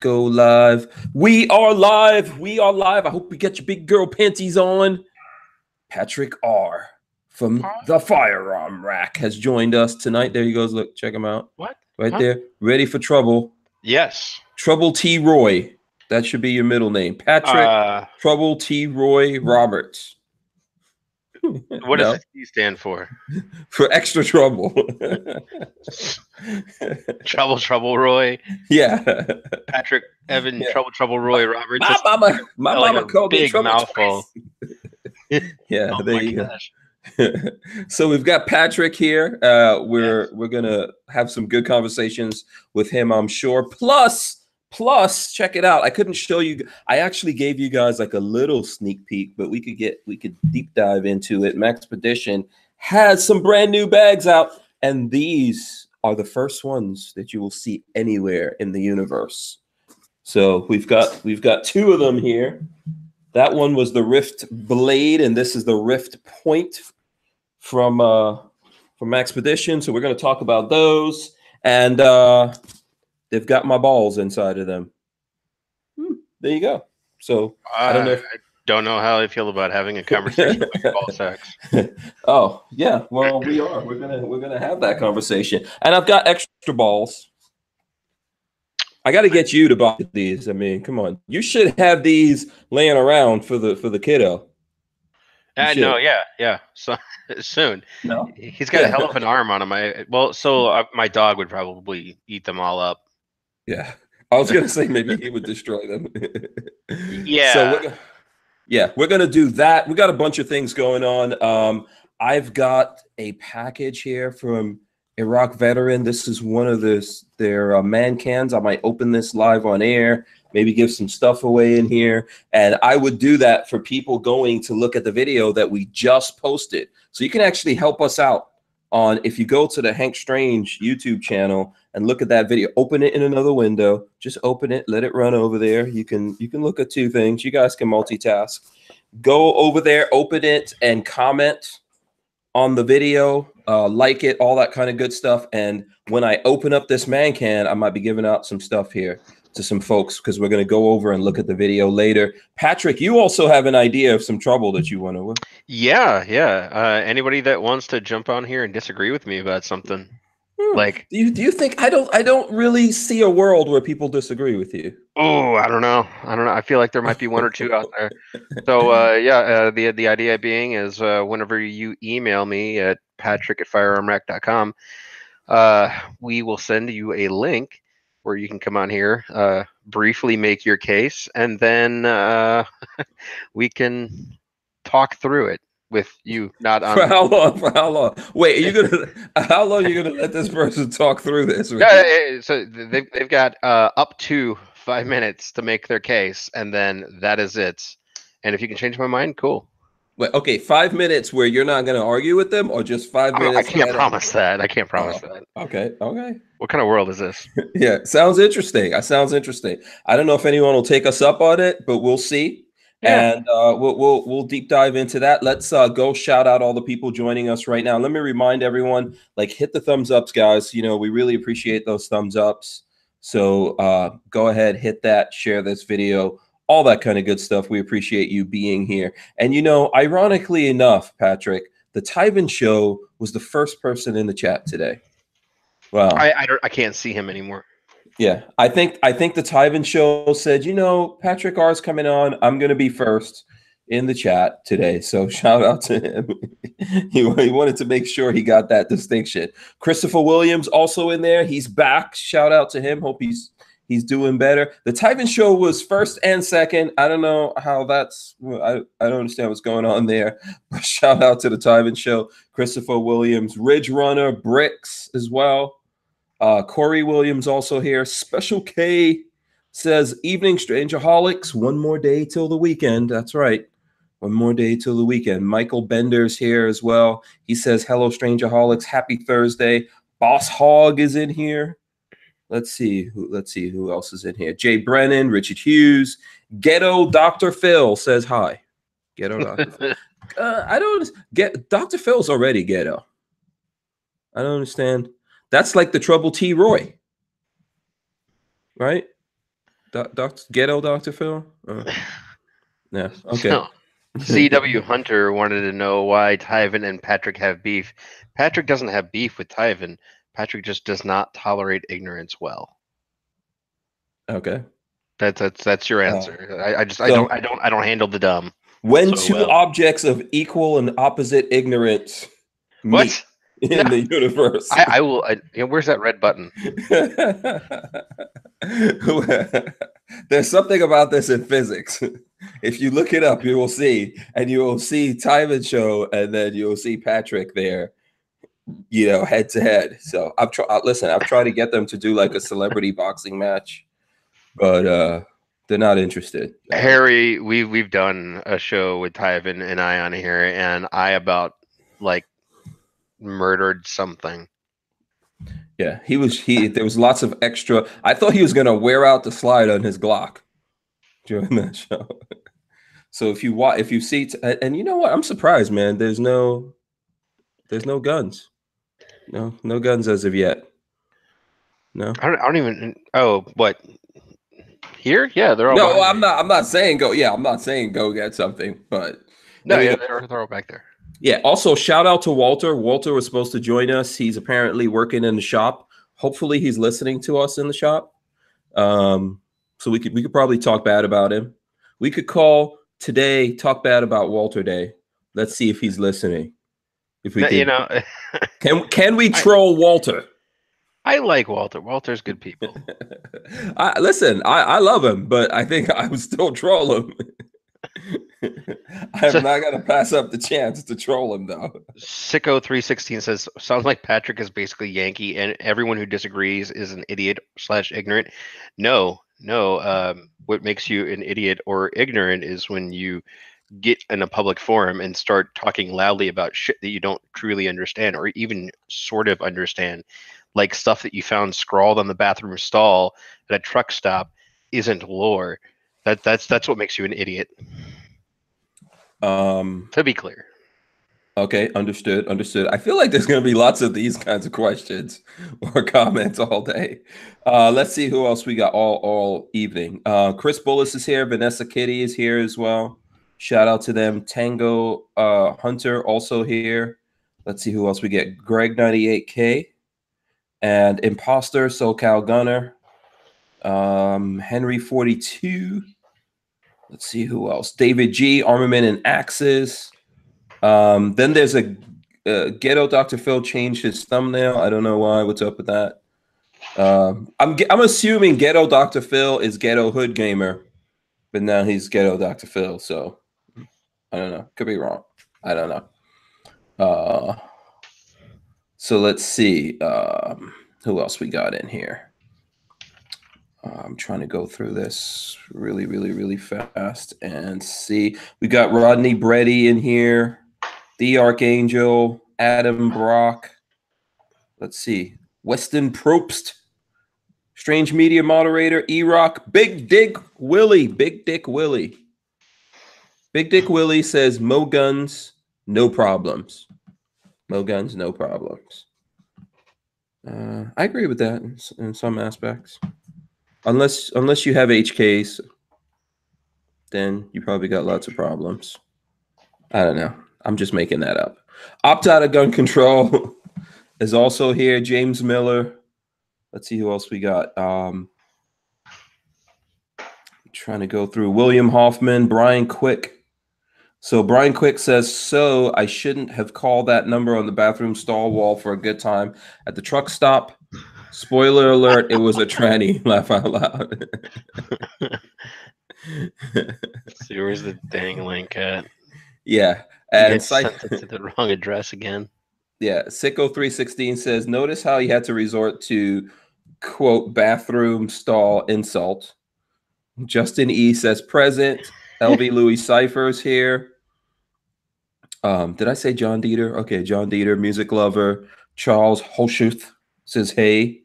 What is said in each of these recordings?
go live. We are live. We are live. I hope you get your big girl panties on. Patrick R from the Firearm Rack has joined us tonight. There he goes. Look, check him out. What? Right Huh? there. Ready for trouble. Yes. Trouble T. Roy. That should be your middle name. Patrick Uh, Trouble T. Roy Roberts. what No, does the T stand for? for extra trouble? Trouble, trouble, Roy. yeah. Patrick, Evan, Yeah. trouble, trouble, Roy, Robert. My mama, my mama called me big trouble mouthful. yeah, oh there my you go. gosh. so we've got Patrick here. Uh, we're we're gonna have some good conversations with him, I'm sure. Plus, plus, check it out. I couldn't show you. I actually gave you guys like a little sneak peek, but we could get we could deep dive into it. Maxpedition has some brand new bags out, and these are the first ones that you will see anywhere in the universe. So we've got we've got two of them here. That one was the Riftblade, and this is the Riftpoint from uh from Maxpedition. So we're going to talk about those, and uh they've got my balls inside of them. Hmm, there you go. So I don't know if- I don't know how I feel about having a conversation about ball sex. oh yeah, well we are. We're gonna we're gonna have that conversation, and I've got extra balls. I got to get you to buy these. I mean, come on, you should have these laying around for the for the kiddo. You Uh, no, yeah, yeah. So soon. No, He's got a hell of an arm on him. I well, so uh, my dog would probably eat them all up. Yeah. I was gonna say maybe he would destroy them. Yeah. So we're, yeah, we're gonna do that. We got a bunch of things going on. Um, I've got a package here from Iraq veteran. This is one of this their uh, man cans. I might open this live on air. Maybe give some stuff away in here, and I would do that for people going to look at the video that we just posted. So you can actually help us out on if you go to the Hank Strange YouTube channel and look at that video. Open it in another window. Just open it, let it run over there. You can you can look at two things. You guys can multitask. Go over there, open it, and comment on the video, uh, like it, all that kind of good stuff. And when I open up this man can, I might be giving out some stuff here to some folks because we're going to go over and look at the video later. Patrick, you also have an idea of some trouble that you want to. Yeah, yeah. Uh, anybody that wants to jump on here and disagree with me about something, Hmm. like, Do you do you think I don't I don't really see a world where people disagree with you? oh, I don't know, I don't know. I feel like there might be one or two out there. So, uh, yeah, uh, the the idea being is uh, whenever you email me at patrick at firearmrack.com, uh, we will send you a link where you can come on here, uh, briefly make your case, and then uh, we can talk through it with you, not For how long? For how long? Wait, are you gonna how long are you gonna let this person talk through this? Yeah, you? yeah, yeah, so they've they've got uh, up to five minutes to make their case, and then that is it. And if you can change my mind, cool. Wait, okay, five minutes where you're not gonna argue with them, or just 5 minutes? I can't promise that. I can't promise Oh. that. Okay, okay. What kind of world is this? Yeah, sounds interesting. That sounds interesting. I don't know if anyone will take us up on it, but we'll see. Yeah. And uh, we'll, we'll we'll deep dive into that. Let's uh, go shout out all the people joining us right now. Let me remind everyone, like hit the thumbs ups, guys. You know we really appreciate those thumbs ups. So uh, go ahead, hit that, share this video, all that kind of good stuff. We appreciate you being here. And you know, ironically enough, Patrick, the Tyven Show was the first person in the chat today. Wow. I I, don't, I can't see him anymore. Yeah, I think I think the Tyven show said, you know, Patrick R's coming on. I'm going to be first in the chat today. So shout out to him. he, he wanted to make sure he got that distinction. Christopher Williams also in there. He's back. Shout out to him. Hope he's he's doing better. The Tyven show was first and second. I don't know how that's. I I don't understand what's going on there. But shout out to the Tyven show. Christopher Williams, Ridge Runner, Bricks as well. Uh, Corey Williams also here. Special K says, Evening Strangerholics, one more day till the weekend. That's right. One more day till the weekend. Michael Bender's here as well. He says, Hello, Strangerholics. Happy Thursday. Boss Hog is in here. Let's see who let's see who else is in here. Jay Brennan, Richard Hughes, Ghetto Dr. Phil says hi. Ghetto Dr. Uh, I don't get Dr. Phil's already ghetto. I don't understand. That's like the trouble T Roy. Right? Do- Doc- ghetto Dr. Phil? Uh, yeah. Okay. So, CW Hunter wanted to know why Tyven and Patrick have beef. Patrick doesn't have beef with Tyven. Patrick just does not tolerate ignorance well. Okay. That's that's that's your answer. I, I just I don't I don't I don't handle the dumb. When So two well. objects of equal and opposite ignorance What? meet in the universe. I, I will. I, you know, where's that red button? There's something about this in physics. If you look it up, you will see, and you will see Tyven Show, and then you will see Patrick there, you know, head to head. So I've tried. Listen, I've tried to get them to do like a celebrity boxing match, but uh they're not interested. Harry, we we've done a show with Tyven and I on here, and I about like murdered something. Yeah, he was. He there was lots of extra. I thought he was gonna wear out the slide on his Glock during that show. So if you watch, if you see, t- and you know what, I'm surprised, man. There's no, there's no guns. No, no guns as of yet. No. I don't, I don't even. Oh, what? Here? Yeah, they're all. No, behind I'm not. I'm not saying go. Yeah, I'm not saying go get something. But No, yeah, they're, they're all back there. Yeah. Also, shout out to Walter. Walter was supposed to join us. He's apparently working in the shop. Hopefully, he's listening to us in the shop. Um, so we could we could probably talk bad about him. We could call today, talk bad about Walter Day. Let's see if he's listening. If we No, you know, can can we I- troll Walter? I like Walter. Walter's good people. I listen, I, I love him, but I think I would still troll him. I'm So- not gonna pass up the chance to troll him though. Sicko three sixteen says sounds like Patrick is basically Yankee, and everyone who disagrees is an idiot slash ignorant. No, no. Um, what makes you an idiot or ignorant is when you get in a public forum and start talking loudly about shit that you don't truly understand or even sort of understand, like stuff that you found scrawled on the bathroom stall at a truck stop isn't lore. That that's that's what makes you an idiot. Um To be clear. Okay, understood, understood. I feel like there's going to be lots of these kinds of questions or comments all day. Uh, let's see who else we got all all evening. Uh, Chris Bullis is here. Vanessa Kitty is here as well. Shout out to them. Tango uh, Hunter also here. Let's see who else we get. Greg 98K and Imposter SoCal Gunner. Um, Henry 42. Let's see who else. David G. Armament and Axes. Um, then there's a uh, ghetto Dr. Phil changed his thumbnail. I don't know why. What's up with that? Um, I'm I'm assuming ghetto Dr. Phil is ghetto hood gamer, but now he's ghetto Dr. Phil. So I don't know. Could be wrong. I don't know. Uh, so let's see. Um, who else we got in here? Uh, I'm trying to go through this really, really, really fast and see. We got Rodney Breddy in here, the Archangel, Adam Brock. Let's see. Weston Probst, Strange Media Moderator, E Rock, Big Dick Willie, Big Dick Willie. Big Dick Willie says, Mo guns, no problems. Mo guns, no problems. Uh, I agree with that in, in some aspects. Unless unless you have HKs, then you probably got lots of problems. I don't know. I'm just making that up. Opt out of gun control is also here. James Miller. Let's see who else we got. Um, trying to go through William Hoffman, Brian Quick. So Brian Quick says, "So I shouldn't have called that number on the bathroom stall wall for a good time at the truck stop." Spoiler alert: It was a tranny. Laugh out loud. Let's see, where's the dang link at? yeah, and sent it to the wrong address again. Yeah, Sicko three sixteen says, notice how he had to resort to quote bathroom stall insult. Justin E says present. LV Louis Cyphers here. Um, did I say John Dieter? Okay, John Dieter, music lover. Charles Holschuth says hey.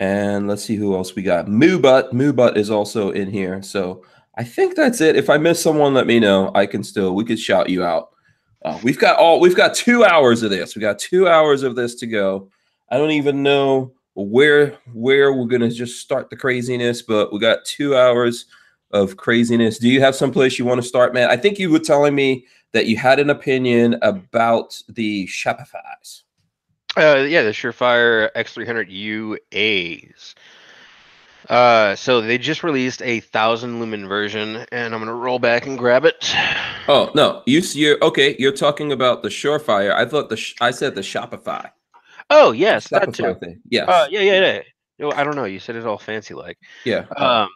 And let's see who else we got. Moobut. Moobut is also in here. So I think that's it. If I miss someone, let me know. I can still we could shout you out. Uh, we've got all we've got two hours of this. We got two hours of this to go. I don't even know where where we're gonna just start the craziness, but we got two hours of craziness. Do you have some place you want to start, man? I think you were telling me that you had an opinion about the Shopify's. Uh, yeah, the Surefire X300 UAs. Uh, so they just released a thousand lumen version, and I'm gonna roll back and grab it. Oh no, you you're okay. You're talking about the Surefire. I thought the sh- I said the Shopify. Oh yes, that Shopify too. thing. Yes. Uh, yeah, yeah, yeah. I don't know. You said it all fancy like. yeah. Um,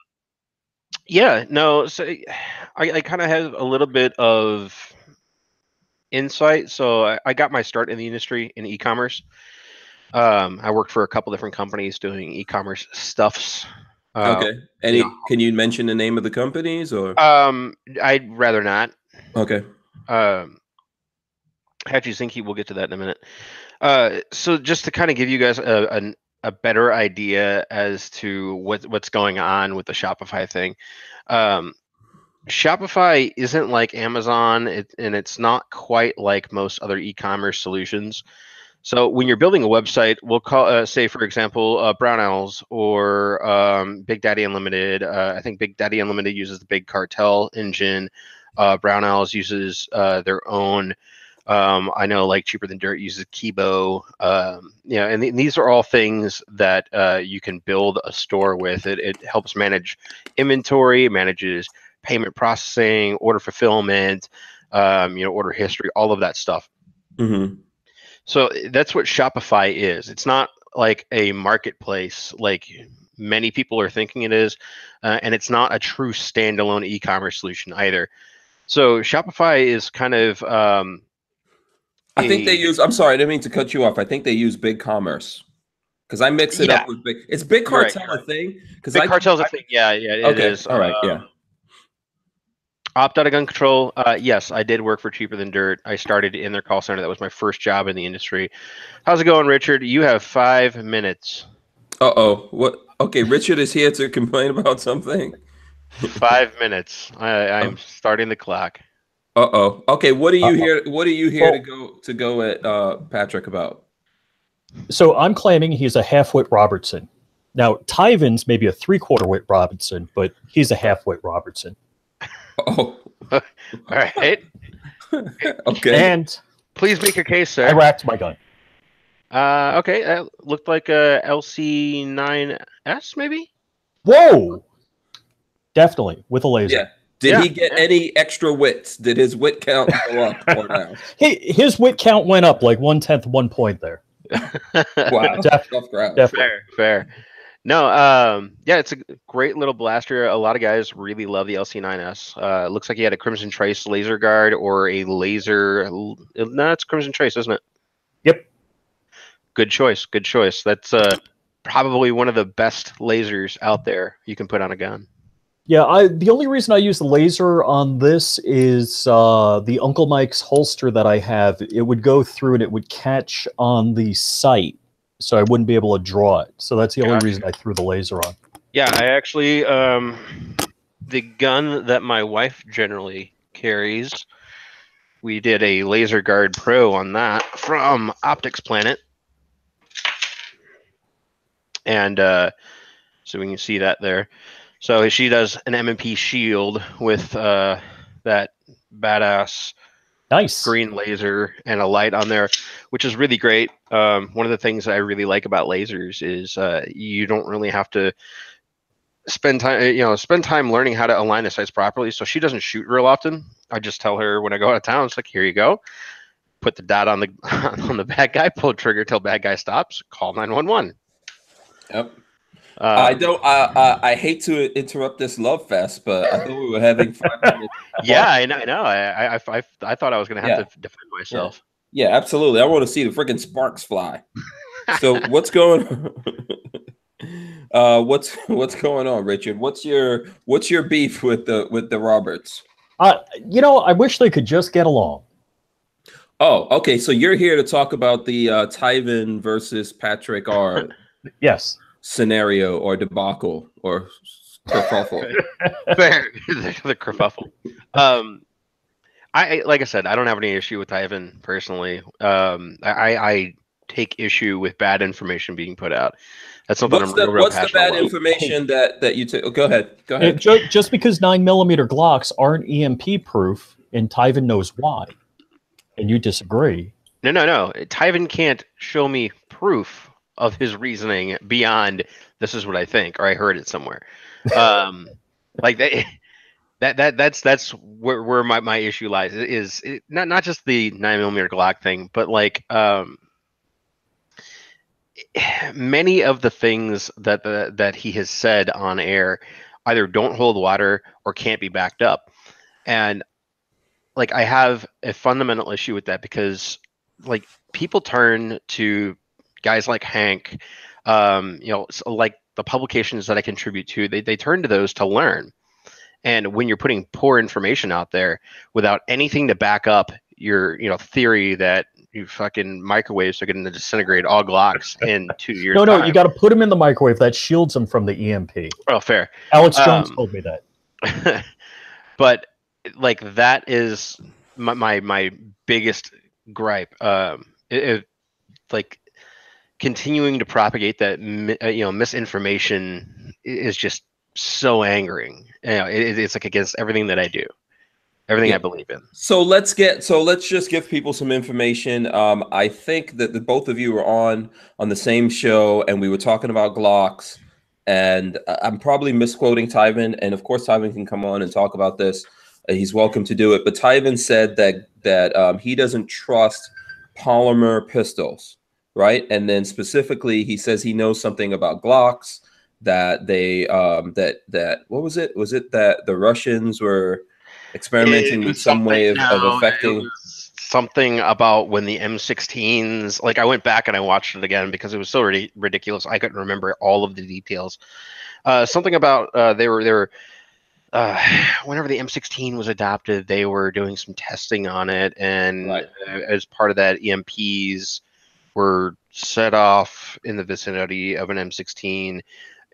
yeah, no. So I, I kind of have a little bit of insight. So I, I got my start in the industry in e-commerce. Um, I worked for a couple different companies doing e-commerce stuffs. Uh, okay. Any? yeah. Can you mention the name of the companies or? Um, I'd rather not. okay. Um, Hachizinki, we'll get to that in a minute. Uh, so just to kind of give you guys a, a a better idea as to what what's going on with the Shopify thing. Um, Shopify isn't like Amazon, it, and it's not quite like most other e-commerce solutions. So when you're building a website, we'll call, uh, say, for example, uh, Brownells or um, Big Daddy Unlimited. Uh, I think Big Daddy Unlimited uses the Big Cartel engine. Uh, Brownells uses uh, their own. Um, I know, like Cheaper Than Dirt uses Kibo. Um, you know, and, th- these are all things that uh, you can build a store with. It, it helps manage inventory, manages payment processing, order fulfillment, um, you know, order history, all of that stuff. Mm-hmm. So that's what Shopify is. It's not like a marketplace like many people are thinking it is, uh, and it's not a true standalone e-commerce solution either. So Shopify is kind of um, I think they use. I'm sorry, I didn't mean to cut you off. I think they use Big Commerce because I mix it Yeah. up with Big. It's Big You're right, Cartel a thing because Big I Cartel's a I- thing. Yeah, yeah, it Okay, is. all right, yeah. Um, Opt out of gun control. Uh, yes, I did work for Cheaper Than Dirt. I started in their call center. That was my first job in the industry. How's it going, Richard? You have five minutes. Uh oh. What? Okay, Richard is here to complain about something. Five minutes. I, I'm Oh. starting the clock. Uh oh. Okay, what are you Uh-oh. here? What are you here to go to go at uh, Patrick about? So I'm claiming he's a half-wit Robertson. Now Tyven's maybe a three-quarter wit Robertson, but he's a half-wit Robertson. Oh, All right. okay. And Please make your case, sir. I sir. racked my gun. Uh, okay, that looked like a LC9S, maybe. Whoa! Definitely with a laser. Yeah. Did Yeah, he get yeah. any extra wits? Did his wit count go up or down? He, his wit count went up like one tenth, one point there. Wow, Def- tough crowd. Definitely. fair, fair. No, um, yeah, it's a great little blaster. A lot of guys really love the LC9S. Uh, looks like he had a Crimson Trace laser guard or a laser. No, it's Crimson Trace, isn't it? Yep. Good choice. Good choice. That's uh, probably one of the best lasers out there you can put on a gun. Yeah, I the only reason I use the laser on this is uh, the Uncle Mike's holster that I have. It would go through and it would catch on the sight, so I wouldn't be able to draw it. So that's the only reason I threw the laser on. Yeah, I actually um the gun that my wife generally carries, we did a Laser Guard Pro on that from Optics Planet. And uh so we can see that there. So she does an M&P shield with uh that badass Nice. green laser and a light on there, which is really great. Um, one of the things I really like about lasers is uh, you don't really have to spend time, you know, spend time learning how to align the sights properly. So she doesn't shoot real often. I just tell her when I go out of town, it's like, here you go. Put the dot on the on the bad guy, pull trigger till bad guy stops, call nine one one. Yep. Uh, I don't. I, I I hate to interrupt this love fest, but I thought we were having five minutes. Yeah, I know. I know. I, I, I, I thought I was gonna have Yeah. to defend myself. Yeah, absolutely. I want to see the freaking sparks fly. So what's going? uh, what's what's going on, Richard? What's your what's your beef with the with the Roberts? Uh, you know, I wish they could just get along. Oh, okay. So you're here to talk about the uh, Tyven versus Patrick R Yes. Scenario or debacle or kerfuffle. Fair, the, the kerfuffle. Um, I I- like I said, I don't have any issue with Ivan personally. Um, I, I take issue with bad information being put out. That's something What's I'm the, real, real what's the passionate bad about. information that that you took? Go ahead. Go ahead. ju- just because nine millimeter Glocks aren't EMP proof, and Tyven knows why, and you disagree. No, no, no. Tyven can't show me proof of his reasoning beyond this is what I think or I heard it somewhere. Um, like that, that that that's that's where, where my, my issue lies is it, not not just the nine millimeter Glock thing, but like um, many of the things that the, that he has said on air either don't hold water or can't be backed up, and like I have a fundamental issue with that because like people turn to guys like Hank, um, you know, s- like the publications that I contribute to, they, they turn to those to learn. And when you're putting poor information out there without anything to back up your, you know, theory that you fucking microwaves are going to disintegrate all Glocks in two years. No, no, time. you got to put them in the microwave. That shields them from the EMP. Oh, fair. Alex Jones Um, told me that. but like that is my my, my biggest gripe. Um, it, it- like continuing to propagate that uh, you know misinformation is just so angering. You know, it, it's like against everything that I do, everything Yeah. I believe in. So let's get so let's just give people some information. Um, I think that the both of you were on on the same show, and we were talking about Glocks. And I'm probably misquoting Tyven, and of course Tyven can come on and talk about this. Uh, he's welcome to do it. But Tyven said that that um, he doesn't trust polymer pistols, right? And then specifically, he says he knows something about Glocks that they um, that that what was it? Was it that the Russians were experimenting with some way of, something- of affecting? something about when the M16s. Like I went back and I watched it again because it was so ri- ridiculous. I couldn't remember all of the details. Uh, something about uh, they were they were. Uh, whenever the M16 was adopted, they were doing some testing on it, and Right. as part of that, EMPs were set off in the vicinity of an M16,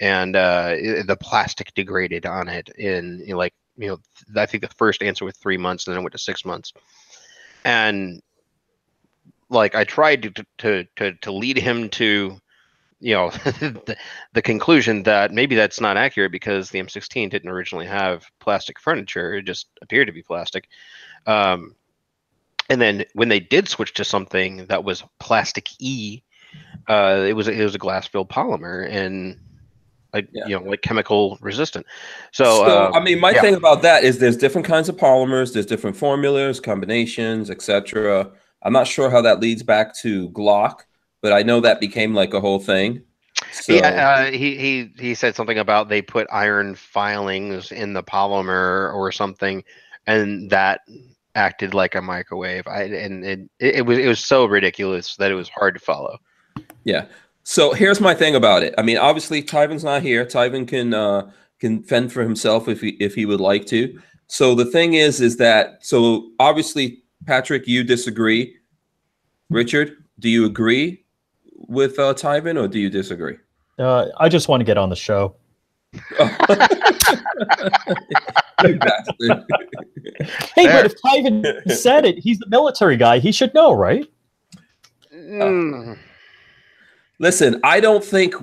and uh, i- the plastic degraded on it in like you know I think the first answer was three months, and then it went to six months, and like I tried to to to, to lead him to you know the, the conclusion that maybe that's not accurate because the M16 didn't originally have plastic furniture; it just appeared to be plastic. Um, and then when they did switch to something that was plastic E, uh, it was it was a glass filled polymer and like Yeah. you know like chemical resistant. So, So, I mean, my yeah. thing about that is there's different kinds of polymers, there's different formulas, combinations, etc. I'm not sure how that leads back to Glock, but I know that became like a whole thing. So, yeah, uh, he he he said something about they put iron filings in the polymer or something, and that acted like a microwave. I and it, it, it was it was so ridiculous that it was hard to follow. yeah. So here's my thing about it. I mean, obviously Tyven's not here. Tyven can uh, can fend for himself if he if he would like to. So the thing is, is that so obviously Patrick, you disagree. Richard, do you agree with uh, Tyven or do you disagree? Uh, I just want to get on the show. You bastard. Hey, Fair. but if Tyven said it, he's the military guy. He should know, right? Mm, Listen, I don't think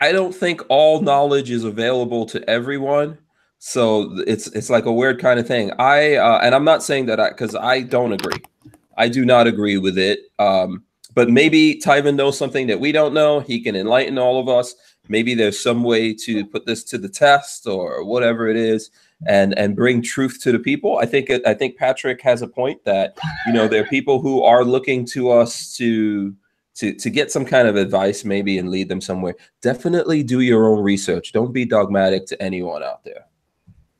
I don't think all knowledge is available to everyone. So it's it's like a weird kind of thing. I uh, and I'm not saying that I because I don't agree. I do not agree with it. Um, but maybe Tyven knows something that we don't know. He can enlighten all of us. Maybe there's some way to put this to the test or whatever it is, and and bring truth to the people. I think I think Patrick has a point that you know there are people who are looking to us to to to get some kind of advice maybe and lead them somewhere. Definitely do your own research. Don't be dogmatic to anyone out there.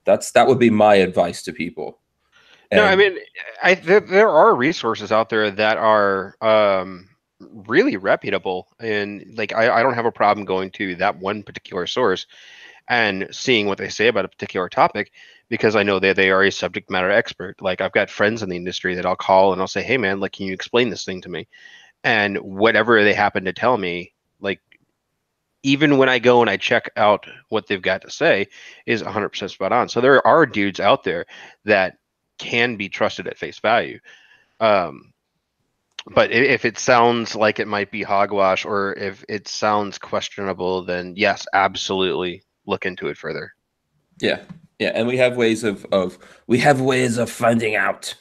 That's that would be my advice to people. No, I mean, I there, there are resources out there that are um, really reputable, and like I, I don't have a problem going to that one particular source and seeing what they say about a particular topic because I know that they are a subject matter expert. Like I've got friends in the industry that I'll call and I'll say, "Hey, man, like, can you explain this thing to me?" And whatever they happen to tell me, like even when I go and I check out what they've got to say, is 100% spot on. So there are dudes out there that can be trusted at face value. Um, but if it sounds like it might be hogwash or if it sounds questionable, then yes, absolutely look into it further. Yeah, yeah, and we have ways of of we have ways of finding out.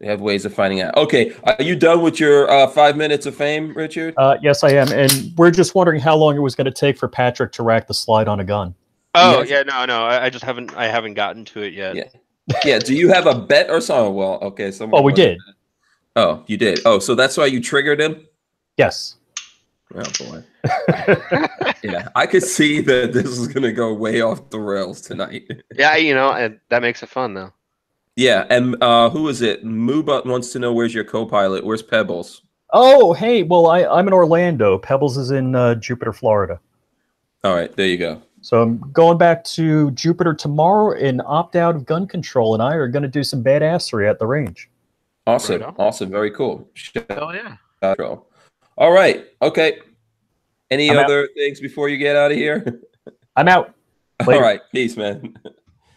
We have ways of finding out. Okay, are you done with your uh, five minutes of fame, Richard? Uh, yes, I am, and we're just wondering how long it was going to take for Patrick to rack the slide on a gun. Oh Yes. yeah, no, no, I, I just haven't I haven't gotten to it yet. Yeah. yeah. Do you have a bet or something? Well, okay. Someone Oh, we wanted- did. Oh, you did. Oh, so that's why you triggered him. Yes. Oh boy. Yeah, I could see that this is gonna go way off the rails tonight. yeah, you know, and that makes it fun though. Yeah, and uh, who is it? Moobut wants to know where's your co-pilot? Where's Pebbles? Oh, hey. Well, I, I'm in Orlando. Pebbles is in uh, Jupiter, Florida. All right, there you go. So I'm going back to Jupiter tomorrow and opt out of gun control, and I are going to do some badassery at the range. Awesome, Right awesome, very cool. Shout Oh yeah. All right, okay. Any I'm out. other things before you get out of here? I'm out. All Later. right, peace, man.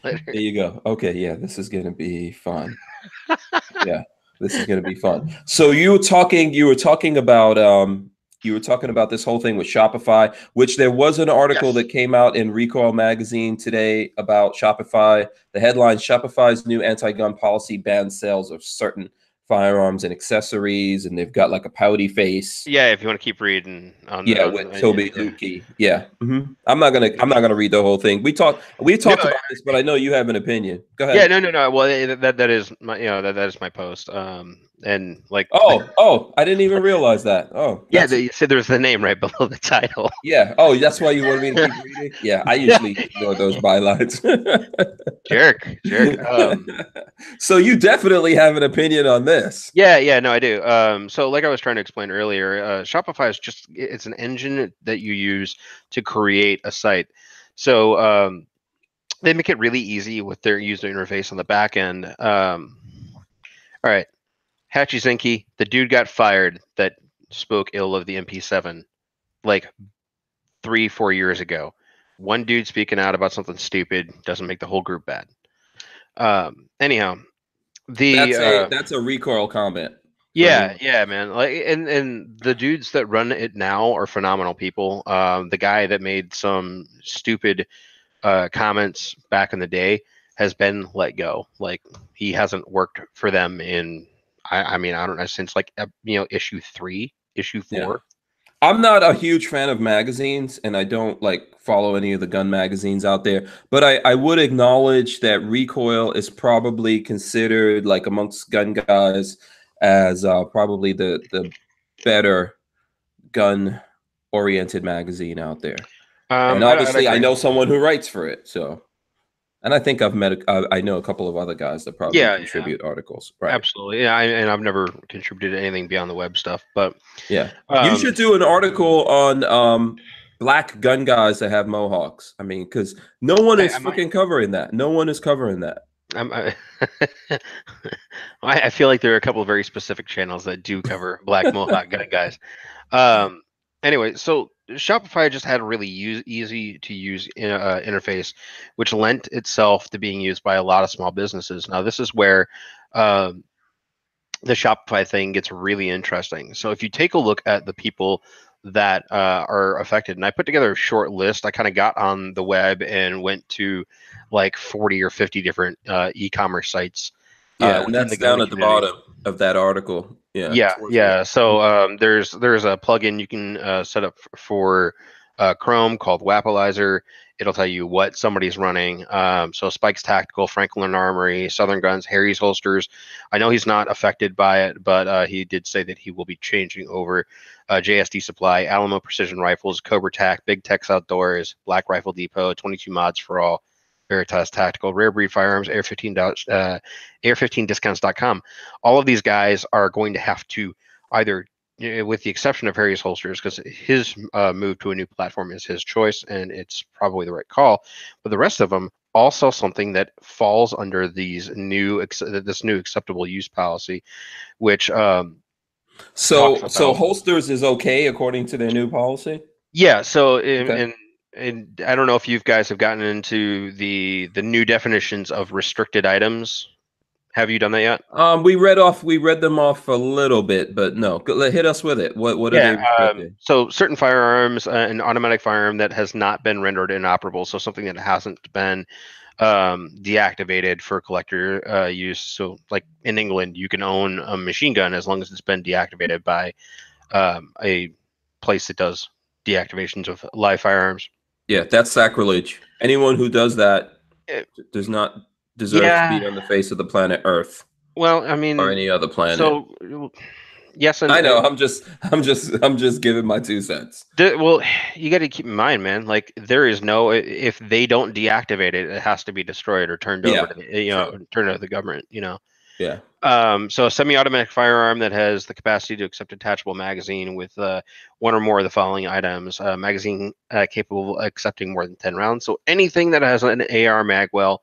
Later. There you go. Okay, yeah, this is gonna be fun. yeah, this is gonna be fun. So you were talking, you were talking about, um, you were talking about this whole thing with Shopify, which there was an article Yes. that came out in Recoil magazine today about Shopify. The headline: Shopify's new anti-gun policy bans sales of certain firearms and accessories, and they've got like a pouty face. Yeah, if you want to keep reading on Yeah, on- with Tobi yeah. Lutke. Yeah, mhm. I'm not gonna. I'm not gonna read the whole thing. We talked. We talked No, about this, but I know you have an opinion. Go ahead. Yeah, no, no, no. Well, that that is my you know that that is my post. Um, and like Oh, oh, I didn't even realize that. Oh, yeah, the, you said there's the name right below the title. yeah. Oh, that's why you wanted me to keep reading. Yeah, I usually ignore those bylines. jerk, jerk. Um, so you definitely have an opinion on this. Yeah, yeah, no, I do. Um, so like I was trying to explain earlier, uh, Shopify is just it's an engine that you use to create a site. So um, they make it really easy with their user interface on the back end. Um, all right, Hatchy Zinke, the dude got fired that spoke ill of the MP7, like three, four years ago. One dude speaking out about something stupid doesn't make the whole group bad. Um, anyhow, the That's uh, a that's a recoil comment. yeah, yeah, man. Like, and and the dudes that run it now are phenomenal people. Um, the guy that made some stupid uh, comments back in the day has been let go. Like, he hasn't worked for them in, I, I mean, I don't know, since like you know issue three, issue Yeah. four. I'm not a huge fan of magazines, and I don't like follow any of the gun magazines out there. But I, I would acknowledge that Recoil is probably considered like amongst gun guys as uh, probably the the better gun oriented magazine out there. Um, and I- obviously, I know someone who writes for it. So, and I think I've met a, I know a couple of other guys that probably Yeah, yeah. contribute articles. Right? absolutely. Yeah, I, and I've never contributed anything beyond the web stuff, but Yeah. um, you should do an article on um, black gun guys that have mohawks. I mean, because no one is I might- covering that. No one is covering that. I I feel like there are a couple of very specific channels that do cover Black Mohawk gun guys. Um, anyway, so Shopify just had a really use, easy to use in- uh, interface, which lent itself to being used by a lot of small businesses. Now, this is where um, the Shopify thing gets really interesting. So, if you take a look at the people that uh, are affected, and I put together a short list, I kind of got on the web and went to like 40 or 50 different uh, e-commerce sites. uh, Yeah, and that's down at the bottom of that article. Yeah. Yeah, yeah. So um, there's there's a plugin you can uh, set up for uh, Chrome called Wappalyzer. It'll tell you what somebody's running. Um, so Spike's Tactical, Franklin Armory, Southern Guns, Harry's Holsters. I know he's not affected by it, but uh, he did say that he will be changing over. Uh, JSD Supply, Alamo Precision Rifles, Cobra Tac, Big Tex Outdoors, Black Rifle Depot, 22 Mods for All, Veritas Tactical, Rare Breed Firearms, AR 15, uh, AR15Discounts.com. All of these guys are going to have to either with the exception of Harry's holsters, because his uh, move to a new platform is his choice and it's probably the right call. But the rest of them all sell something that falls under these new this new acceptable use policy, which um, So, so holsters is okay according to their new policy. yeah. So in, Okay. in and I don't know if you guys have gotten into the the new definitions of restricted items Have you done that yet? Um, we read off. We read them off a little bit, but no. Hit us with it. What what are they? Yeah, um, so certain firearms, uh, an automatic firearm that has not been rendered inoperable, so something that hasn't been um, deactivated for collector uh, use. So, like in England, you can own a machine gun as long as it's been deactivated by um, a place that does deactivations of live firearms. Yeah, that's sacrilege. Anyone who does that does not deserve to be on the face of the planet Earth Well, I mean, or any other planet. so yes, and I know. I'm just. I'm just. I'm just giving my two cents. The, well, you got to keep in mind, man. Like there is no if they don't deactivate it, it has to be destroyed or turned Yeah, over. To the, you know, turned over to the government. You know. Yeah. Um, so a semi-automatic firearm that has the capacity to accept detachable magazine with uh, one or more of the following items: a magazine uh, capable of accepting more than ten rounds. So anything that has an AR magwell,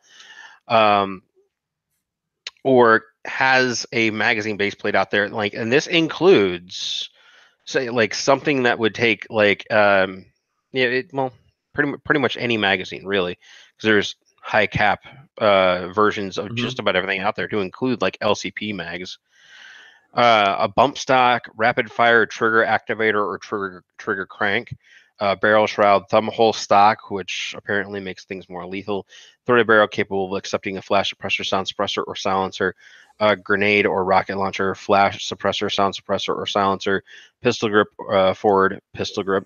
um, or has a magazine base plate out there, like, and this includes, say, like something that would take like, um, yeah, it, well, pretty pretty much any magazine really, because there's high cap uh, versions of Mhm. just about everything out there to include like LCP mags, uh, a bump stock, rapid fire trigger activator or trigger trigger crank, uh, barrel shroud, thumb hole stock, which apparently makes things more lethal, throated barrel capable of accepting a flash suppressor, sound suppressor, or silencer, grenade or rocket launcher, flash suppressor, sound suppressor, or silencer, pistol grip, uh, forward pistol grip.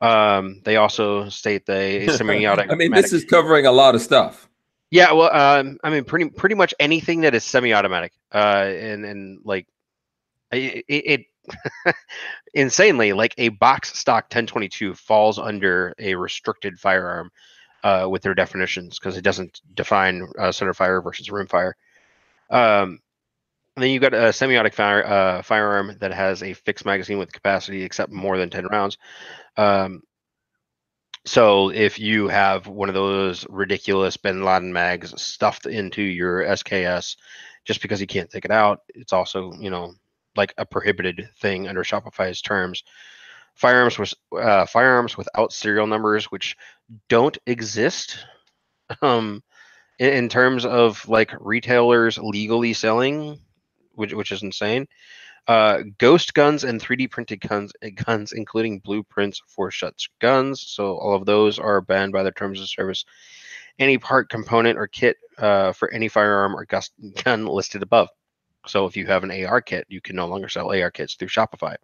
Um, they also state they semi-automatic. I mean, this is covering a lot of stuff. Yeah, well, um, I mean, pretty pretty much anything that is semi-automatic, uh, and and like, it, it, it insanely like a box stock 1022 falls under a restricted firearm, uh, with their definitions because it doesn't define uh, center fire versus rim fire. Um, and then you've got a semi-automatic fire, uh, firearm that has a fixed magazine with capacity except more than 10 rounds. Um, so if you have one of those ridiculous Bin Laden mags stuffed into your SKS just because you can't take it out, it's also, you know, like a prohibited thing under Shopify's terms. Firearms with uh, firearms without serial numbers, which don't exist, um, in, in terms of like retailers legally selling, which which is insane. Uh, ghost guns and 3D printed guns, uh, guns, including blueprints for Shuts guns. So all of those are banned by the terms of service. Any part, component, or kit uh, for any firearm or gun listed above. So if you have an AR kit, you can no longer sell AR kits through Shopify.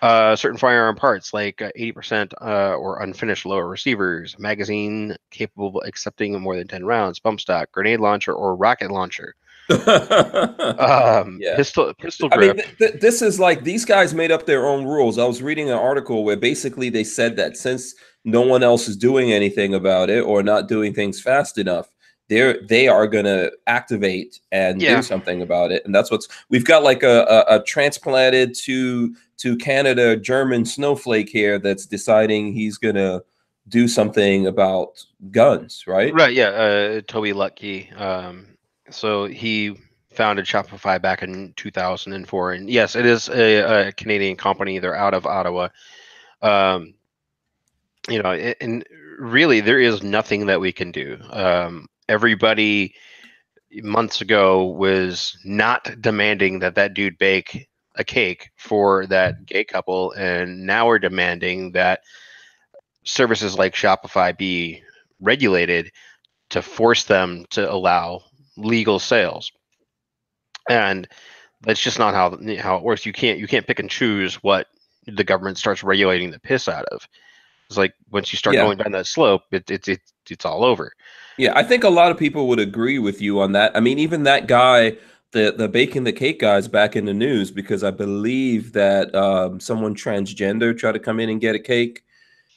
Uh, certain firearm parts like uh, 80% uh, or unfinished lower receivers, magazine capable of accepting more than 10 rounds, bump stock, grenade launcher, or rocket launcher. Um, Yeah. Pistol, pistol I mean, th- th- this is like these guys made up their own rules. I was reading an article where basically they said that since no one else is doing anything about it or not doing things fast enough, they're they are gonna activate and Yeah. do something about it. And that's what's we've got like a, a, a transplanted to to Canada German snowflake here that's deciding he's gonna do something about guns, right? Right, yeah, uh, Tobi Lutke. Um, so he founded Shopify back in 2004, and yes, it is a, a Canadian company. They're out of Ottawa. Um, you know, and really, there is nothing that we can do. Um, everybody months ago was not demanding that that dude bake a cake for that gay couple, and now we're demanding that services like Shopify be regulated to force them to allow legal sales. And that's just not how how it works. You can't you can't pick and choose what the government starts regulating the piss out of. It's like once you start Yeah. going down that slope, it, it, it it's all over. Yeah, I think a lot of people would agree with you on that. I mean, even that guy, the the baking the cake guys back in the news because I believe that um, someone transgender tried to come in and get a cake,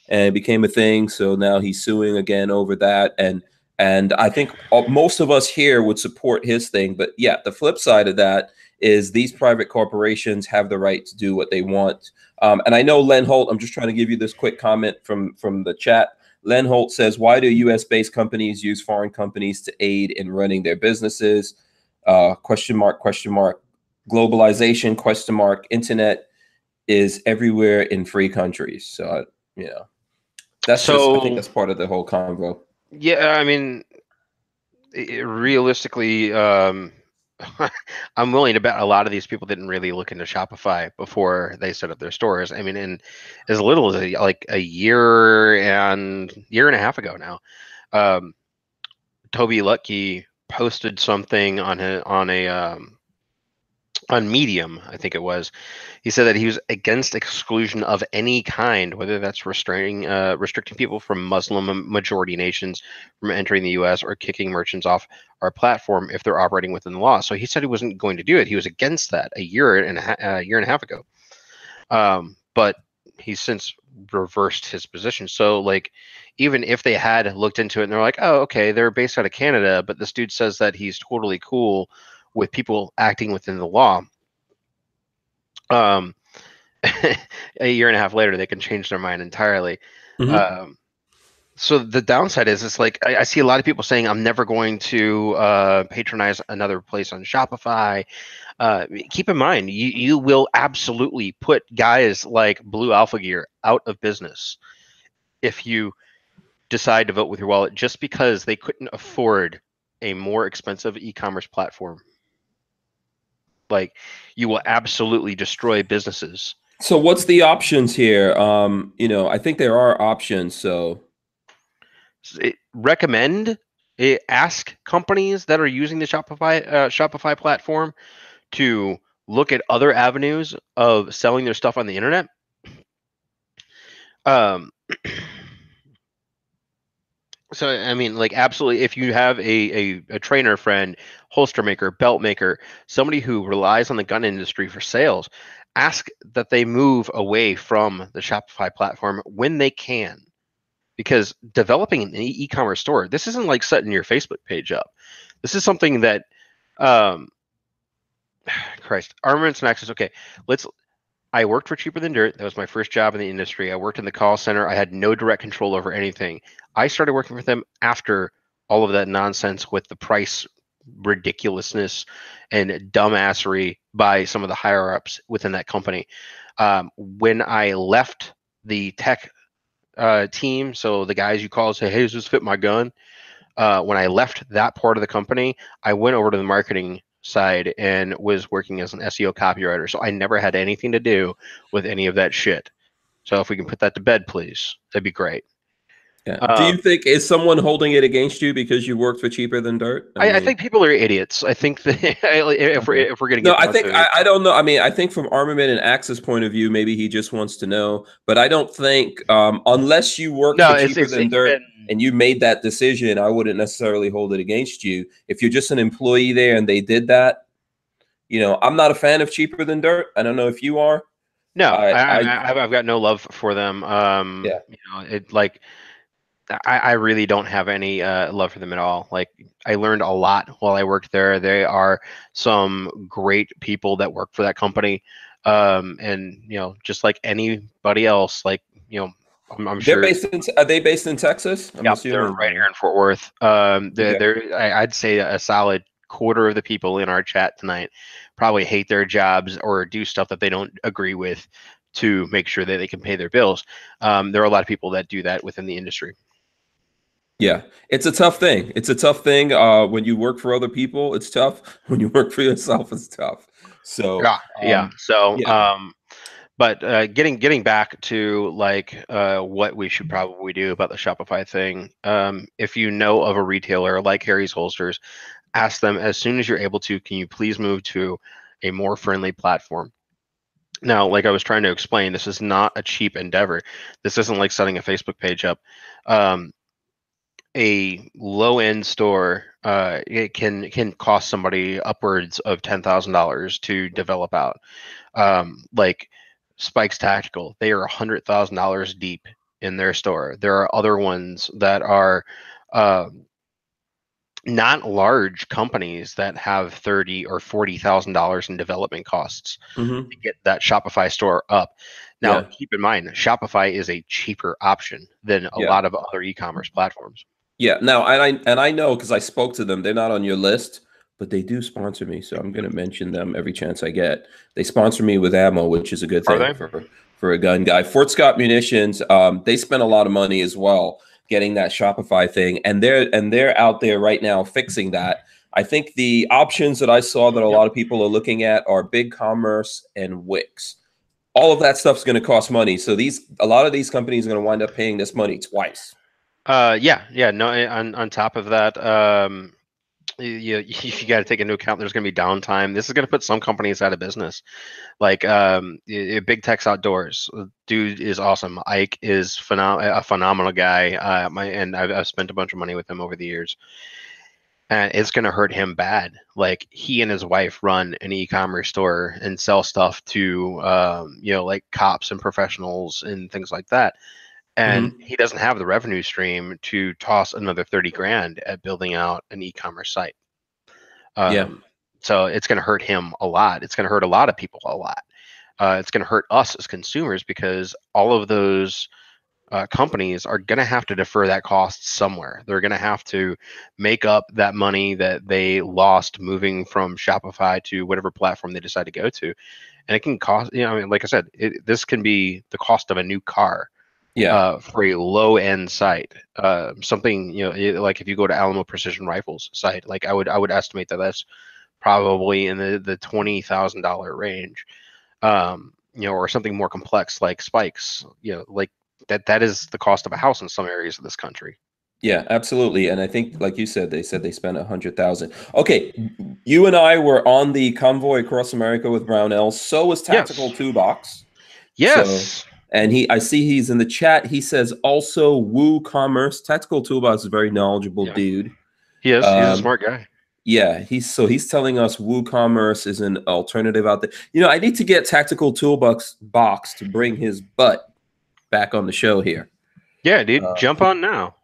and it became a thing. So now he's suing again over that. And and I think most of us here would support his thing. But yeah, the flip side of that is these private corporations have the right to do what they want. Um, and I know Len Holt. I'm just trying to give you this quick comment from from the chat. Len Holt says, "Why do U.S.-based companies use foreign companies to aid in running their businesses?" Uh, question mark? Question mark? Globalization? Question mark? Internet is everywhere in free countries. So uh, you know, that's just, I think that's part of the whole convo. Yeah, I mean, realistically, um, I'm willing to bet a lot of these people didn't really look into Shopify before they set up their stores. I mean, in as little as a, like a year and year and a half ago now, um, Tobi Lutke posted something on a on a um, on Medium, I think it was. He said that he was against exclusion of any kind, whether that's restraining, uh, restricting people from Muslim majority nations from entering the U.S. or kicking merchants off our platform if they're operating within the law. So he said he wasn't going to do it. He was against that a year and a, a year and a half ago. Um, but he's since reversed his position. So like, even if they had looked into it and they're like, oh, okay, they're based out of Canada, but this dude says that he's totally cool with people acting within the law. Um, a year and a half later, they can change their mind entirely. Mm-hmm. Um, so the downside is, it's like I, I, see a lot of people saying, "I'm never going to uh, patronize another place on Shopify." Uh, keep in mind, you you will absolutely put guys like Blue Alpha Gear out of business if you decide to vote with your wallet just because they couldn't afford a more expensive e-commerce platform like you will absolutely destroy businesses. So what's the options here? Um, you know, I think there are options. So it, recommend it, ask companies that are using the Shopify uh, Shopify platform to look at other avenues of selling their stuff on the internet. Um, So I mean, like absolutely, if you have a, a, a trainer friend, holster maker, belt maker, somebody who relies on the gun industry for sales, ask that they move away from the Shopify platform when they can. Because developing an e-commerce store, this isn't like setting your Facebook page up. This is something that um Christ, armaments and access. Okay, let's I worked for Cheaper Than Dirt. That was my first job in the industry. I worked in the call center. I had no direct control over anything. I started working for them after all of that nonsense with the price ridiculousness and dumbassery by some of the higher ups within that company. Um, when I left the tech uh, team, so the guys you call and say, "Hey, does this fit my gun?" Uh, when I left that part of the company, I went over to the marketing side and was working as an SEO copywriter. So I never had anything to do with any of that shit. So if we can put that to bed, please, that'd be great. Yeah. Um, Do you think is someone holding it against you because you worked for cheaper than dirt? I, I, mean, I think people are idiots. I think that if we're if we're getting no, I think I, I, don't know. I mean, I think from armament and access point of view, maybe he just wants to know. But I don't think um, unless you work no, for cheaper it's, than it's, dirt been, and you made that decision, I wouldn't necessarily hold it against you. If you're just an employee there and they did that, you know, I'm not a fan of cheaper than dirt. I don't know if you are. No, I, I, have got no love for them. Um, yeah, you know, it like I, I really don't have any uh, love for them at all. Like I learned a lot while I worked there. They are some great people that work for that company, um, and you know, just like anybody else, like you know, I'm, I'm they're sure based in. Are they based in Texas? Yeah, they're right here in Fort Worth. Um, they're, okay. they're I, I'd say a solid quarter of the people in our chat tonight probably hate their jobs or do stuff that they don't agree with to make sure that they can pay their bills. Um, there are a lot of people that do that within the industry. Yeah, it's a tough thing. It's a tough thing. Uh, when you work for other people, it's tough. When you work for yourself, it's tough. So yeah, um, yeah. So yeah. um, but uh, getting getting back to like uh, what we should probably do about the Shopify thing. Um, if you know of a retailer like Harry's Holsters, ask them as soon as you're able to. Can you please move to a more friendly platform? Now, like I was trying to explain, this is not a cheap endeavor. This isn't like setting a Facebook page up. Um, a low end store uh, it can can cost somebody upwards of ten thousand dollars to develop out. Um, like Spikes Tactical, they are a hundred thousand dollars deep in their store. There are other ones that are uh, not large companies that have thirty or forty thousand dollars in development costs mm-hmm. to get that Shopify store up. Now, yeah. keep in mind, Shopify is a cheaper option than a yeah. lot of other e-commerce platforms. Yeah. Now, and I and I know because I spoke to them. They're not on your list, but they do sponsor me, so I'm going to mention them every chance I get. They sponsor me with ammo, which is a good thing for for a gun guy. Fort Scott Munitions. Um, they spent a lot of money as well getting that Shopify thing, and they're and they're out there right now fixing that. I think the options that I saw that a lot of people are looking at are BigCommerce and Wix. All of that stuff's going to cost money. So these a lot of these companies are going to wind up paying this money twice. Uh, yeah, yeah. No, on on top of that, um, you you got to take into account there's going to be downtime. This is going to put some companies out of business. Like um, Big Tex Outdoors, dude is awesome. Ike is phenom- a phenomenal guy. Uh, my and I've, I've spent a bunch of money with him over the years and it's going to hurt him bad. Like he and his wife run an e-commerce store and sell stuff to, um, you know, like cops and professionals and things like that. And mm-hmm. he doesn't have the revenue stream to toss another 30 grand at building out an e-commerce site. Um, yeah. So it's going to hurt him a lot. It's going to hurt a lot of people a lot. Uh, it's going to hurt us as consumers because all of those – uh, companies are going to have to defer that cost somewhere. They're going to have to make up that money that they lost moving from Shopify to whatever platform they decide to go to. And it can cost, you know, I mean, like I said, it, this can be the cost of a new car. Yeah. Uh, for a low end sight. uh, something you know, like if you go to Alamo Precision Rifles site, like I would, I would estimate that that's probably in the the twenty thousand dollar range. Um, you know, or something more complex like spikes, you know, like that that is the cost of a house in some areas of this country. Yeah, absolutely. And I think, like you said, they said they spent a hundred thousand. Okay, you and I were on the convoy across America with Brownell. So was Tactical yes. Two Box. Yes. So, and he, I see he's in the chat. He says also WooCommerce. Tactical Toolbox is a very knowledgeable yeah. dude. He is. Um, he's a um, smart guy. Yeah, he's so he's telling us WooCommerce is an alternative out there. You know, I need to get Tactical Toolbox box to bring his butt back on the show here. Yeah, dude, uh, jump on now.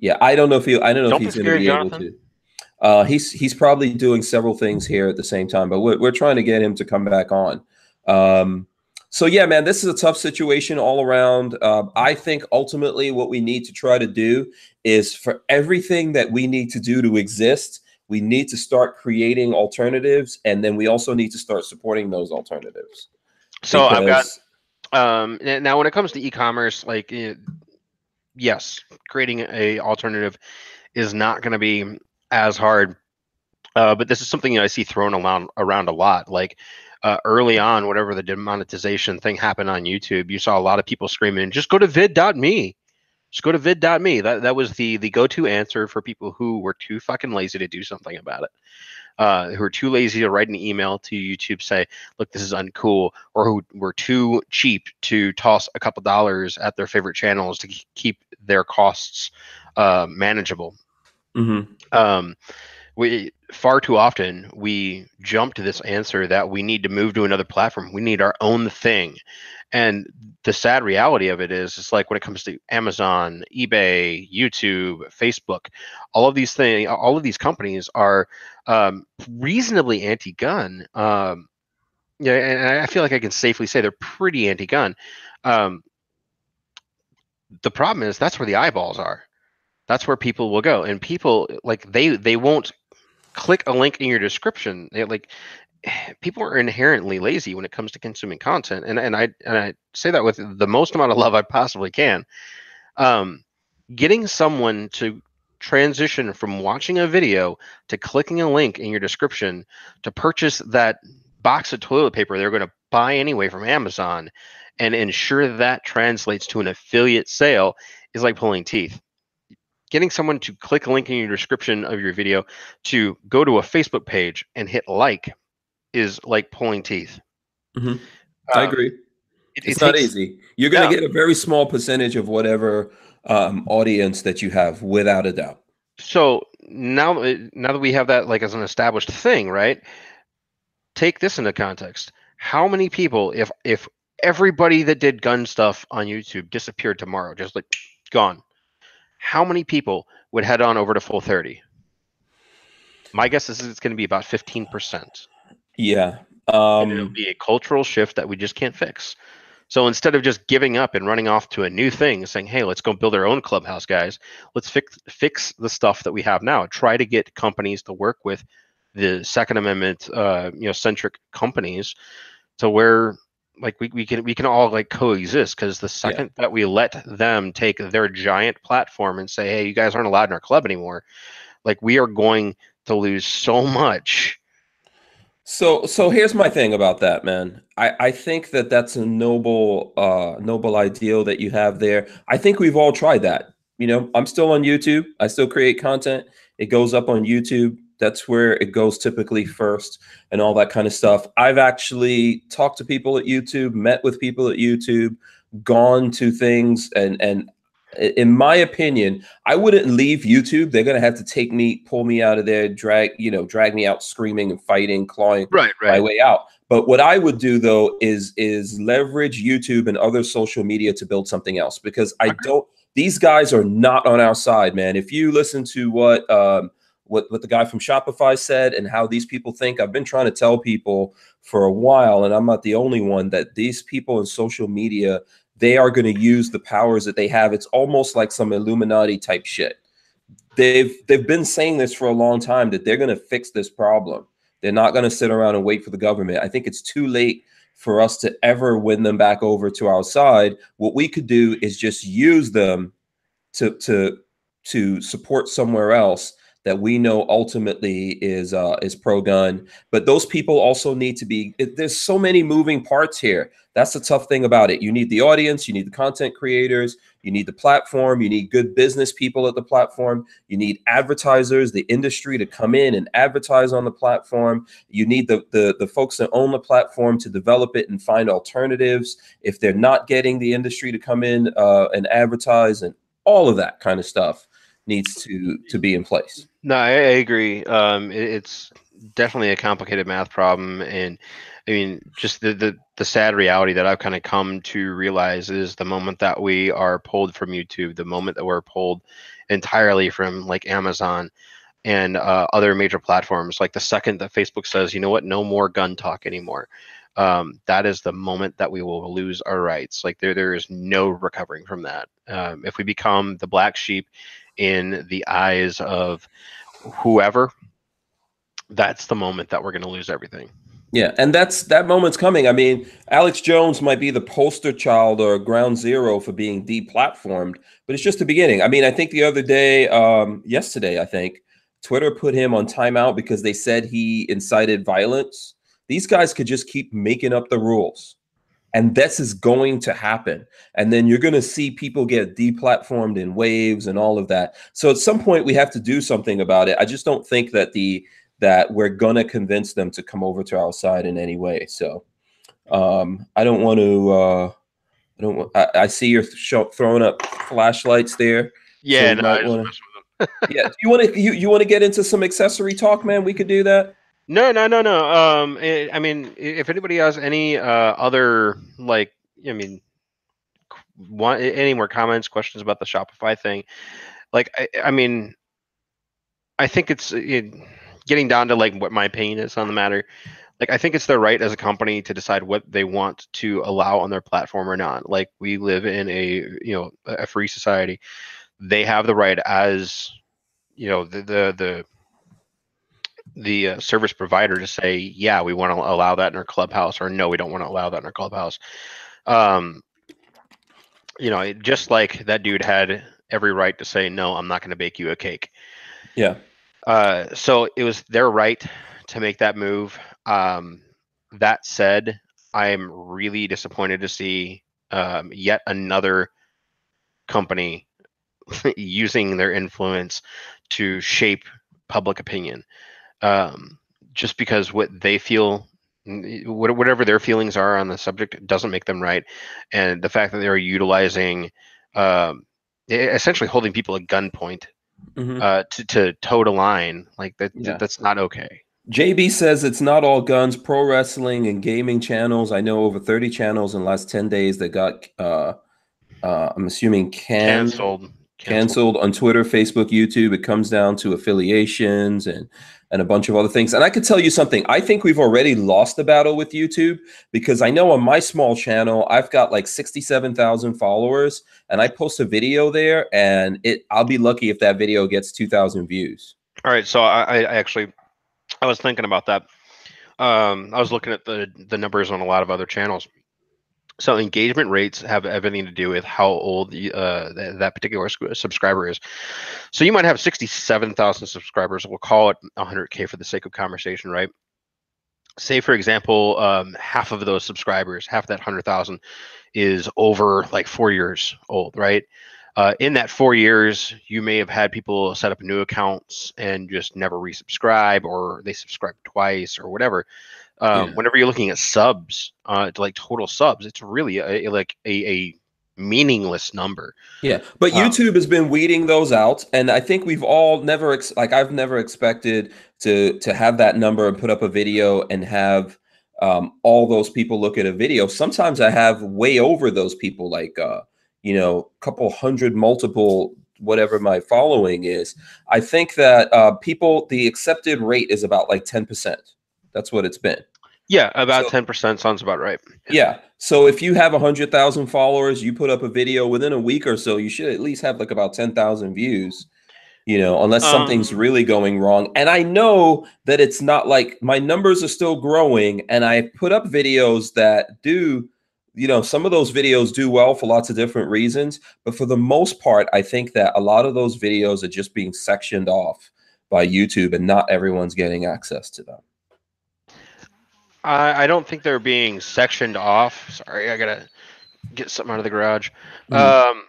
Yeah, I don't know if he. I don't know don't if he's going to be Jonathan. able to. Uh, he's he's probably doing several things here at the same time, but we're we're trying to get him to come back on. Um, so yeah, man, this is a tough situation all around. Uh, I think ultimately what we need to try to do is for everything that we need to do to exist, we need to start creating alternatives, and then we also need to start supporting those alternatives. So I've got um, now, when it comes to e-commerce, like it, yes, creating a alternative is not going to be as hard. Uh, but this is something I see thrown around around a lot. Like uh, early on, whatever the demonetization thing happened on YouTube, you saw a lot of people screaming, "Just go to vid.me." Just go to vid.me. That that was the the go-to answer for people who were too fucking lazy to do something about it uh, who are too lazy to write an email to YouTube, say, look, this is uncool, or who were too cheap to toss a couple dollars at their favorite channels to keep their costs uh, manageable. Mm-hmm. Um, we far too often we jump to this answer that we need to move to another platform. We need our own thing, and the sad reality of it is, it's like when it comes to Amazon, eBay, YouTube, Facebook, all of these things, all of these companies are um, reasonably anti-gun. Um, yeah, and I feel like I can safely say they're pretty anti-gun. Um, the problem is that's where the eyeballs are. That's where people will go, and people like they they won't click a link in your description. They, like people are inherently lazy when it comes to consuming content, and and I and I say that with the most amount of love I possibly can. Um, getting someone to transition from watching a video to clicking a link in your description to purchase that box of toilet paper they're going to buy anyway from Amazon and ensure that translates to an affiliate sale is like pulling teeth. Getting someone to click a link in your description of your video to go to a Facebook page and hit like is like pulling teeth. Mm-hmm. I um, agree. It, it's it not takes, easy. You're going to yeah. get a very small percentage of whatever um, audience that you have, without a doubt. So now, uh, now that we have that like as an established thing, right? Take this into context. How many people, if if everybody that did gun stuff on YouTube disappeared tomorrow, just like gone, how many people would head on over to Full 30? My guess is it's going to be about 15%. Yeah. Um, it'll be a cultural shift that we just can't fix. So instead of just giving up and running off to a new thing, saying, "Hey, let's go build our own clubhouse, guys. Let's fix fix the stuff that we have now. Try to get companies to work with the Second Amendment, uh, you know, centric companies, to where like we, we can we can all like coexist. Because the second yeah. that we let them take their giant platform and say, "Hey, you guys aren't allowed in our club anymore," like we are going to lose so much. So so here's my thing about that, man. I I think that that's a noble uh noble ideal that you have there. I think we've all tried that. You know, I'm still on YouTube. I still create content. It goes up on YouTube. That's where it goes typically first and all that kind of stuff. I've actually talked to people at YouTube, met with people at YouTube, gone to things and and in my opinion, I wouldn't leave YouTube. They're gonna have to take me, pull me out of there, drag, you know, drag me out screaming and fighting, clawing Right, my way out. But what I would do though is is leverage YouTube and other social media to build something else because I Okay. don't. These guys are not on our side, man. If you listen to what um, what what the guy from Shopify said and how these people think, I've been trying to tell people for a while, and I'm not the only one that these people in social media they are going to use the powers that they have. It's almost like some Illuminati type shit. They've they've been saying this for a long time that they're going to fix this problem. They're not going to sit around and wait for the government. I think it's too late for us to ever win them back over to our side. What we could do is just use them to to to support somewhere else that we know ultimately is uh, is pro gun. But those people also need to be. It, there's so many moving parts here. That's the tough thing about it. You need the audience, you need the content creators, you need the platform, you need good business people at the platform, you need advertisers, the industry to come in and advertise on the platform. You need the the, the folks that own the platform to develop it and find alternatives if they're not getting the industry to come in uh, and advertise and all of that kind of stuff needs to to be in place. No, I, I agree. Um, it, it's definitely a complicated math problem, and I mean, just the the, the sad reality that I've kind of come to realize is the moment that we are pulled from YouTube, the moment that we're pulled entirely from like Amazon and uh, other major platforms, like the second that Facebook says, you know what, no more gun talk anymore. Um, that is the moment that we will lose our rights. Like there, there is no recovering from that. Um, if we become the black sheep in the eyes of whoever, that's the moment that we're going to lose everything. Yeah, and that's that moment's coming. I mean, Alex Jones might be the poster child or ground zero for being deplatformed, but it's just the beginning. I mean, I think the other day, um, yesterday, I think Twitter put him on timeout because they said he incited violence. These guys could just keep making up the rules, and this is going to happen. And then you're going to see people get deplatformed in waves and all of that. So at some point, we have to do something about it. I just don't think that the that we're gonna convince them to come over to our side in any way. So um, I don't want to. Uh, I don't. wa- I, I see you're show, throwing up flashlights there. Yeah, you no, might I just wanna- mess with them. Yeah. Do you want to? You, you want to get into some accessory talk, man? We could do that. No, no, no, no. Um, I I mean, if anybody has any uh, other like, I mean, want any more comments, questions about the Shopify thing? Like, I, I mean, I think it's it, getting down to like what my opinion is on the matter. Like, I think it's their right as a company to decide what they want to allow on their platform or not. Like, we live in a you know a free society. They have the right as you know the the the the uh, service provider to say, yeah, we want to allow that in our clubhouse, or no, we don't want to allow that in our clubhouse. Um, you know, it- just like that dude had every right to say, no, I'm not going to bake you a cake. Yeah. Uh, so it was their right to make that move. Um, that said, I am really disappointed to see um, yet another company using their influence to shape public opinion. Um, just because what they feel, whatever their feelings are on the subject, doesn't make them right, and the fact that they are utilizing, um, essentially holding people at gunpoint Mhm. uh, to to toe the line, like that, Yeah. that's not okay. JB says it's not all guns, pro wrestling and gaming channels. I know over 30 channels in the last 10 days that got, uh, uh, I'm assuming canned, Canceled. canceled on Twitter, Facebook, YouTube. It comes down to affiliations and and a bunch of other things. And I could tell you something. I think we've already lost the battle with YouTube because I know on my small channel I've got like 67,000 followers and I post a video there and it I'll be lucky if that video gets 2,000 views. All right, so I, I actually I was thinking about that. Um, I was looking at the the numbers on a lot of other channels. So engagement rates have everything to do with how old uh, th- that particular subscriber is. So you might have 67,000 subscribers. We'll call it 100K for the sake of conversation, right? Say, for example, um, half of those subscribers, half of that 100,000 is over like four years old, right? Uh, in that four years, you may have had people set up new accounts and just never resubscribe, or they subscribe twice, or whatever. Um, yeah. Whenever you're looking at subs, uh, like total subs, it's really a, like a, a meaningless number. Yeah, but um, YouTube has been weeding those out, and I think we've all never ex- like I've never expected to to have that number and put up a video and have um, all those people look at a video. Sometimes I have way over those people, like uh, you know, a couple hundred, multiple whatever my following is. I think that uh, people the accepted rate is about like ten percent. That's what it's been. Yeah, about ten so, percent sounds about right. Yeah. So if you have a hundred thousand followers, you put up a video within a week or so, you should at least have like about ten thousand views. You know, unless something's um, really going wrong. And I know that it's not like my numbers are still growing, and I put up videos that do you know, some of those videos do well for lots of different reasons, but for the most part, I think that a lot of those videos are just being sectioned off by YouTube and not everyone's getting access to them. I, I don't think they're being sectioned off. Sorry, I gotta get something out of the garage. Mm-hmm. Um,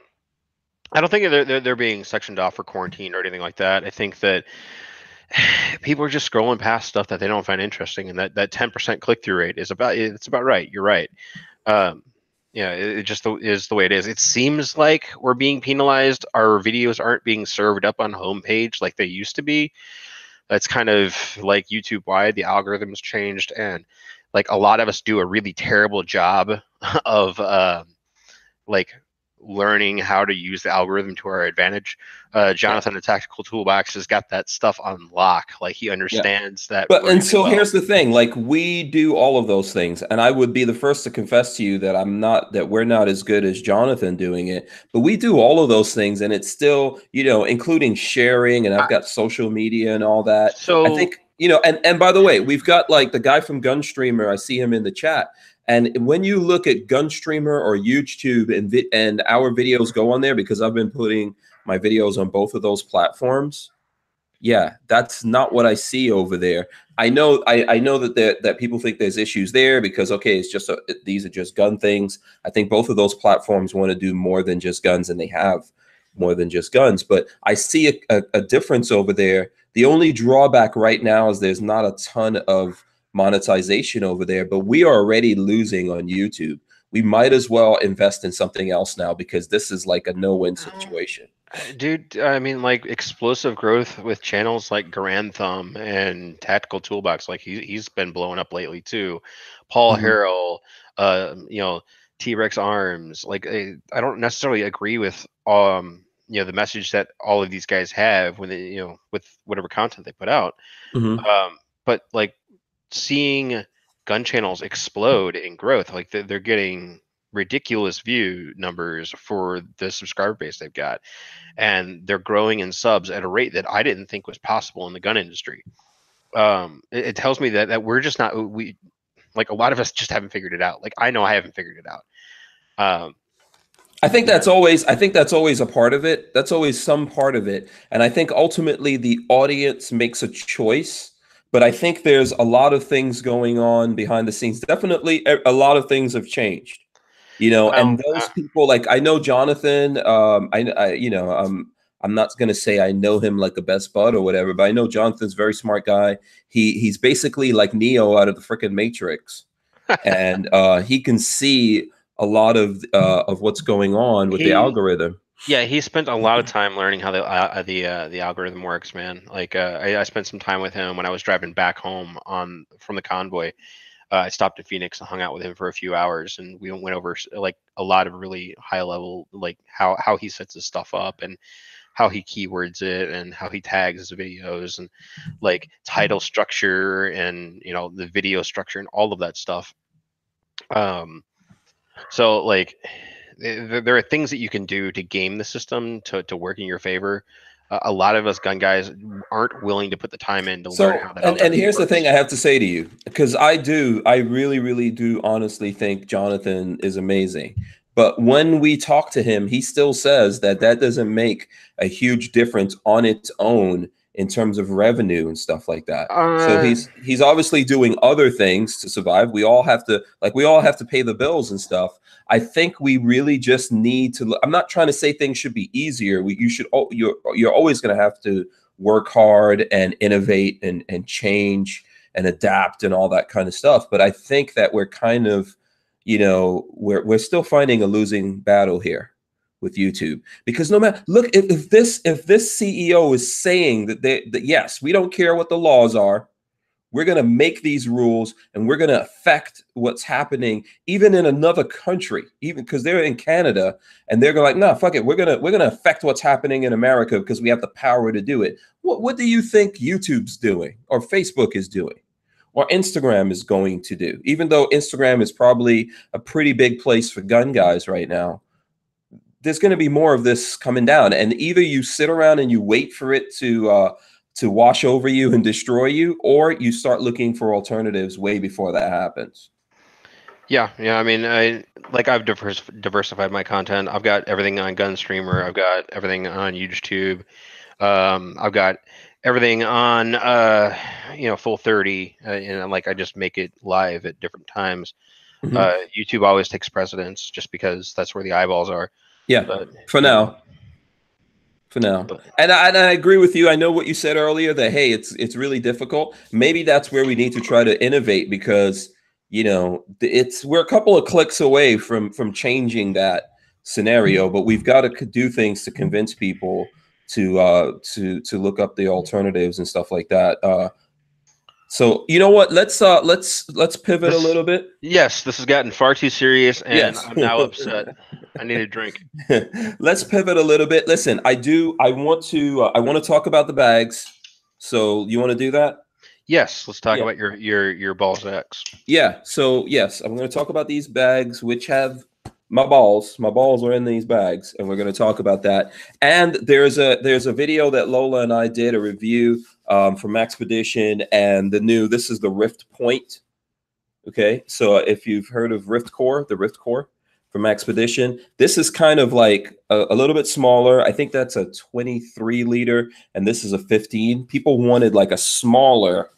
I don't think they're, they're they're being sectioned off for quarantine or anything like that. I think that people are just scrolling past stuff that they don't find interesting, and that that ten percent click through rate is about it's about right. You're right. Um, yeah, it, it just is the way it is. It seems like we're being penalized. Our videos aren't being served up on homepage like they used to be that's kind of like YouTube wide. The algorithms changed, and like a lot of us do a really terrible job of uh, like learning how to use the algorithm to our advantage. Uh, Jonathan, the Tactical Toolbox, has got that stuff on lock. Like he understands yeah. that. But and so well. here's the thing: like we do all of those things, and I would be the first to confess to you that I'm not that we're not as good as Jonathan doing it. But we do all of those things, and it's still you know, including sharing, and I've got social media and all that. So I think you know, and and by the way, we've got like the guy from Gunstreamer. I see him in the chat. And when you look at Gunstreamer or YouTube and vi- and our videos go on there because I've been putting my videos on both of those platforms. Yeah, that's not what I see over there. I know I, I know that there, that people think there's issues there because okay, it's just a, these are just gun things. I think both of those platforms want to do more than just guns, and they have more than just guns. But I see a, a, a difference over there. The only drawback right now is there's not a ton of monetization over there, but we are already losing on YouTube. We might as well invest in something else now because this is like a no-win situation. Dude, I mean, like explosive growth with channels like Garand Thumb and Tactical Toolbox, like he he's been blowing up lately too. Paul mm-hmm. Harrell, uh, you know, T Rex Arms. Like I, I don't necessarily agree with um you know the message that all of these guys have when they you know with whatever content they put out. Mm-hmm. Um, but like seeing gun channels explode in growth. Like they're, getting ridiculous view numbers for the subscriber base they've got, and they're growing in subs at a rate that I didn't think was possible in the gun industry. Um, it, it tells me that that we're just not we like a lot of us just haven't figured it out. Like I know I haven't figured it out. Um, I think that's always I think that's always a part of it. That's always some part of it. And I think ultimately the audience makes a choice but I think there's a lot of things going on behind the scenes. Definitely, a lot of things have changed. You know, and those people, like I know Jonathan. Um, I, I you know, um, I'm not going to say I know him like a best bud or whatever, but I know Jonathan's very smart guy. He he's basically like Neo out of the freaking Matrix, and uh, he can see a lot of uh, of what's going on with he, the algorithm. Yeah, he spent a lot of time learning how the uh, the uh, the algorithm works, man. Like uh, I, I, spent some time with him when I was driving back home on from the convoy. Uh, I stopped at Phoenix and hung out with him for a few hours, and we went over like a lot of really high level, like how how he sets his stuff up and how he keywords it and how he tags his videos and like title structure and you know the video structure and all of that stuff. Um, so like there are things that you can do to game the system to, to work in your favor. uh, a lot of us gun guys aren't willing to put the time in to So, learn how that. and, and here's the thing I have to say to you, because I do, I really, really do honestly think Jonathan is amazing. But when we talk to him, he still says that that doesn't make a huge difference on its own in terms of revenue and stuff like that. so Uh, he's he's obviously doing other things to survive. We all have to like we all have to pay the bills and stuff. I think we really just need to. I'm not trying to say things should be easier. We, you should you're you're always going to have to work hard and innovate and and change and adapt and all that kind of stuff. But I think that we're kind of, you know, we're we're still finding a losing battle here with YouTube. Because no matter look if, if this if this CEO is saying that they that yes we don't care what the laws are we're going to make these rules and we're going to affect what's happening even in another country even because they're in canada and they're going like no fuck it we're going to we're going to affect what's happening in america because we have the power to do it. What, what do you think youtube's doing or facebook is doing or instagram is going to do? Even though instagram is probably a pretty big place for gun guys right now there's going to be more of this coming down and either you sit around and you wait for it to uh, to wash over you and destroy you or you start looking for alternatives way before that happens Yeah, yeah. I mean, I like I've divers- diversified my content. I've got everything on Gunstreamer. I've got everything on YouTube. Um, I've got everything on uh, you know full thirty, uh, and like I just make it live at different times. Mhm. Uh, YouTube always takes precedence just because that's where the eyeballs are. Yeah But for now. For now. But- and I, and I agree with you. I know what you said earlier that hey it's it's really difficult. Maybe that's where we need to try to innovate because you know it's we're a couple of clicks away from from changing that scenario but we've got to do things to convince people to uh to to look up the alternatives and stuff like that. Uh so you know what let's uh let's let's pivot a little bit yes, this has gotten far too serious, and Yes. I'm now upset. I need a drink. let's pivot a little bit listen i do i want to uh, i want to talk about the bags so you want to do that Yes, let's talk Yeah. about your your your balls X. yeah so yes i'm going to talk about these bags which have my balls my balls are in these bags and we're going to talk about that. And there's a there's a video that lola and i did a review um, from Maxpedition and the new this is the Riftpoint. Okay so if you've heard of Riftcore the Riftcore from Maxpedition this is kind of like a, a little bit smaller. I think that's a 23 liter and this is a 15 people wanted like a smaller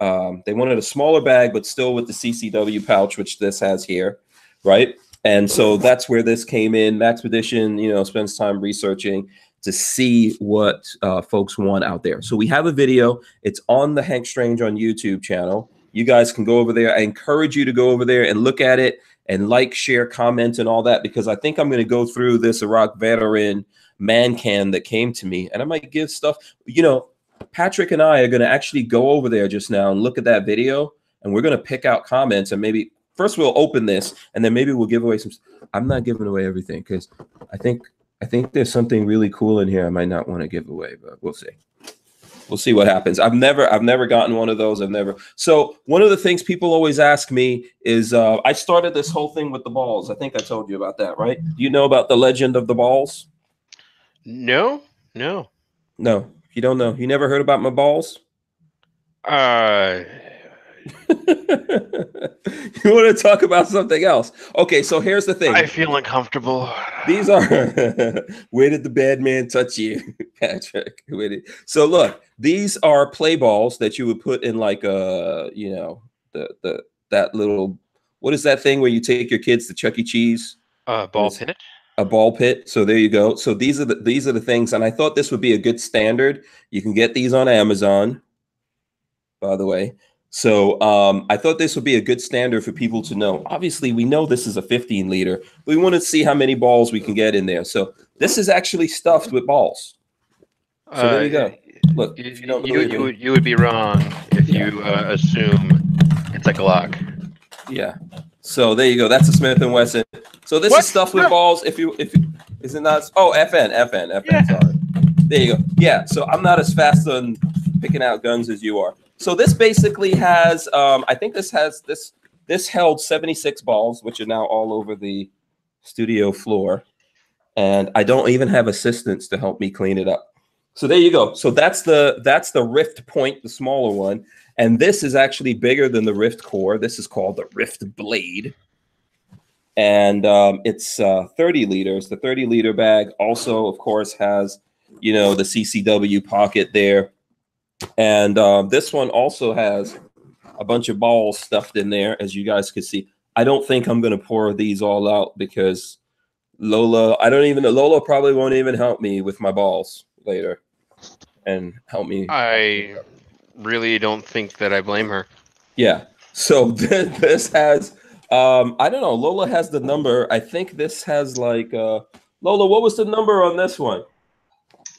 um, they wanted a smaller bag but still with the ccw pouch which this has here right and so that's where this came in. Maxpedition you know spends time researching to see what uh, folks want out there. So we have a video. It's on the hank strange on youtube channel. You guys can go over there. I encourage you to go over there and look at it and like share comment and all that because i think i'm going to go through this iraq veteran man can that came to me and i might give stuff. You know patrick and i are going to actually go over there just now and look at that video and we're going to pick out comments and maybe first we'll open this and then maybe we'll give away some i'm not giving away everything because i think i think there's something really cool in here i might not want to give away but we'll see. We'll see what happens. I've never i've never gotten one of those i've never so one of the things people always ask me is uh, i started this whole thing with the balls. I think i told you about that right? Do you know about the legend of the balls? No, no. no. You don't know? You never heard about my balls? Uh, you want to talk about something else okay so here's the thing I feel uncomfortable. These are where did the bad man touch you, Patrick? Where did- so look, these are play balls that you would put in like a you know the the that little what is that thing where you take your kids to Chuck E. Cheese? Uh, ball pit. A ball pit. So there you go. So these are the these are the things, and I thought this would be a good standard. You can get these on Amazon, by the way. So um, I thought this would be a good standard for people to know. Obviously, we know this is a 15 liter. But we want to see how many balls we can get in there. So this is actually stuffed with balls. So there you go. Look, You, you you, you would, you would be wrong if you uh, assume it's like a lock. Yeah. So there you go. That's a Smith and Wesson. So this What? is stuffed with No. balls. If you if you, is it not? Oh, FN, FN, FN. Yeah. Sorry. There you go. Yeah. So I'm not as fast on picking out guns as you are. So this basically has. Um, I think this has this. This held 76 balls, which are now all over the studio floor, and I don't even have assistants to help me clean it up. So there you go. So that's the that's the Riftpoint, the smaller one, and this is actually bigger than the Riftcore. This is called the Riftblade, and um, it's uh, 30 liters. The 30 liter bag also, of course, has you know the CCW pocket there, and um, this one also has a bunch of balls stuffed in there, as you guys can see. I don't think I'm going to pour these all out because Lola, I don't even know. Lola probably won't even help me with my balls later and help me. I really don't think that I blame her. Yeah. So this has um I don't know, Lola has the number. I think this has like uh Lola, what was the number on this one?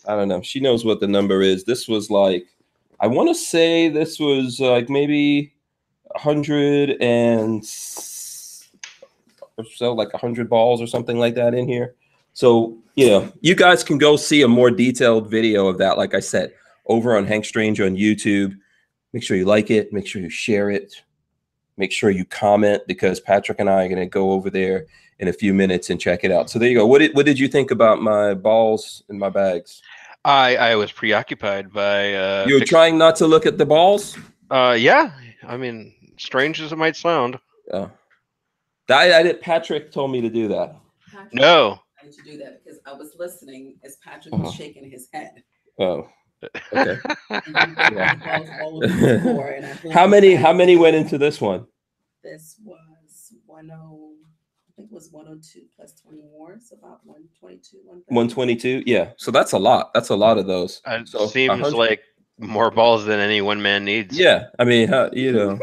I don't know. She knows what the number is. This was like I want to say this was uh, like maybe 100 and or so like 100 balls or something like that in here. So, you know, you guys can go see a more detailed video of that, like I said, over on Hank Strange on YouTube. Make sure you like it, make sure you share it, make sure you comment because Patrick and I are going to go over there in a few minutes and check it out. So there you go. What did what did you think about my balls and my bags? I I was preoccupied by uh You were fix- trying not to look at the balls? uh yeah, I mean, strange as it might sound. Oh. I, I did Patrick told me to do that. Patrick, No. Why did you do that? Because I was listening as Patrick Uh-huh. was shaking his head. Oh. Okay. And you put the balls all over the floor, and I How many how many went into this one? This was 10, I think it was 102 plus 20 more, so about 122, 130. 122? Yeah. So that's a lot. That's a lot of those. It So, seems 100 like more balls than any one man needs. Yeah. I mean, how, you know,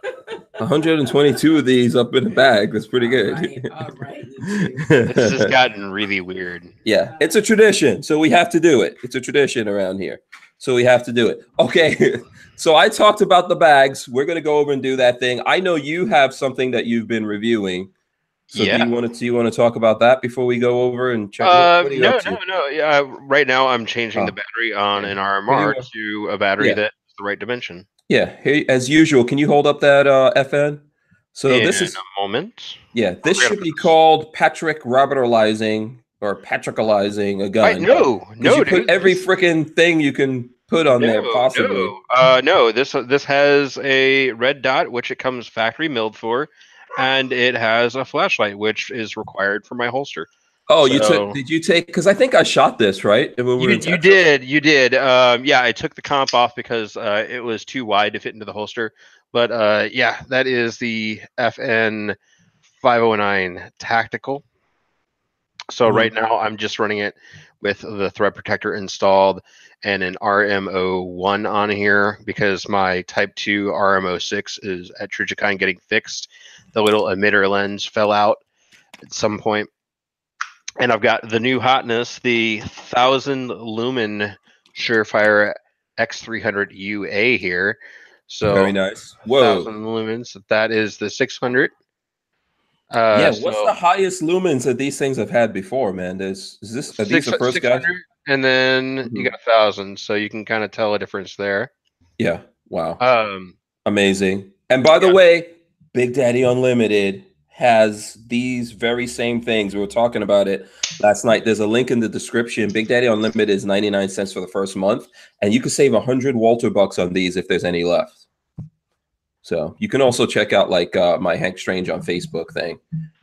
122 of these up in a bag. That's pretty All right, good. all right, you. This has gotten really weird. yeah. It's a tradition. So we have to do it. It's a tradition around here. So we have to do it. Okay. So I talked about the bags. We're going to go over and do that thing. I know you have something that you've been reviewing. So Yeah. do you want to do you want to talk about that before we go over and check? Uh, what are you no, up to? no, no. Yeah, right now I'm changing Oh. the battery on an RMR to a battery Yeah. that's the right dimension. Yeah, hey, as usual, can you hold up that uh, FN? So this is a moment. yeah, this should be this. called Patrick Robertalizing or Patrickalizing a gun. I, no, 'Cause no, you dude. put every this- freaking thing you can put on there possibly. No, uh, no. This this has a red dot, which it comes factory milled for, and it has a flashlight, which is required for my holster. Oh, you So- took? Did you take? Because I think I shot this right. We You, you did, you did. Um, yeah, I took the comp off because uh, it was too wide to fit into the holster. But uh, yeah, that is the FN 509 tactical. So Mhm. right now I'm just running it with the thread protector installed and an RMO1 on here because my Type 2 RMO6 is at Trijicon getting fixed. The little emitter lens fell out at some point. And I've got the new hotness, the 1000 lumen Surefire X300 UA here. So Very nice. Whoa. 1000 lumens. That is the 600. Uh, yeah. What's so- the highest lumens that these things have had before, man? Is is this are these the first guys? and then you Mhm. got a thousand, so you can kind of tell a difference there. Yeah. Wow. Um, Amazing. And by the way, Big Daddy Unlimited has these very same things. We were talking about it last night. There's a link in the description. Big Daddy Unlimited is 99 cents for the first month, and you can save 100 Walter bucks on these if there's any left. So you can also check out like uh, my Hank Strange on Facebook thing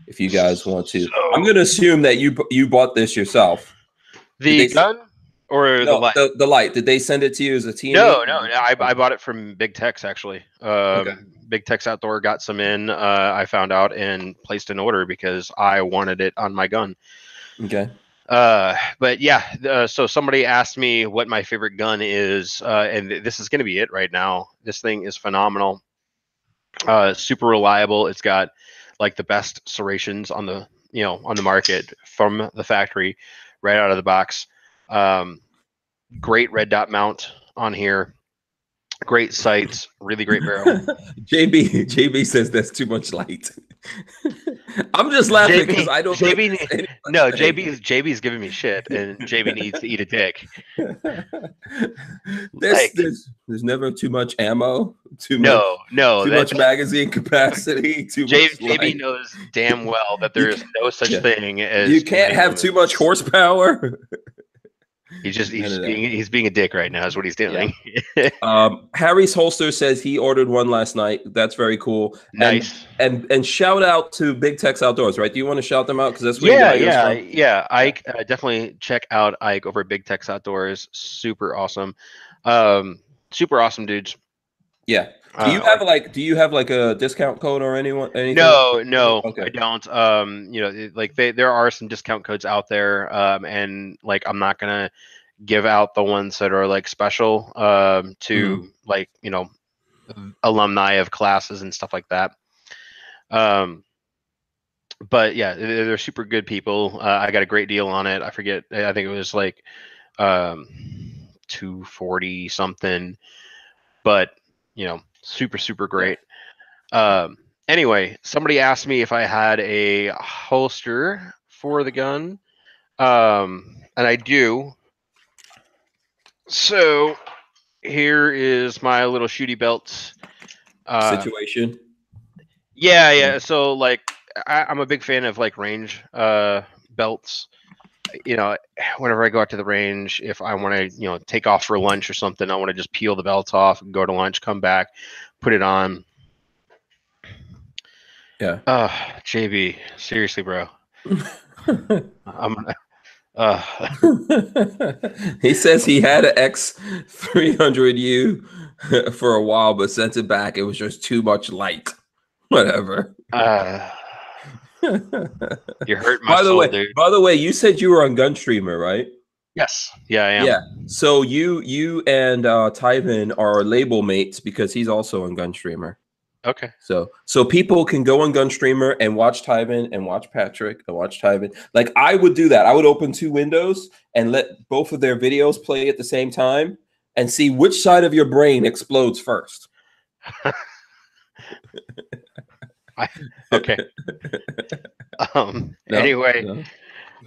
if you guys want to. So- I'm going to assume that you you bought this yourself. the gun or the light? the, the light. Did they send it to you as a team? No, no, no, I, I bought it from Big Tex actually. Um, Okay. Big Tex Outdoor got some in. Uh, I found out and placed an order because I wanted it on my gun. Okay. Uh, but yeah, uh, so somebody asked me what my favorite gun is, uh, and th- this is going to be it right now. This thing is phenomenal, uh, super reliable. It's got like the best serrations on the you know on the market from the factory, right out of the box. Um, great red dot mount on here. Great sights, really great barrel. JB JB says that's too much light. I'm just laughing because I don't. JB No, such thing. JB's JB's giving me shit, and JB needs to eat a dick. there's, Like- there's there's never too much ammo, too No, no, too much magazine capacity, too J- much. JB light. knows damn well that there is no such thing as You can't have too much horsepower. He's just he's None of that. being, he's being a dick right now. Is what he's doing. Um, Harry's holster says he ordered one last night. That's very cool. And- nice. And and shout out to Big Tex Outdoors, right? Do you want to shout them out because that's where you yeah, got yeah, from? yeah. Ike, uh, definitely check out Ike over at Big Tex Outdoors. Super awesome, um, super awesome dudes. Yeah. Do you Uh, have like do you have like a discount code or anyone anything? No, no, Okay. I don't. Um, you know, like they, there are some discount codes out there, um, and like I'm not gonna give out the ones that are like special um, to Mm-hmm. like you know alumni of classes and stuff like that. Um, but yeah, they- they're super good people. Uh, I got a great deal on it. I forget. I think it was like um, two forty something, but you know, super super great. Um, anyway, somebody asked me if I had a holster for the gun, um, and I do. So here is my little shooty belt. Uh, situation. yeah, yeah. So like, I, I'm a big fan of like range uh, belts. You know, whenever I go out to the range, if I want to, you know, take off for lunch or something, I want to just peel the belt off and go to lunch, come back, put it on. Yeah. Uh, JB, seriously, bro. I'm. Uh, he says he had an X300U for a while, but sent it back. It was just too much light. Whatever. uh, you hurt my by the soul, way, dude. by the way, you said you were on Gunstreamer, right? Yes. Yeah, I am. Yeah. So you you and uh Tyven are label mates because he's also on Gunstreamer. Okay. So so people can go on Gunstreamer and watch Tyven and watch Patrick and watch Tyven. Like I would do that. I would open two windows and let both of their videos play at the same time and see which side of your brain explodes first. Okay. um. No? Anyway, No?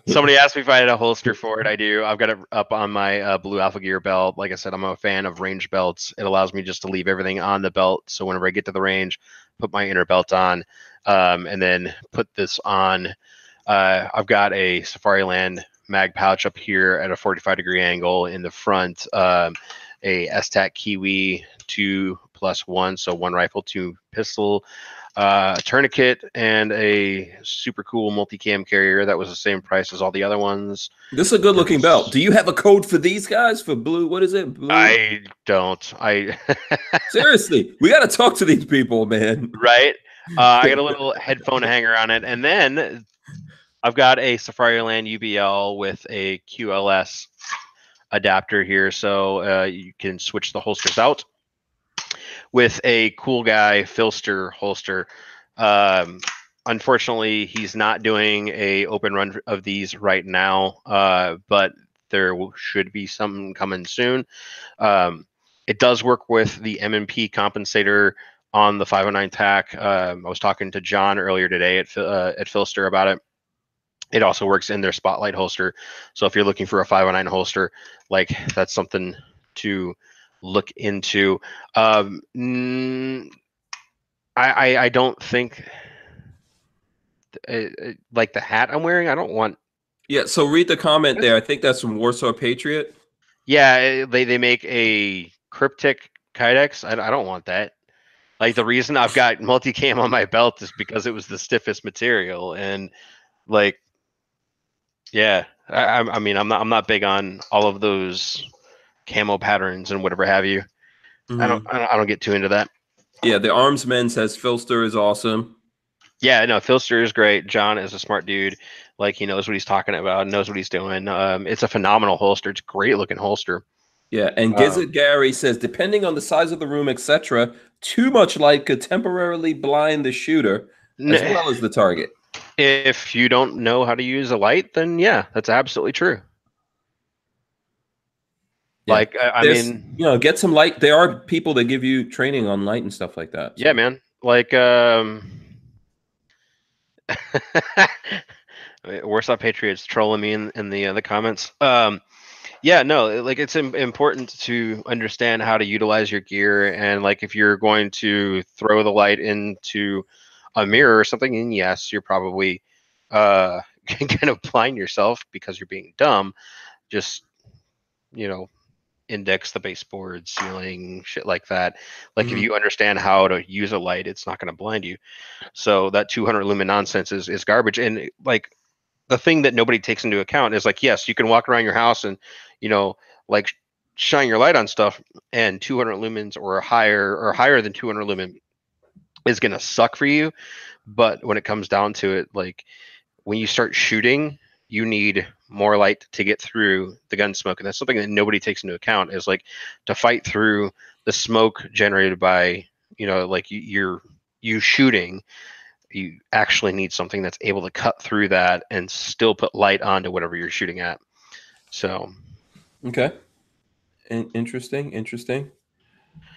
somebody asked me if I had a holster for it. I do. I've got it up on my uh, Blue Alpha Gear belt. Like I said, I'm a fan of range belts. It allows me just to leave everything on the belt. So whenever I get to the range, put my inner belt on, um, and then put this on. Uh, I've got a Safariland mag pouch up here at a 45 degree angle in the front. Um, a STAC Kiwi two plus one, so one rifle, two pistol, uh, a tourniquet, and a super cool multicam carrier that was the same price as all the other ones. This is a good looking belt. Do you have a code for these guys for blue? What is it? Blue? I don't. I Seriously, we got to talk to these people, man. right. Uh, I got a little headphone hanger on it, and then I've got a Safariland UBL with a QLS adapter here, so uh, you can switch the holsters out with a cool guy PHLster holster. Um, unfortunately, he's not doing a open run of these right now, uh, but there should be something coming soon. Um, it does work with the M&P compensator on the 509 TAC. Um, I was talking to John earlier today at uh, at PHLster about it. It also works in their Spotlight holster. So if you're looking for a 509 holster, like that's something to look into. Um, I, I I don't think uh, uh, like the hat I'm wearing. I don't want. Yeah, so read the comment there. I think that's from Warsaw Patriot. Yeah, uh, they they make a Kryptek kydex. I, I don't want that. Like the reason I've got multicam on my belt is because it was the stiffest material, and like, yeah, I, I I mean I'm not I'm not big on all of those camo patterns and whatever have you. I don't I don't I don't get too into that. Yeah, the Armsman says PHLster is awesome. Yeah, no, PHLster is great. John is a smart dude. Like he knows what he's talking about, knows what he's doing. Um, it's a phenomenal holster. It's a great looking holster. Yeah, and Um, Gary says depending on the size of the room, etc., too much light could temporarily blind the shooter as N- well as the target. If you don't know how to use a light, then yeah, that's absolutely true. Yeah. Like I, I mean, You know, get some light. There are people that give you training on light and stuff like that. so- yeah, man. Like um, Warsaw Patriots trolling me in, in the uh, the comments. Um, yeah, no, like it's im- important to understand how to utilize your gear, and like if you're going to throw the light into a mirror or something, and yes, you're probably uh, going to blind yourself because you're being dumb. Just you know, index the baseboard, ceiling, shit like that. Like Mhm. if you understand how to use a light, it's not going to blind you. So that 200 lumen nonsense is is garbage. And like the thing that nobody takes into account is like, yes, you can walk around your house and you know, like shine your light on stuff, and 200 lumens or higher or higher than 200 lumen is going to suck for you. But when it comes down to it, like when you start shooting, you need more light to get through the gun smoke. And that's something that nobody takes into account is like to fight through the smoke generated by, you know, like you, you're you shooting, you actually need something that's able to cut through that and still put light onto whatever you're shooting at. So Okay. In- interesting. Interesting.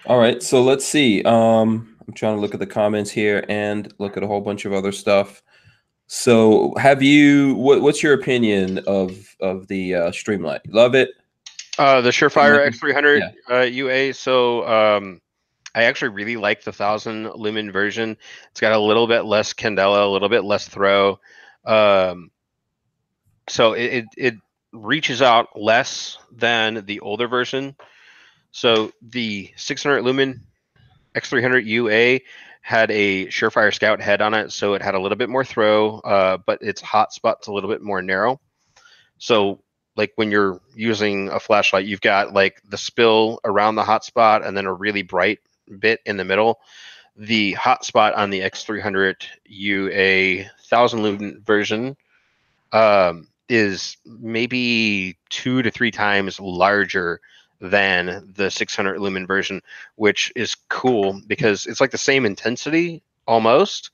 All right. So let's see. Um, I'm trying to look at the comments here and look at a whole bunch of other stuff. So, have you? What, what's your opinion of of the uh, Streamlight? Love it. Uh, the Surefire X300 uh, UA. So um, I actually really like the thousand lumen version. It's got a little bit less candela, a little bit less throw. Um, so it, it it reaches out less than the older version. So the 600 lumen X300 UA had a Surefire Scout head on it, so it had a little bit more throw, uh, but its hotspot's a little bit more narrow. So like when you're using a flashlight, you've got like the spill around the hotspot and then a really bright bit in the middle. The hotspot on the X300 UA 1000 lumen version um, is maybe two to three times larger than the 600 lumen version, which is cool because it's like the same intensity almost.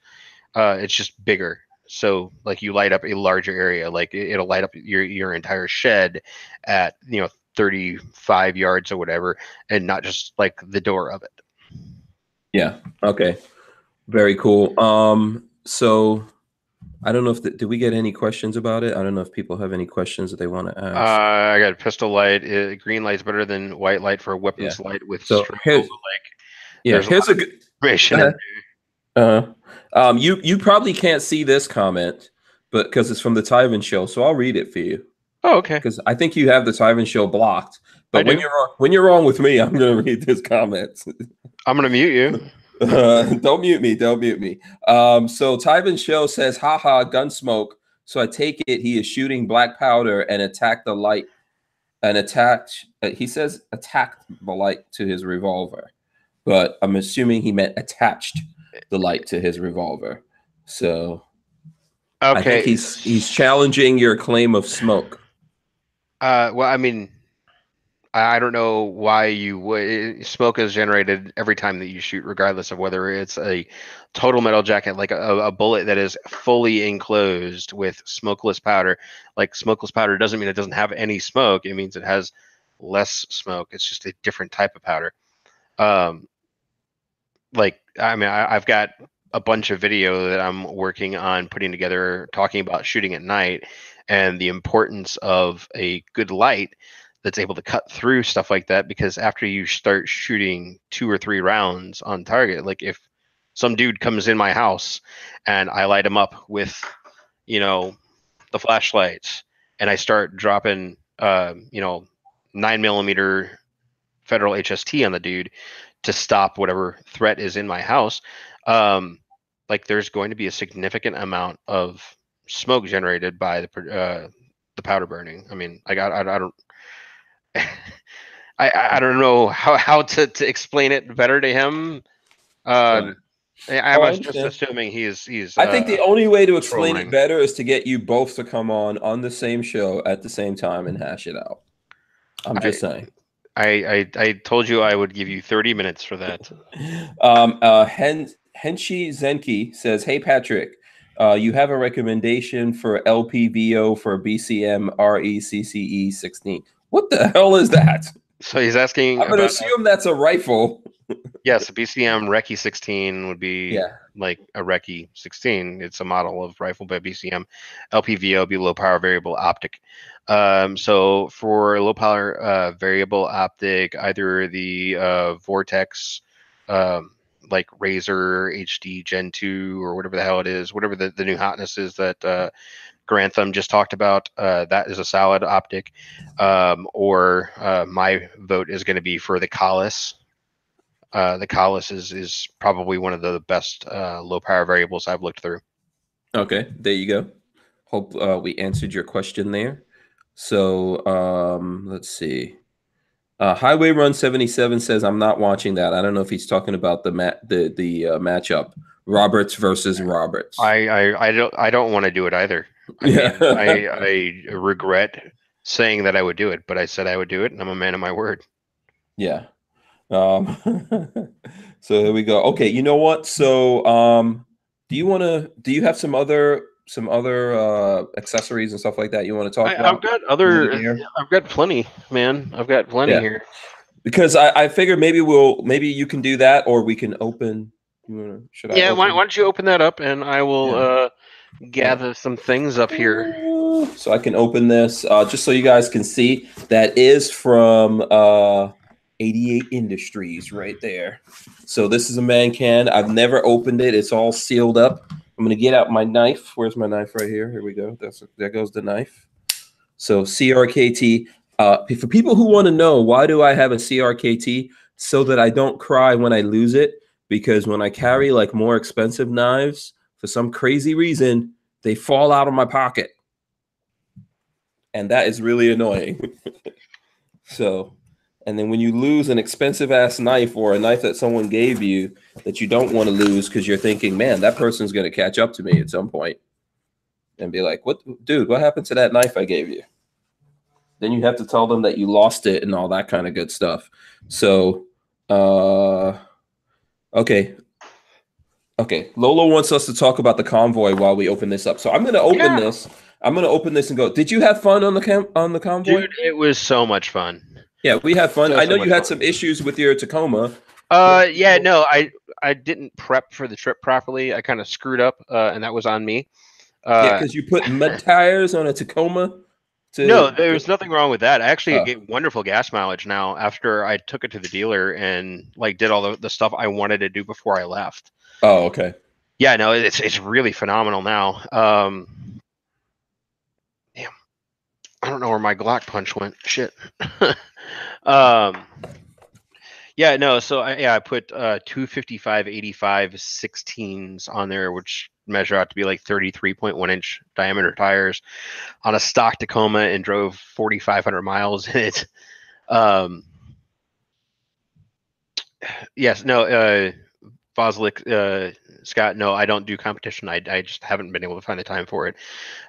Uh, it's just bigger. So like you light up a larger area, like it- it'll light up your your entire shed at you know 35 yards or whatever, and not just like the door of it. Yeah. Okay. Very cool. Um. So, I don't know if the, did we get any questions about it. I don't know if people have any questions that they want to Uh, ask. I got pistol light. Uh, green light's better than white light for a weapons light with So here's- like yeah. a Here's a good. information. Uh-huh. Uh, um, you you probably can't see this comment, but because it's from the Tyven show, so I'll read it for you Oh, okay. because I think you have the Tyven show blocked. But I when do. you're wrong, when you're wrong with me, I'm gonna read this comment. I'm gonna mute you. Uh, don't mute me. Don't mute me. Um, so Tyven show says, "Haha, gun smoke." So I take it he is shooting black powder and attacked the light, and attacked. Uh, he says attacked the light to his revolver, but I'm assuming he meant attached the light to his revolver. So I Okay. think he's he's challenging your claim of smoke. Uh, well, I mean, I don't know why you would. Smoke is generated every time that you shoot, regardless of whether it's a total metal jacket, like a, a bullet that is fully enclosed with smokeless powder. Like smokeless powder doesn't mean it doesn't have any smoke. It means it has less smoke. It's just a different type of powder. Um, like I mean, I, I've got a bunch of video that I'm working on putting together, talking about shooting at night and the importance of a good light that's able to cut through stuff like that because after you start shooting two or three rounds on target like if some dude comes in my house and i light him up with you know the flashlights and i start dropping uh, you know nine millimeter federal hst on the dude to stop whatever threat is in my house um, like there's going to be a significant amount of smoke generated by the uh, the powder burning. I mean, I got I, I don't I I I don't know how how to, to explain it better to him. Um, I, I Oh, I was just understand. assuming he's he's. I think the uh, only way to explain trolling. it better is to get you both to come on on the same show at the same time and hash it out. I'm just saying. I, I I told you I would give you 30 minutes for that. Um, uh, Hen Henshi Zenki says, "Hey Patrick, uh, you have a recommendation for LPVO for BCM RECCE 16. What the hell is that? So he's asking I'm gonna assume that's a rifle. yes, a BCM Recce 16 would be Yeah. like a Recce 16. It's a model of rifle by BCM. LPVO be low power variable optic. Um, so for low power uh, variable optic, either the uh, Vortex, um, like Razor HD Gen 2 or whatever the hell it is, whatever the, the new hotness is that uh, Garand Thumb just talked about. Uh, that is a solid optic. Um, or uh, my vote is going to be for the Kahles. Uh, the Kahles is is probably one of the best uh, low power variables I've looked through. Okay, there you go. Hope uh, we answered your question there. So um, let's see. Uh, Highway Run seventy seven says I'm not watching that. I don't know if he's talking about the mat the the uh, matchup Roberts versus Roberts. I I, I don't I don't want to do it either. I Yeah. mean, I I regret saying that I would do it, but I said I would do it, and I'm a man of my word. Yeah. Um, so there we go. Okay, you know what? So um, do you want to? Do you have some other some other uh, accessories and stuff like that you want to talk I, about? I've got other. I've got plenty, man. I've got plenty Yeah. here. Because I, I figured maybe we'll maybe you can do that, or we can open. You wanna, should I? Yeah, why, why don't you open that up, and I will Yeah. uh, gather some things up here. So I can open this uh, just so you guys can see. That is from uh, 88 Industries right there. So this is a man can. I've never opened it. It's all sealed up. I'm gonna get out my knife. Where's my knife? Right here. Here we go. That's there goes the knife. So CRKT. Uh, for people who want to know why do I have a CRKT, so that I don't cry when I lose it. Because when I carry like more expensive knives, for some crazy reason, they fall out of my pocket and that is really annoying. so, and then when you lose an expensive ass knife or a knife that someone gave you that you don't want to lose because you're thinking, man, that person's going to catch up to me at some point and be like, what, dude, what happened to that knife I gave you? Then you have to tell them that you lost it and all that kind of good stuff. So, uh, okay. Okay, Lolo wants us to talk about the convoy while we open this up. So I'm going to open Yeah. this. I'm going to open this and go. Did you have fun on the cam- on the convoy? Dude, it was so much fun. Yeah, we had fun. So, I know much you had fun. some issues with your Tacoma. Uh, yeah, no, I I didn't prep for the trip properly. I kind of screwed up, uh, and that was on me. yeah, Uh, because you put mud tires on a Tacoma. To, no, there's nothing wrong with that. I actually Oh. get wonderful gas mileage now after I took it to the dealer and like did all the, the stuff I wanted to do before I left. Oh, okay. Yeah, no, it's it's really phenomenal now. Um, damn, I don't know where my Glock punch went. Shit. um, yeah, no. So I, yeah, I put uh 255, 85, 16s on there, which measure out to be like 33.1 inch diameter tires on a stock Tacoma and drove 4,500 miles in it. Um, yes, no, uh, Foslick, uh, Scott, no, I don't do competition. I, I just haven't been able to find the time for it.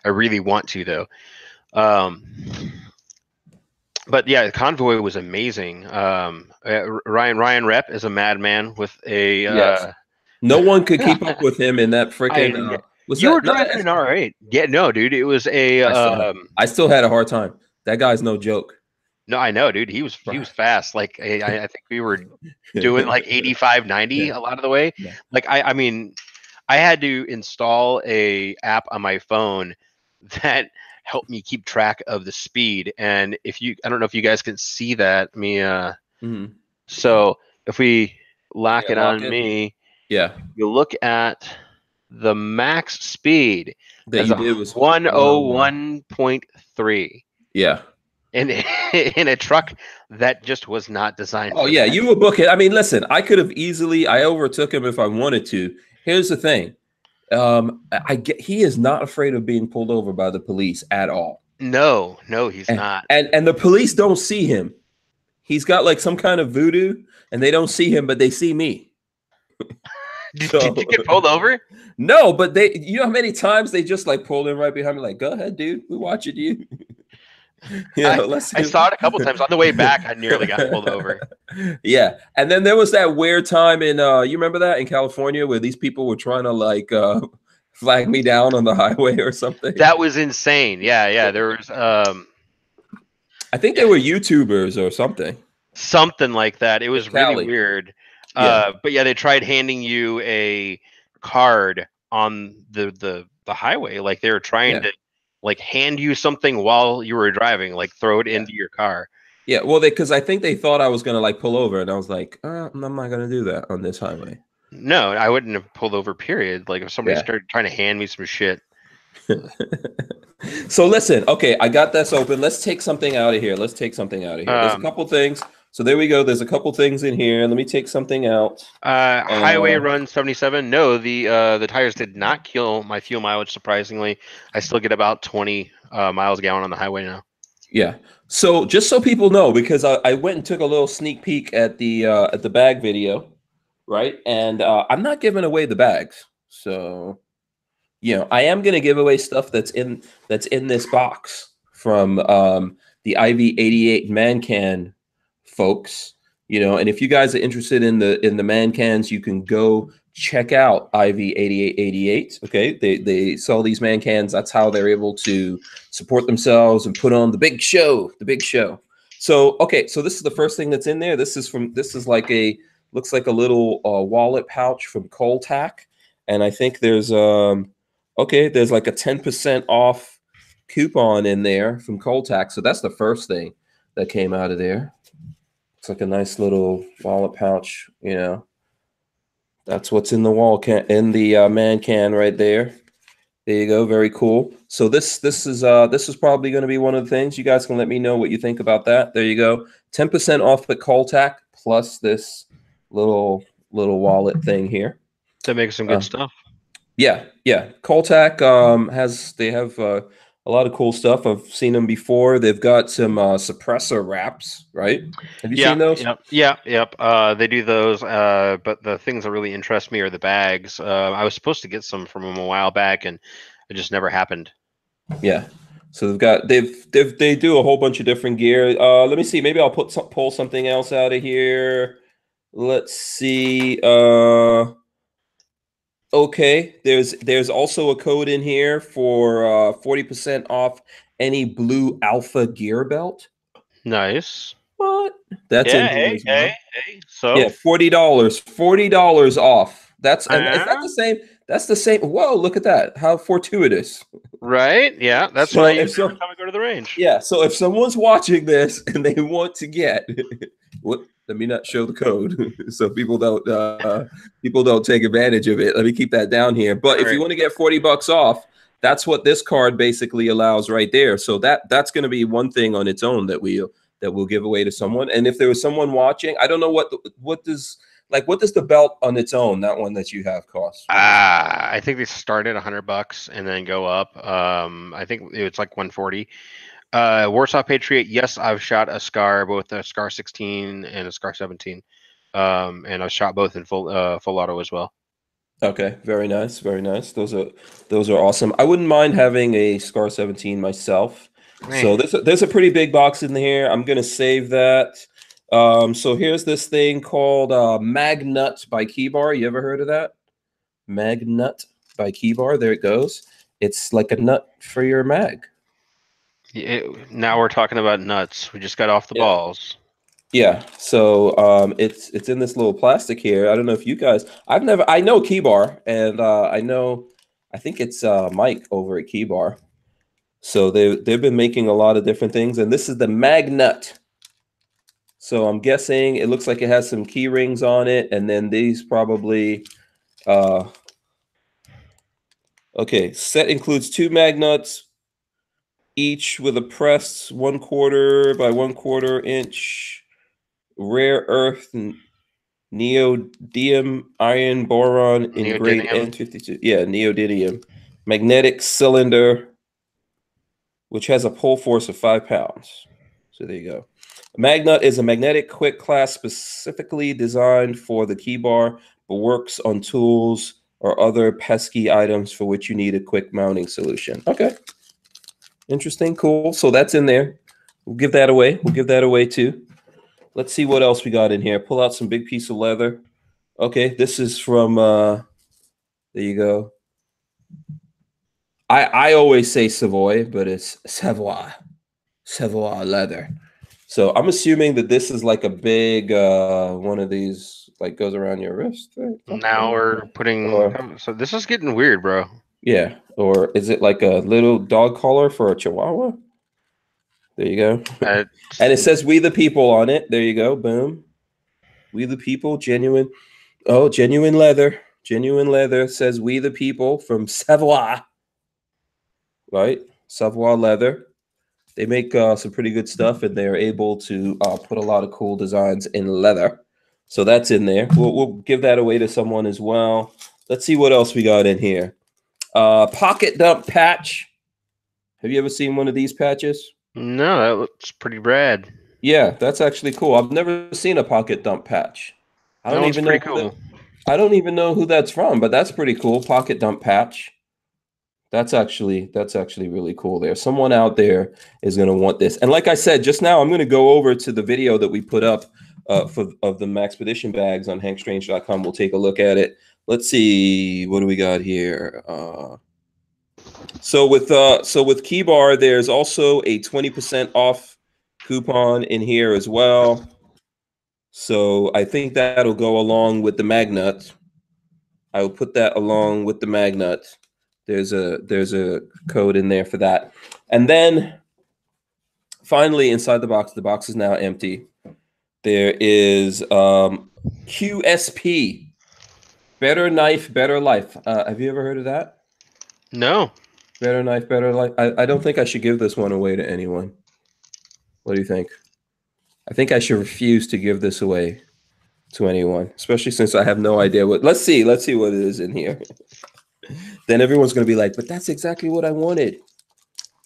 I really want to though. Um, but yeah, the convoy was amazing. Um, uh, Ryan Ryan Rep is a madman with a. Uh, Yes. No one could keep up with him in that freaking. Uh, you that- were no, driving an R8. Yeah, no, dude, it was a. I. Um, I still had a hard time. That guy's no joke. No, I know, dude. He was he was fast. Like I, I think we were doing like 85 90 Yeah. a lot of the way Yeah. like I, I mean i had to install a app on my phone that helped me keep track of the speed and if you i don't know if you guys can see that me. uh Mhm. so if we lock Yeah, it lock on it. me Yeah, you look at the max speed that you did was 101.3 Yeah. In in a truck that just was not designed Oh yeah, that. you were booking. I mean, listen, I could have easily. I overtook him if I wanted to. Here's the thing. Um, I get he is not afraid of being pulled over by the police at all. no no he's And- not and and the police don't see him. He's got like some kind of voodoo, and they don't see him, but they see me. Did, So- did you get pulled over? No, but they, you know how many times they just like pulled in right behind me, like, go ahead, dude, we're watching you. yeah, let's. I saw it a couple times on the way back. I nearly got pulled over. Yeah, and then there was that weird time in, uh, you remember that in California where these people were trying to like uh, flag me down on the highway or something. That was insane. Yeah, yeah. There was um I think they were YouTubers or something. something like that. It was Cali. really weird. Yeah. Uh, but yeah, they tried handing you a card on the the the highway. Like they were trying Yeah. to like hand you something while you were driving, like throw it Yeah. into your car. Yeah, well, they because I think they thought I was gonna like pull over, and I was like, uh, I'm not gonna do that on this highway. No, I wouldn't have pulled over. Period. Like if somebody Yeah. started trying to hand me some shit. so listen, okay, I got this open. Let's take something out of here. Let's take something out of here. There's a Um, couple things. So there we go. There's a couple things in here. Let me take something out. Uh, Highway Uh, Run 77. No, the uh, the tires did not kill my fuel mileage. Surprisingly, I still get about 20 uh, miles a gallon on the highway now. Yeah. So just so people know, because I, I went and took a little sneak peek at the uh, at the bag video, right? And uh, I'm not giving away the bags. So, you know, I am going to give away stuff that's in that's in this box from um, the IV88 Man Can folks. You know, and if you guys are interested in the in the man cans, you can go check out IV8888. Okay, they they sell these man cans. That's how they're able to support themselves and put on the big show, the big show. So, okay, so this is the first thing that's in there. This is from this is like a looks like a little uh, wallet pouch from Cole-TAC, and I think there's um okay, there's like a 10% off coupon in there from Cole-TAC. So that's the first thing that came out of there. It's like a nice little wallet pouch, you know. That's what's in the wall can in the uh, man can right there. There you go, very cool. So this this is uh this is probably going to be one of the things. You guys can let me know what you think about that. There you go, ten percent off at Cole-TAC plus this little little wallet thing here. That makes some good Uh, stuff. Yeah, yeah. Cole-TAC um, has they have uh, a lot of cool stuff. I've seen them before. They've got some uh, suppressor wraps, right? Have you yeah, seen those? Yep, yeah, yep. Uh, they do those. Uh, but the things that really interest me are the bags. Uh, I was supposed to get some from them a while back, and it just never happened. Yeah. So they've got they've they've they do a whole bunch of different gear. Uh, let me see. Maybe I'll put some, pull something else out of here. Let's see. Uh, okay. There's there's also a code in here for uh forty percent off any blue alpha gear belt. Nice. What? That's in yeah, here hey, well. hey, hey. So Yeah, forty dollars. Forty dollars off. That's and is that Uh-huh. the same? That's the same. Whoa! Look at that. How fortuitous. right, yeah, that's So what I if use so- every time I go to the range. Yeah. So if someone's watching this and they want to get, what? Let me not show the code so people don't uh, people don't take advantage of it. Let me keep that down here. But if you want to get forty bucks off, that's what this card basically allows right there. So that that's going to be one thing on its own that we that we'll give away to someone. And if there was someone watching, I don't know what what does like what does the belt on its own that one that you have cost? Ah, I think they start at 100 bucks and then go up. Um, I think it's like 140. Uh, Warsaw Patriot. Yes, I've shot a Scar, both a Scar 16 and a Scar 17. Um, and I've shot both in full uh, full auto as well. Okay, very nice, very nice. Those are those are awesome. I wouldn't mind having a Scar 17 myself. So there's a, there's a pretty big box in here. I'm gonna save that. Um, so here's this thing called uh, Magnut by Keybar. You ever heard of that? Magnut by Keybar. There it goes. It's like a nut for your mag. It- now we're talking about nuts. We just got off the Yeah. balls. Yeah. So um, it's it's in this little plastic here. I don't know if you guys. I've never. I know Keybar, and uh, I know. I think it's uh, Mike over at Keybar. So they they've been making a lot of different things, and this is the Magnut. So I'm guessing it looks like it has some key rings on it, and then these probably. Uh, okay, set includes two magnuts, each with a press one quarter by one quarter inch rare earth neodymium iron boron in grade N52. Yeah, neodymium. Magnetic cylinder, which has a pull force of five pounds. So there you go. A Magnut is a magnetic quick class specifically designed for the key bar, but works on tools or other pesky items for which you need a quick mounting solution. Okay. Interesting. Cool. So that's in there. We'll give that away. We'll give that away too. Let's see what else we got in here. Pull out some big piece of leather. Okay, this is from uh there you go. I I always say Savoy, but it's Savoy. Savoy leather. So I'm assuming that this is like a big uh one of these like goes around your wrist. right? Now we're putting. Or- So this is getting weird, bro. Yeah. Or is it like a little dog collar for a chihuahua? There you go. Uh, And it says "We the People" on it. There you go. Boom. We the People, genuine. Oh, genuine leather. Genuine leather says "We the People" from Savoy. right? Savoir leather. They make uh, some pretty good stuff, and they're able to uh, put a lot of cool designs in leather. So that's in there. We'll, we'll give that away to someone as well. Let's see what else we got in here. Uh, pocket dump patch. Have you ever seen one of these patches? No, that looks pretty rad. Yeah, that's actually cool. I've never seen a pocket dump patch. I That don't even know. who cool. that- I don't even know who that's from, but that's pretty cool. Pocket dump patch. That's actually that's actually really cool. There, someone out there is going to want this. And like I said just now, I'm going to go over to the video that we put up uh, for of the Maxpedition bags on HankStrange.com. We'll take a look at it. Let's see what do we got here. Uh, so with uh, so with Keybar, there's also a 20% off coupon in here as well. So I think that'll go along with the magnet I will put that along with the magnet There's a there's a code in there for that. And then finally inside the box, the box is now empty. There is um, QSP, Better Knife, Better Life. Uh, have you ever heard of that? No. Better Knife, Better Life. I, I don't think I should give this one away to anyone. What do you think? I think I should refuse to give this away to anyone, especially since I have no idea what. Let's see. Let's see what it is in here. then everyone's going to be like, but that's exactly what I wanted.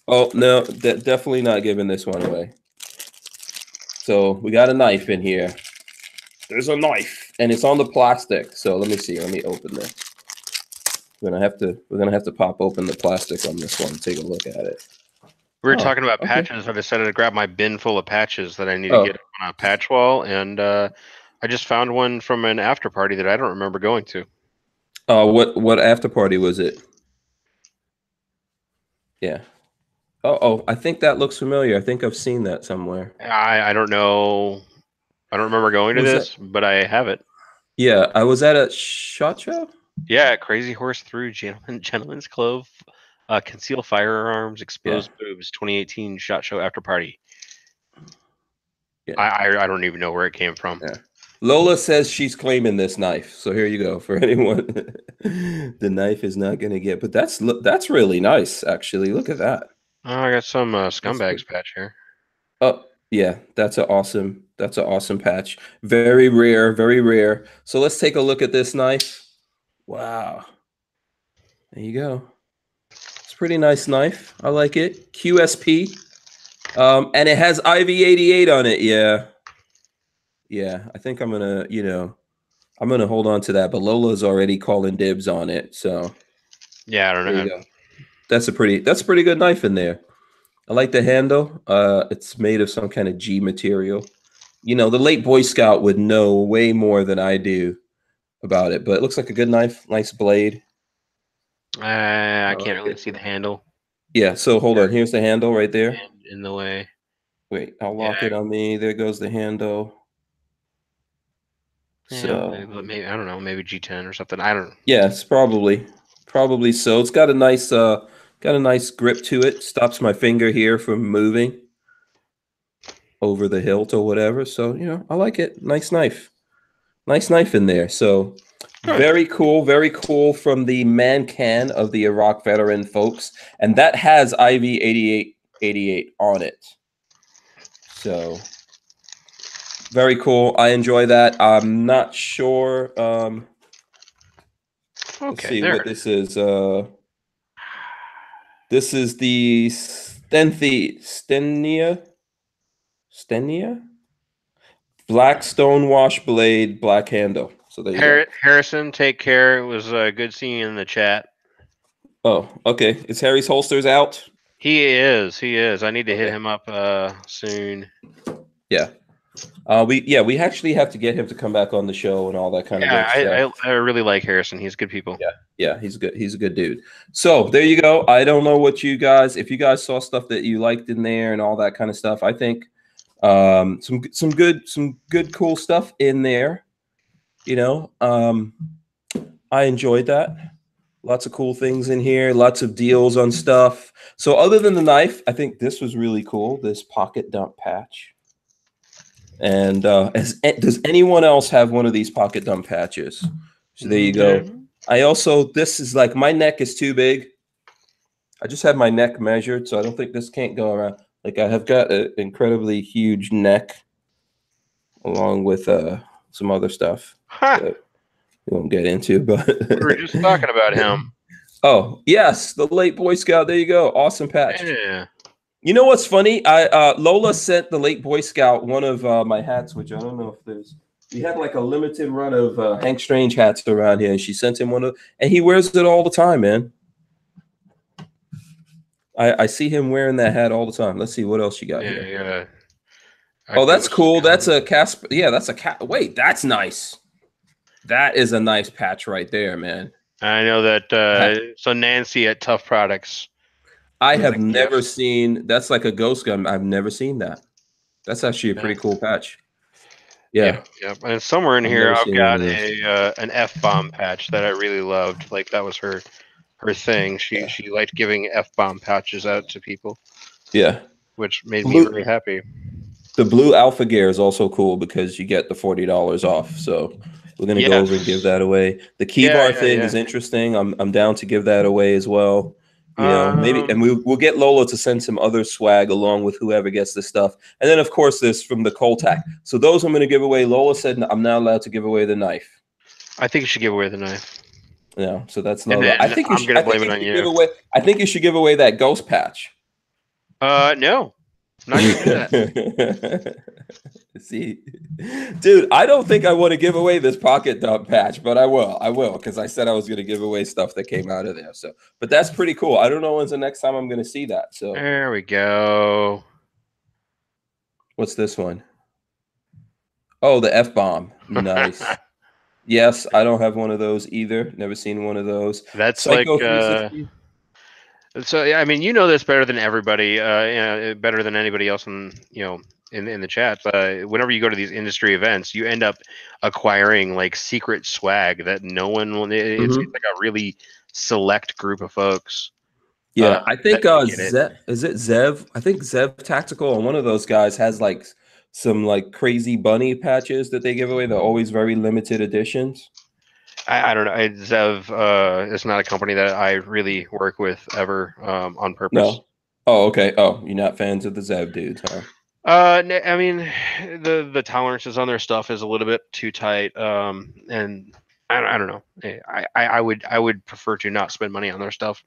Oh, no, de- definitely not giving this one away. So we got a knife in here. There's a knife, and it's on the plastic. So let me see. Let me open this. We're gonna have to. We're gonna have to pop open the plastic on this one. Take a look at it. We were Oh, talking about okay. patches. I decided to grab my bin full of patches that I need Oh. to get on a patch wall, and uh, I just found one from an after party that I don't remember going to. Uh, what what after party was it? Yeah. Oh, oh, I think that looks familiar. I think I've seen that somewhere. I I don't know. I don't remember going to Was that- this, but I have it. Yeah, I was at a shot show. Yeah, Crazy Horse through Gentleman, Gentleman's Clove, uh, Conceal Firearms, Exposed Boobs, 2018 Shot Show After Party. Yeah. I, I I don't even know where it came from. Yeah. Lola says she's claiming this knife. So here you go for anyone. the knife is not going to get, but that's that's really nice actually. Look at that. Oh, I got some uh, scumbags patch here. Oh, yeah, that's an awesome that's an awesome patch. Very rare, very rare. So let's take a look at this knife. Wow. There you go. It's a pretty nice knife. I like it. QSP. Um, and it has IV88 on it. Yeah. Yeah, I think I'm gonna, you know, I'm gonna hold on to that. But Lola's already calling dibs on it, so Yeah, I don't there know. That's a pretty that's a pretty good knife in there. I like the handle. Uh it's made of some kind of G material. You know, the late Boy Scout would know way more than I do about it, but it looks like a good knife, nice blade. Uh, I like can't really see the handle Yeah, so hold on. Here's the handle right there. in, the way. Wait, I'll lock Yeah. it on me. There goes the handle. Yeah, So maybe, maybe I don't know, maybe G10 or something. I don't. Yes, probably. Probably so. It's got a nice uh got a nice grip to it. Stops my finger here from moving over the hilt or whatever. So, you know, I like it. Nice knife. Nice knife in there. So very cool, very cool from the man can of the Iraq veteran folks. And that has IV 8888 on it. So very cool. I enjoy that. I'm not sure um Let's Okay, see there. what this is. Uh, this is the Stenthi Stenia Stenia black stone wash blade, black handle. So there you Har- Harrison, take care. It was uh, good seeing you in the chat. Oh, okay. Is Harry's holsters out? He is. He is. I need to hit him up uh, soon. Yeah. Uh, we yeah we actually have to get him to come back on the show and all that kind of Yeah, good stuff. I, I, I really like Harrison. He's good people. Yeah. Yeah, he's good. He's a good dude. So there you go. I don't know what you guys, if you guys saw stuff that you liked in there and all that kind of stuff. I think um, some some good some good cool stuff in there. You know, um, I enjoyed that. Lots of cool things in here. Lots of deals on stuff. So other than the knife, I think this was really cool. This pocket dump patch. And uh, as, does anyone else have one of these pocket dump patches? So there you go. I also this is like my neck is too big. I just had my neck measured, so I don't think this can't go around. Like I have got an incredibly huge neck, along with uh some other stuff Ha! that we won't get into. But we were just talking about him. oh yes, the late Boy Scout. There you go. Awesome patch. Yeah. You know what's funny? I uh, Lola sent the late Boy Scout one of uh, my hats, which I don't know if there's. We had like a limited run of uh, Hank Strange hats around here, and she sent him one of, and he wears it all the time, man. I, I see him wearing that hat all the time. Let's see what else you got Yeah, here. yeah. Oh, that's cool. That's a Casper. Yeah, that's a cat. Wait, that's nice. That is a nice patch right there, man. I know that. Uh, so Nancy at Tough Products. I have like never gifts. seen. That's like a ghost gun. I've never seen that. That's actually a pretty Yeah. cool patch. Yeah. yeah. And somewhere in I've here, I've got a uh, an F bomb patch that I really loved. Like that was her her thing. She she liked giving F bomb patches out to people, yeah. which made me Blue- very happy. The blue Alpha Gear is also cool because you get the forty dollars off. So we're gonna go over and give that away. The key Yeah, bar yeah, thing yeah. is interesting. I'm I'm down to give that away as well. You know, maybe Um, and we we'll get Lola to send some other swag along with whoever gets this stuff. And then of course this from the Cole-TAC. So those I'm gonna give away. Lola said I'm not allowed to give away the knife. I think you should give away the knife. No, so that's not. then I think you I'm should, gonna blame it on you. Give away, I think you should give away that ghost patch. Uh, no, not gonna do that. See, dude, I don't think I want to give away this pocket dump patch, but I will. I will because I said I was going to give away stuff that came out of there. So, but that's pretty cool. I don't know when's the next time I'm going to see that. So, There we go. what's this one? Oh, the F bomb. Nice. yes, I don't have one of those either. Never seen one of those. That's Psycho like uh, So yeah, I mean, you know this better than everybody, uh, you know, better than anybody else in you know in in the chat. Uh, whenever you go to these industry events, you end up acquiring like secret swag that no one will. it- It's, Mhm. it's like a really select group of folks. Yeah, uh, I think uh. Zev, is it Zev? I think Zev Tactical and one of those guys has like some like crazy bunny patches that they give away. They're always very limited editions. I, I don't know. I, Zev uh, is not a company that I really work with ever um, on purpose. No. Oh, okay. Oh, you're not fans of the Zev dudes, huh? Uh, I mean, the the tolerances on their stuff is a little bit too tight. Um, and I, don't- I don't know. Eh, I, I I would I would prefer to not spend money on their stuff.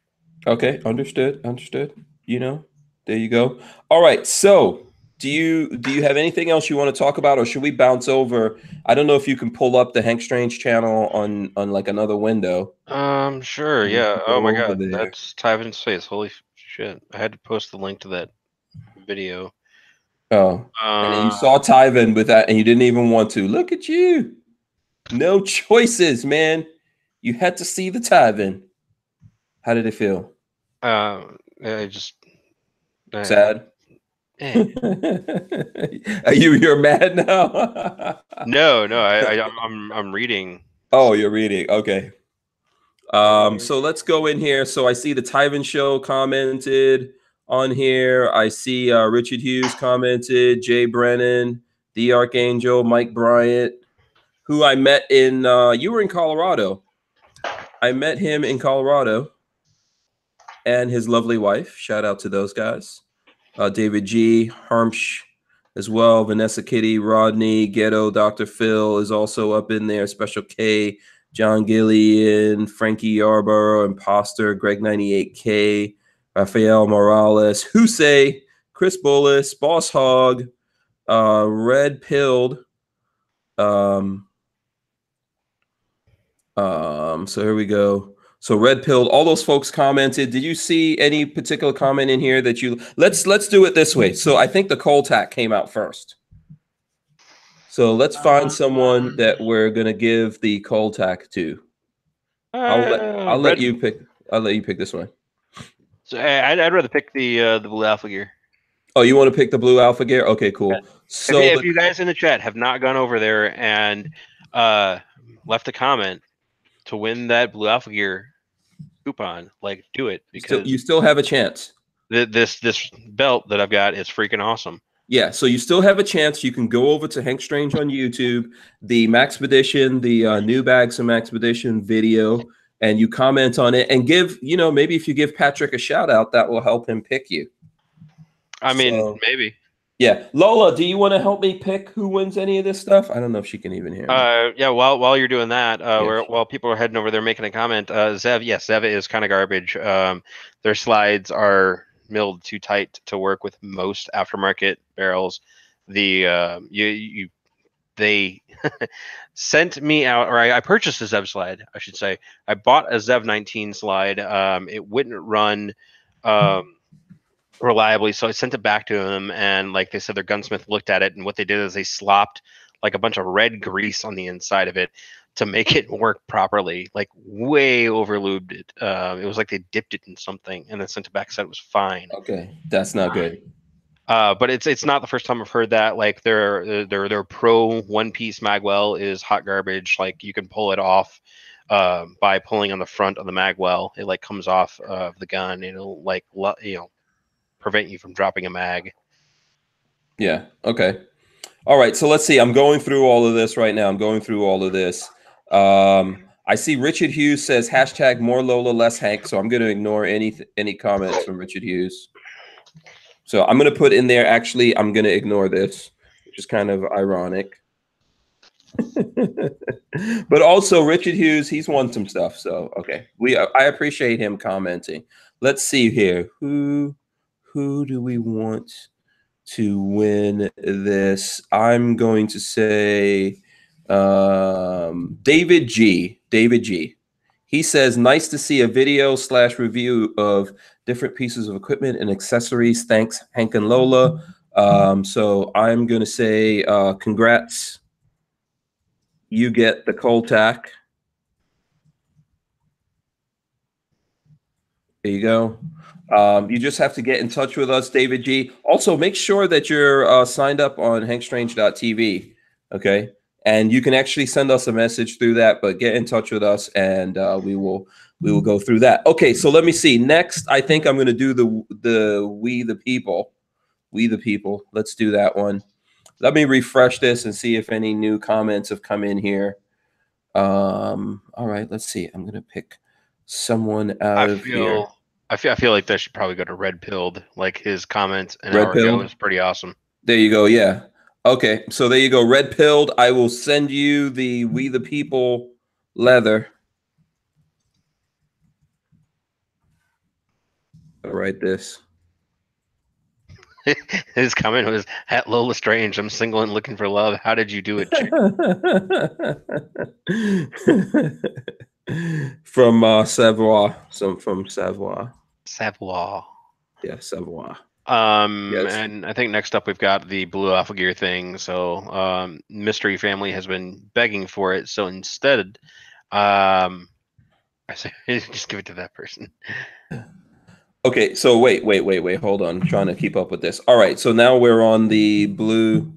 Okay, understood. Understood. You know, there you go. All right. So, do you do you have anything else you want to talk about, or should we bounce over? I don't know if you can pull up the Hank Strange channel on on like another window. Um, sure. Yeah. Oh my God, there. that's Tyven's face. Holy shit! I had to post the link to that video. Oh, and Uh, you saw Tyven with that, and you didn't even want to. Look at you. No choices, man. You had to see the Tyven. How did it feel? uh, I just Sad. Are you you're mad now? No, no. I, I I'm- I'm I'm reading. oh, you're reading. Okay. Um, so let's go in here. So I see the Tyven show commented on here. I see uh, Richard Hughes commented, Jay Brennan, the Archangel, Mike Bryant, who I met in uh, you were in Colorado. I met him in Colorado and his lovely wife. Shout out to those guys. Uh, David G, Harmsh as well. Vanessa Kitty, Rodney, Ghetto, Dr. Phil is also up in there. Special K, John Gillian, Frankie Yarborough, Imposter, Greg98K, Rafael Morales, Husey, Chris Bullis, Boss Hog, uh, Red Pilled. Um, um, so here we go. So red pilled, all those folks commented. Did you see any particular comment in here that you let's let's do it this way. So I think the Cole-TAC came out first. So let's find someone that we're gonna give the Cole-TAC to. I'll let Uh, I'll let you pick. I'll let you pick this one. So, I- I'd, I'd rather pick the uh, the blue alpha gear. Oh, you want to pick the blue alpha gear? Okay, cool. Yeah. So if, if the- you guys in the chat have not gone over there and uh, left a comment to win that blue alpha gear coupon, like do it you still, because you still have a chance. th- this this belt that I've got is freaking awesome. Yeah, so you still have a chance. You can go over to Hank Strange on YouTube, the Maxpedition, the uh, new bags from Maxpedition video, and you comment on it and give, you know, maybe if you give Patrick a shout out, that will help him pick you. I mean, So- maybe. Yeah. Lola, do you want to help me pick who wins any of this stuff? I don't know if she can even hear me. Uh, yeah. While while you're doing that, uh, Yeah, while people are heading over there making a comment, uh, Zev, yes, Zev is kind of garbage. Um, their slides are milled too tight to work with most aftermarket barrels. The uh, you you they sent me out, or I, I purchased a Zev slide, I should say. I bought a Zev 19 slide. Um, it wouldn't run. Um, reliably so i sent it back to them and like they said their gunsmith looked at it and what they did is they slopped like a bunch of red grease on the inside of it to make it work properly like way overlubed it uh, it was like they dipped it in something and then sent it back said it was fine okay. That's not good. uh, but it's it's not the first time I've heard that. Like their their their pro one piece magwell is hot garbage. Like you can pull it off uh, by pulling on the front of the magwell. It like comes off of the gun. It'll like you know prevent you from dropping a mag. Yeah. Okay. All right. So let's see. I'm going through all of this right now. I'm going through all of this. Um, I see Richard Hughes says hashtag more Lola, less Hank. So I'm going to ignore any any comments from Richard Hughes. So I'm going to put in there. Actually, I'm going to ignore this, which is kind of ironic. but also Richard Hughes, he's won some stuff. So okay, we I appreciate him commenting. Let's see here. Who who do we want? to win this. I'm going to say um, David G. David G. He says, "Nice to see a video slash review of different pieces of equipment and accessories. Thanks, Hank and Lola." Um, so I'm going to say, uh, congrats. You get the Cole-TAC. There you go. Um, you just have to get in touch with us, David G. Also, make sure that you're uh, signed up on hankstrange.tv. Okay. And you can actually send us a message through that, but get in touch with us and uh, we will we will go through that. Okay, so let me see. Next, I think I'm gonna do the the we the people. We the people. Let's do that one. Let me refresh this and see if any new comments have come in here. Um, all right, let's see. I'm gonna pick someone out I of here. I feel I feel like that should probably go to Red Pilled. Like his comment an Red hour ago Pilled? was pretty awesome. There you go. Yeah. Okay. So there you go. Red pilled. I will send you the We the People leather. I'll write this. his comment was at Lola Strange. I'm single and looking for love. How did you do it? from uh, Savoie. Some from Savoie. Savoie. Yeah, Savoie. Um, Yes. and I think next up we've got the Blue Alpha Gear thing. So, um, Mystery Family has been begging for it. So instead, um, I say just give it to that person. Okay, so wait, wait, wait, wait. Hold on. I'm trying to keep up with this. All right, so now we're on the blue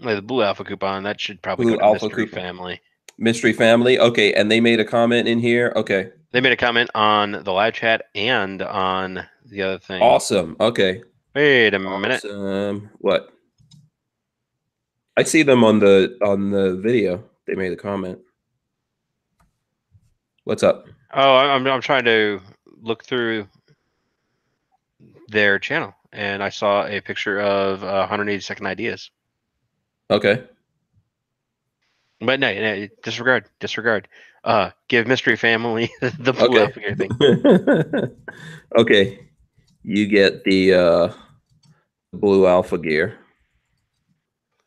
The Blue Alpha coupon that should probably Blue go to Alpha Mystery coupon. Family. mystery family. Okay, and they made a comment in here. Okay, They made a comment on the live chat and on the other thing. awesome. Okay, Wait a minute. Awesome. What? I see them on the on the video. They made a comment. What's up? Oh, I'm I'm trying to look through their channel, and I saw a picture of uh, 180 second ideas. Okay. But no, no, disregard, disregard. Uh, give Mystery Family the blue Okay. alpha gear thing. okay. You get the uh blue alpha gear.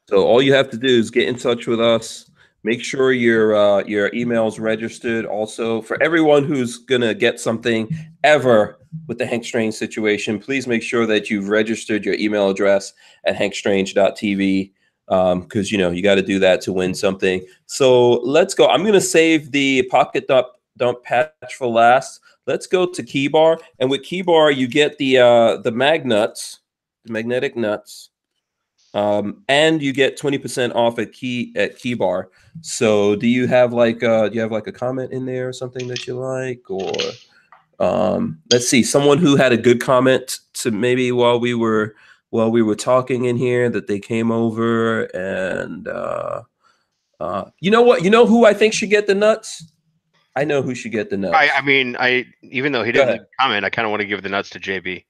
So all you have to do is get in touch with us. Make sure your uh, your email's registered. Also, for everyone who's gonna get something ever with the Hank Strange situation, please make sure that you've registered your email address at hankstrange.tv because you know you got to do that to win something. So let's go. I'm gonna save the pocket dump dump patch for last. Let's go to Keybar, and with Keybar you get the uh, the mag nuts, the magnetic nuts, um, and you get twenty percent off at Key at Keybar. So do you have like uh, do you have like a comment in there or something that you like or um, let's see someone who had a good comment to maybe while we were while we were talking in here that they came over and uh, uh, you know what you know who I think should get the nuts. I know who should get the nuts. I, I mean, I even though he didn't comment, I kind of want to give the nuts to JB.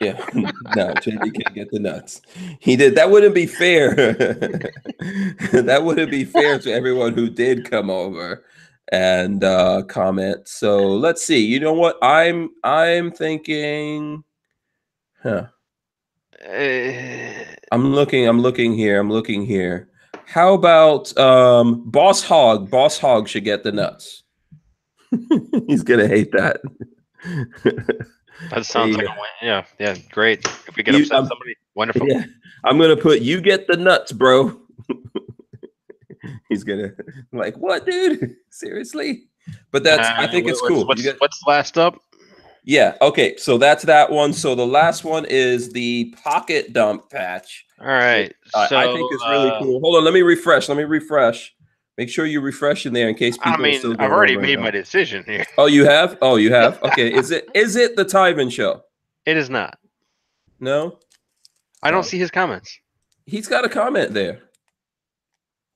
Yeah, no, JB can't get the nuts. He did. That wouldn't be fair. that wouldn't be fair to everyone who did come over and uh, comment. So let's see. You know what? I'm I'm thinking. Huh. Uh, I'm looking. I'm looking here. I'm looking here. How about um, Boss Hog? Boss Hog should get the nuts. He's gonna hate that. that sounds There like a win. Yeah, yeah, great. If we get You- upset um, somebody, wonderful. Yeah, I'm gonna put you get the nuts, bro. He's gonna like what, dude? Seriously? But that's I Uh, think it's what's- cool. What's, You get- what's last up? Yeah. Okay. So that's that one. So the last one is the pocket dump patch. All right. I- so, I think it's really uh, cool. Hold on. Let me refresh. Let me refresh. Make sure you refresh in there in case people. I mean, I've already it made now. my decision here. Oh, you have? Oh, you have? Okay. Is it is it the Tyven show? It is not. No? I don't No. see his comments. He's got a comment there.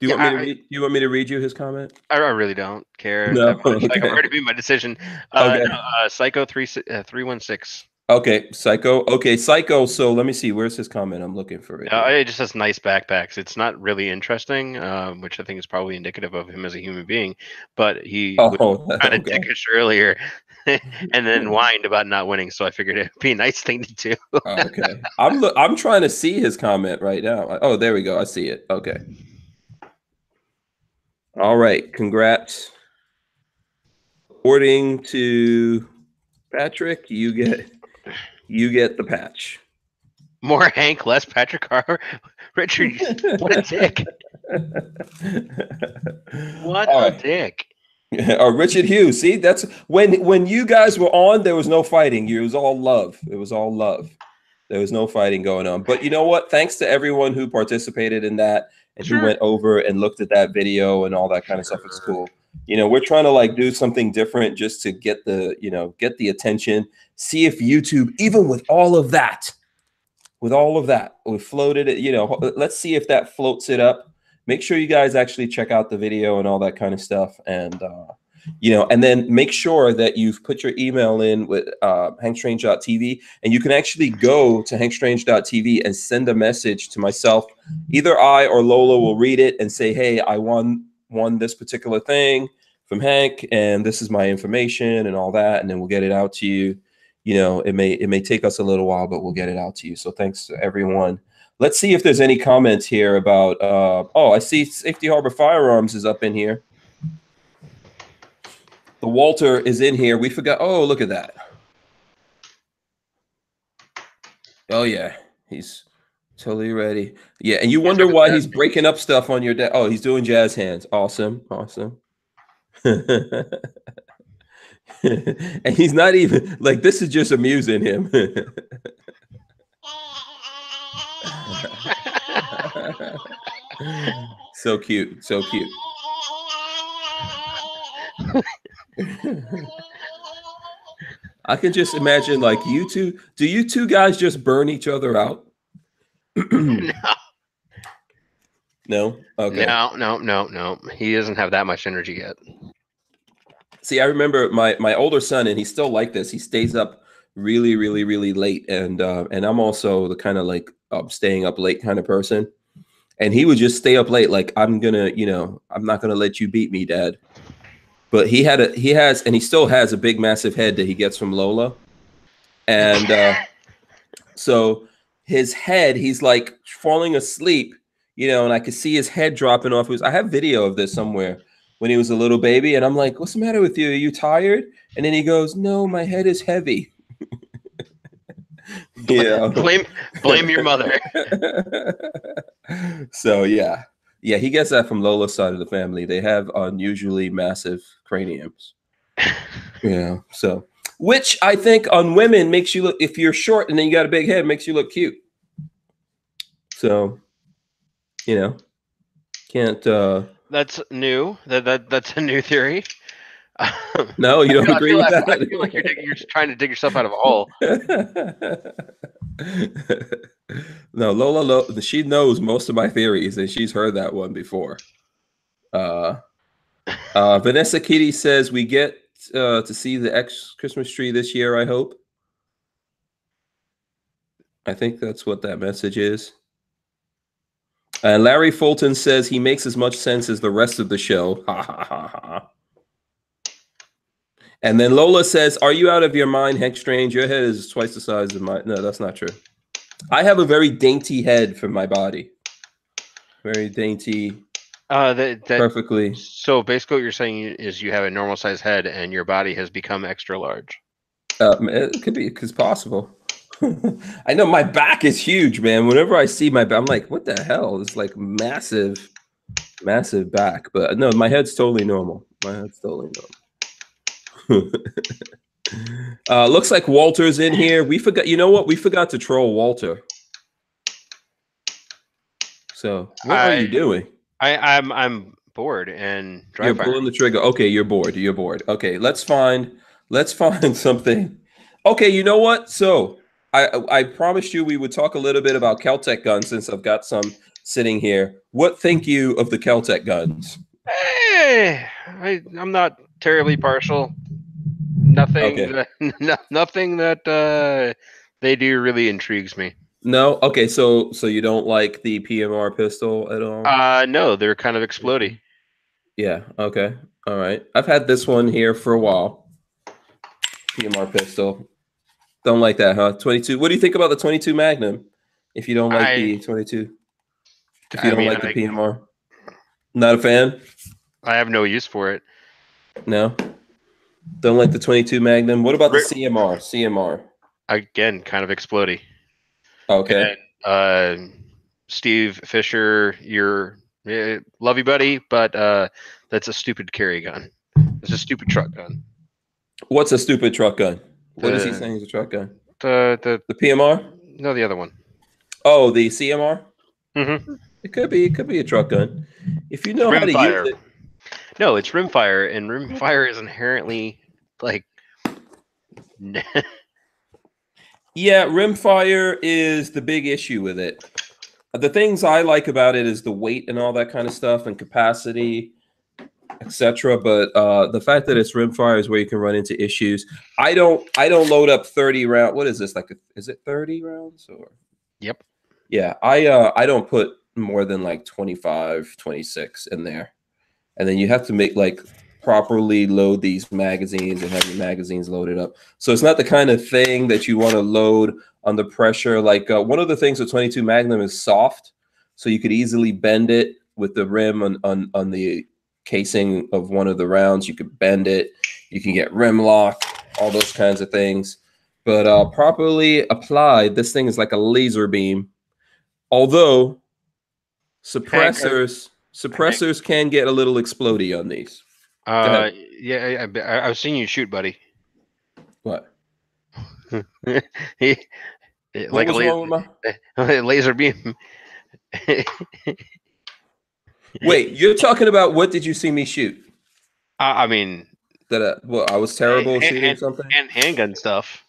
Do you Yeah, want me to read, do you want me to read you his comment? I, I really don't care. No, like, I've already made my decision. Uh, Okay. no, uh, Psycho three uh, three one six. Okay, Psycho. Okay, Psycho. So let me see. Where's his comment? I'm looking for it. Uh, it just has nice backpacks. It's not really interesting, um, which I think is probably indicative of him as a human being. But he oh, kind of okay. dickish earlier, and then whined about not winning. So I figured it'd be a nice thing to do. Okay. I'm. I'm trying to see his comment right now. Oh, there we go. I see it. Okay. All right. Congrats. According to Patrick, you get you get the patch. More Hank, less Patrick Carver. Richard, what a dick! What All a right. dick! or uh, Richard Hughes. See, that's when when you guys were on, there was no fighting. It was all love. It was all love. There was no fighting going on. But you know what? Thanks to everyone who participated in that and Sure. who went over and looked at that video and all that kind of stuff. It's cool. You know, we're trying to like do something different just to get the, you know, get the attention. See if YouTube, even with all of that, with all of that, we floated it, you know, let's see if that floats it up. Make sure you guys actually check out the video and all that kind of stuff. And uh you know, and then make sure that you've put your email in with uh, hankstrange.tv, and you can actually go to hankstrange.tv and send a message to myself. Either I or Lola will read it and say, "Hey, I won won this particular thing from Hank, and this is my information and all that," and then we'll get it out to you. You know, it may it may take us a little while, but we'll get it out to you. So thanks to everyone. Let's see if there's any comments here about. Uh, oh, I see Safety Harbor Firearms is up in here. The Walter is in here. We forgot. Oh, look at that. Oh yeah, he's totally ready. Yeah, and you He's wonder why he's breaking up stuff on your deck. Oh, he's doing jazz hands. Awesome, awesome. and he's not even like this is just amusing him. so cute, so cute. I can just imagine like you two. Do you two guys just burn each other out? no, No. Okay. no, no, no, no. He doesn't have that much energy yet. See, I remember my my older son, and he's still like this. He stays up really, really, really late, and uh, and I'm also the kind of like um, staying up late kind of person. And he would just stay up late, like I'm gonna, you know, I'm not gonna let you beat me, Dad. But he had a he has, and he still has a big, massive head that he gets from Lola, and uh, so his head, he's like falling asleep, you know, and I could see his head dropping off. It was, I have video of this somewhere when he was a little baby, and I'm like, "What's the matter with you? Are you tired?" And then he goes, "No, my head is heavy." yeah. blame, blame your mother. so yeah, yeah, he gets that from Lola's side of the family. They have unusually massive craniums. yeah, so which I think on women makes you look if you're short and then you got a big head makes you look cute. So, you know, can't. uh That's new. That that that's a new theory. No, you don't agree with like- that. I feel like you're, digging, you're trying to dig yourself out of a hole. no, Lola, Lo- she knows most of my theories, and she's heard that one before. Uh, Uh, Vanessa Kitty says we get uh, to see the X Christmas tree this year. I hope. I think that's what that message is. And Larry Fulton says he makes as much sense as the rest of the show. Ha ha ha ha. And then Lola says, "Are you out of your mind, Hank Strange? Your head is twice the size of my." No, that's not true. I have a very dainty head for my body. Very dainty, Uh, that, that perfectly. so basically what you're saying is you have a normal size head and your body has become extra large. Uh, it could be it's possible. I know my back is huge, man. Whenever I see my back, I'm like, what the hell? It's like massive, massive back. But no, my head's totally normal. My head's totally normal. uh, looks like Walter's in here. We forgot. You know what? We forgot to troll Walter. So what are you doing? I, I'm I'm bored and You're drive by. pulling the trigger. Okay, you're bored. You're bored. Okay, let's find let's find something. Okay, you know what? So I I promised you we would talk a little bit about Keltec guns since I've got some sitting here. What think you of the Keltec guns? Eh, I I'm not terribly partial. Nothing Okay. that, no, nothing that uh, they do really intrigues me. No. Okay, so so you don't like the PMR pistol at all? Uh no, they're kind of exploding. yeah. Okay. All right. I've had this one here for a while. PMR pistol. Don't like that, huh? 22. What do you think about the 22 Magnum? If you don't like I- the 22, if you I don't mean, like the I- PMR, not a fan. I have no use for it. No, don't like the 22 Magnum. What about the CMR? CMR. Again, kind of exploding. Okay. And, uh, Steve Fisher, you're eh, love you, buddy, but uh, that's a stupid carry gun. It's a stupid truck gun. What's a stupid truck gun? What is he saying is a truck gun? The the The PMR? no, the other one. Oh, the CMR. Mm-hmm. It could be. It could be a truck gun. If you know how to Rimfire. use it. No, it's rimfire, and rimfire is inherently like. Yeah, rimfire is the big issue with it. The things I like about it is the weight and all that kind of stuff and capacity, etc. But uh, the fact that it's rimfire is where you can run into issues. I don't. I don't load up thirty round. What is this like? A, is it thirty rounds or? Yep. Yeah, I uh, I don't put more than like 25, 26 in there, and then you have to make like properly load these magazines and have your magazines loaded up. So it's not the kind of thing that you want to load under pressure. Like uh, one of the things with 22 Magnum is soft, so you could easily bend it with the rim on, on, on the casing of one of the rounds. You could bend it. You can get rim lock, all those kinds of things. But uh, properly applied, this thing is like a laser beam. Although suppressors suppressors can get a little explody on these. Uh, yeah, I, I, I've seen you shoot, buddy. What? He- What like a was with my- laser beam. Wait, you're talking about what did you see me shoot? I I mean, That uh, well, I was terrible at And- shooting and- something. and handgun stuff.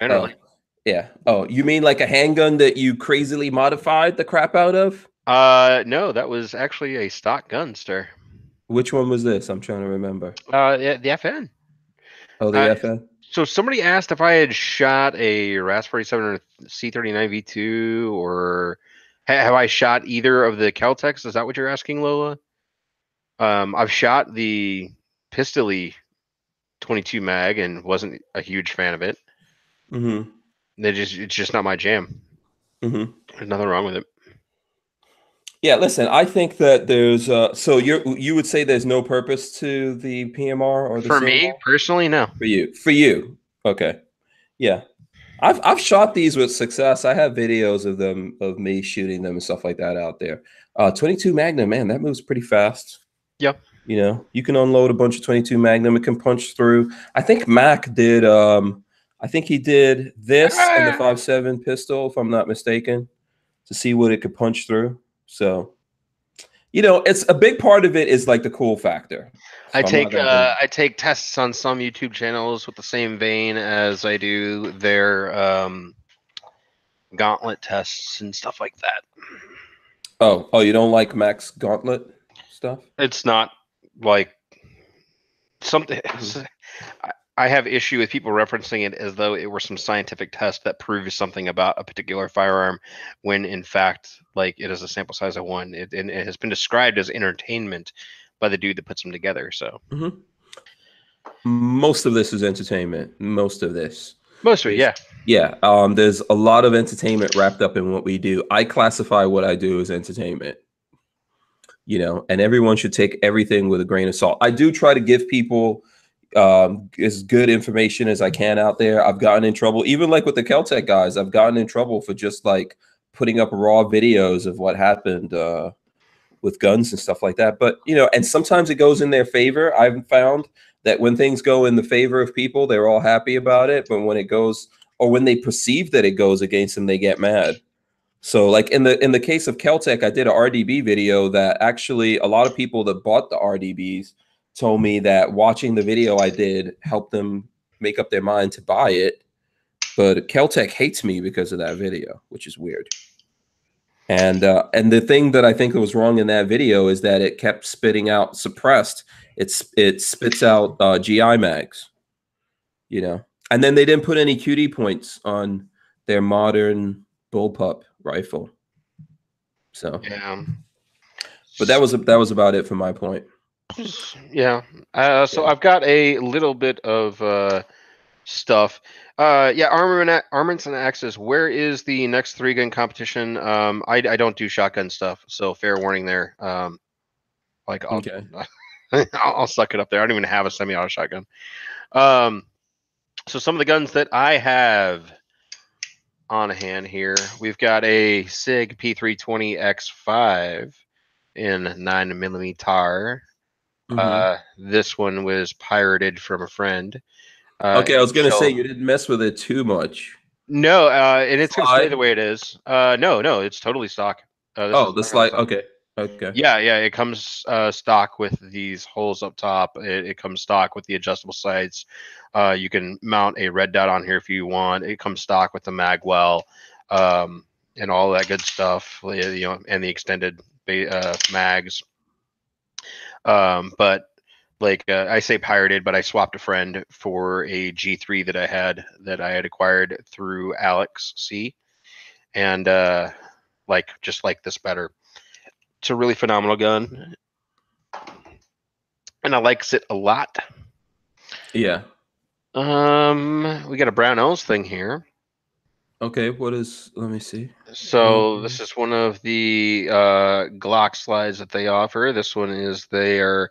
Generally, Oh, yeah. Oh, you mean like a handgun that you crazily modified the crap out of? Uh, no, that was actually a stock gun, sir. Which one was this? I'm trying to remember. Uh, the FN. Oh, the Uh, FN. So somebody asked if I had shot a Raspberry 7 or C39 V2 or ha- have I shot either of the Keltecs? Is that what you're asking, Lola? Um, I've shot the Pistoly 22 mag and wasn't a huge fan of it. Mm-hmm. They just it's just not my jam. Mm-hmm. There's nothing wrong with it. Yeah, listen, I think that there's uh so you're you would say there's no purpose to the PMR or the For me personally, no. For you. For you. Okay. Yeah. I've I've shot these with success. I have videos of them of me shooting them and stuff like that out there. Uh 22 Magnum, man, that moves pretty fast. Yep. You know, you can unload a bunch of 22 Magnum. It can punch through. I think Mac did um I think he did this and the Ah. 5.7 pistol, if I'm not mistaken, to see what it could punch through. So you know, it's a big part of it is like the cool factor. I take uh, I take tests on some YouTube channels with the same vein as I do their um, gauntlet tests and stuff like that. Oh, oh, you don't like Max Gauntlet stuff? It's not like something. I- I have issue with people referencing it as though it were some scientific test that proves something about a particular firearm, when in fact, like it is a sample size of one. It, and it has been described as entertainment by the dude that puts them together. So Most of this is entertainment. Most of this. most of it, yeah. Yeah, um, there's a lot of entertainment wrapped up in what we do. I classify what I do as entertainment, you know, and everyone should take everything with a grain of salt. I do try to give people um, as good information as I can out there. I've gotten in trouble, even like with the Keltec guys, I've gotten in trouble for just like putting up raw videos of what happened uh, with guns and stuff like that. But, you know, and sometimes it goes in their favor. I've found that when things go in the favor of people, they're all happy about it. But when it goes, or when they perceive that it goes against them, they get mad. So, like in the in the case of Keltec, I did a RDB video that actually a lot of people that bought the RDBs told me that watching the video I did helped them make up their mind to buy it. But Keltec hates me because of that video, which is weird. And uh, and the thing that I think was wrong in that video is that it kept spitting out suppressed. It's it spits out uh, GI mags, you know. And then they didn't put any QD points on their modern bullpup rifle. So, Yeah. but that was that was about it for my point. Yeah. Uh, so I've got a little bit of uh, stuff. Uh, yeah, armament, armaments and axes. Where is the next three gun competition? Um, I, I don't do shotgun stuff, so fair warning there. Um, like I'll, Okay. I'll, I'll suck it up there. I don't even have a semi-auto shotgun. Um, so some of the guns that I have on hand here, we've got a Sig P320X5 in nine millimeter. Mhm. Uh, this one was pirated from a friend. Uh, okay, I was gonna so- say you didn't mess with it too much. no, uh, and it's gonna stay the way it is. Uh, no, no, it's totally stock. Uh, this Oh, the slide. stock. Okay, okay. Yeah, yeah, it comes uh, stock with these holes up top. It, it comes stock with the adjustable sights. Uh, you can mount a red dot on here if you want. It comes stock with the mag well um, and all that good stuff. You know, and the extended uh, mags. Um, but like uh, I say pirated, but I swapped a friend for a G3 that I had that I had acquired through Alex C, and uh, like just like this better. It's a really phenomenal gun, and I likes it a lot. Yeah. Um, we got a brown Brownells thing here. Okay. What is? Let me see. So this is one of the uh, Glock slides that they offer. This one is their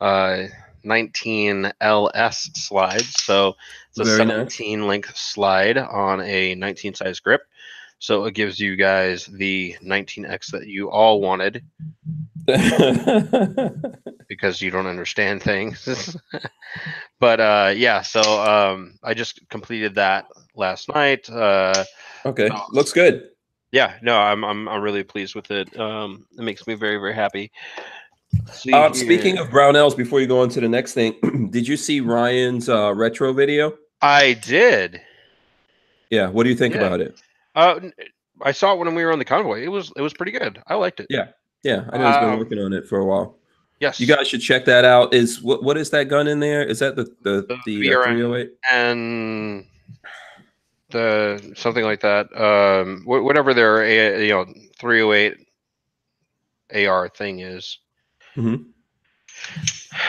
uh, 19 LS slide. So it's a Very nice. 17 length slide on a 19 size grip. So it gives you guys the 19X that you all wanted because you don't understand things. but uh, yeah, so um, I just completed that last night. Uh, okay. No. Looks good. yeah, no, I'm I'm I'm really pleased with it. Um, it makes me very very happy. Uh, speaking of Brownells, before you go on to the next thing, did you see Ryan's uh, retro video? I did. Yeah. What do you think Yeah. about it? Uh, I saw it when we were on the convoy. It was it was pretty good. I liked it. Yeah. Yeah, I know he's been Um, working on it for a while. Yes. You guys should check that out. Is what what is that gun in there? Is that the the The the uh, 308 and the something like that. Um, wh- whatever their A- you know 308 AR thing is.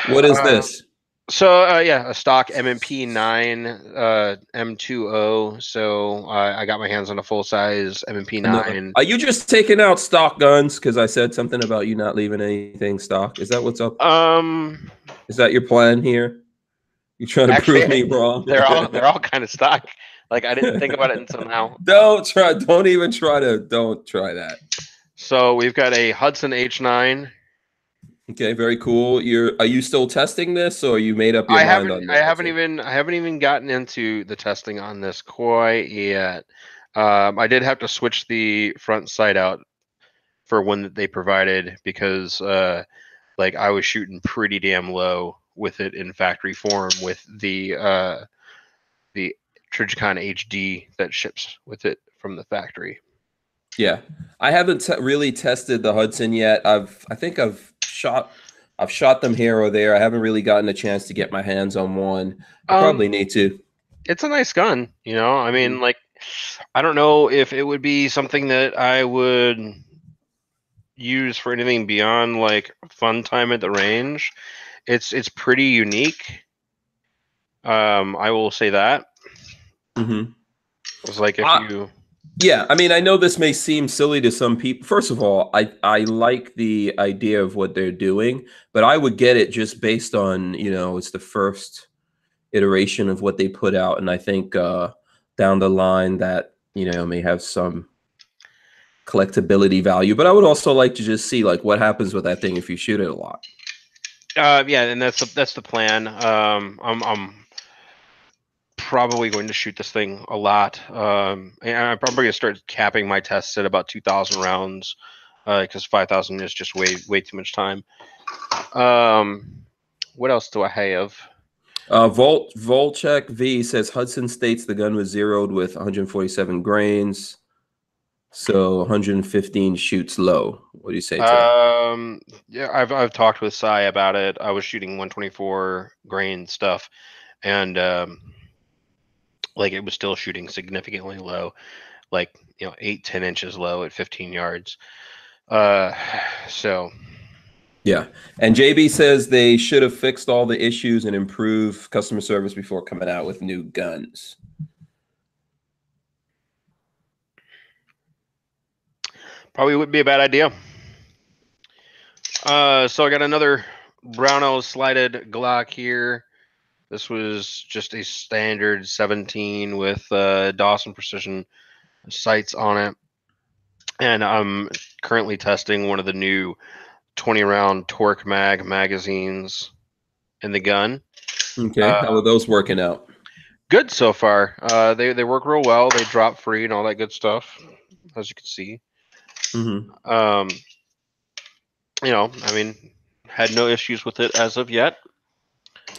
What is Uh, this? So uh, yeah, a stock M&P nine uh, M20. So uh, I got my hands on a full size M&P nine. Are you just taking out stock guns? Because I said something about you not leaving anything stock. Is that what's up? Um, Is that your plan here? You trying to Actually, prove me wrong? they're all they're all kind of stock. Like I didn't think about it until now. don't try. Don't even try to. Don't try that. So we've got a Hudson H9. Okay, very cool. You're. Are you still testing this, or you made up your I mind on this? I haven't even I haven't even gotten into the testing on this quite yet. Um, I did have to switch the front sight out for one that they provided because uh, like I was shooting pretty damn low with it in factory form with the uh, the Trijicon HD that ships with it from the factory. Yeah, I haven't te- really tested the Hudson yet. I've. I think I've shot I've shot them here or there. I haven't really gotten a chance to get my hands on one. I Um, probably need to. it's a nice gun, you know. I mean, like, I don't know if it would be something that I would use for anything beyond like fun time at the range. It's it's pretty unique. Um, I will say that. Mm-hmm. It's like if Ah. you Yeah, I mean, I know this may seem silly to some people. First of all, I I like the idea of what they're doing, but I would get it just based on you know it's the first iteration of what they put out, and I think uh, down the line that you know may have some collectability value. But I would also like to just see like what happens with that thing if you shoot it a lot. Uh, yeah, and that's the, that's the plan. Um, I'm I'm probably going to shoot this thing a lot. Um, and I'm probably gonna start capping my tests at about 2,000 rounds, uh because 5,000 is just way way too much time. Um, what else do I have? Uh, Volt Volchek V says Hudson states the gun was zeroed with 147 grains, so 115 shoots low. What do you say? To? Um, yeah, I've I've talked with Sai about it. I was shooting 124 grain stuff, and um, like it was still shooting significantly low, like you know eight ten inches low at 15 yards. Uh, so Yeah, and JB says they should have fixed all the issues and improve customer service before coming out with new guns. probably wouldn't be a bad idea. Uh, so I got another Brownell slided Glock here. This was just a standard 17 with uh, Dawson Precision sights on it. And I'm currently testing one of the new 20 round Torque Mag magazines in the gun. Okay, Uh, how are those working out? Good so far. Uh, they, they work real well. They drop free and all that good stuff, as you can see. hmm Um, you know, I mean, had no issues with it as of yet.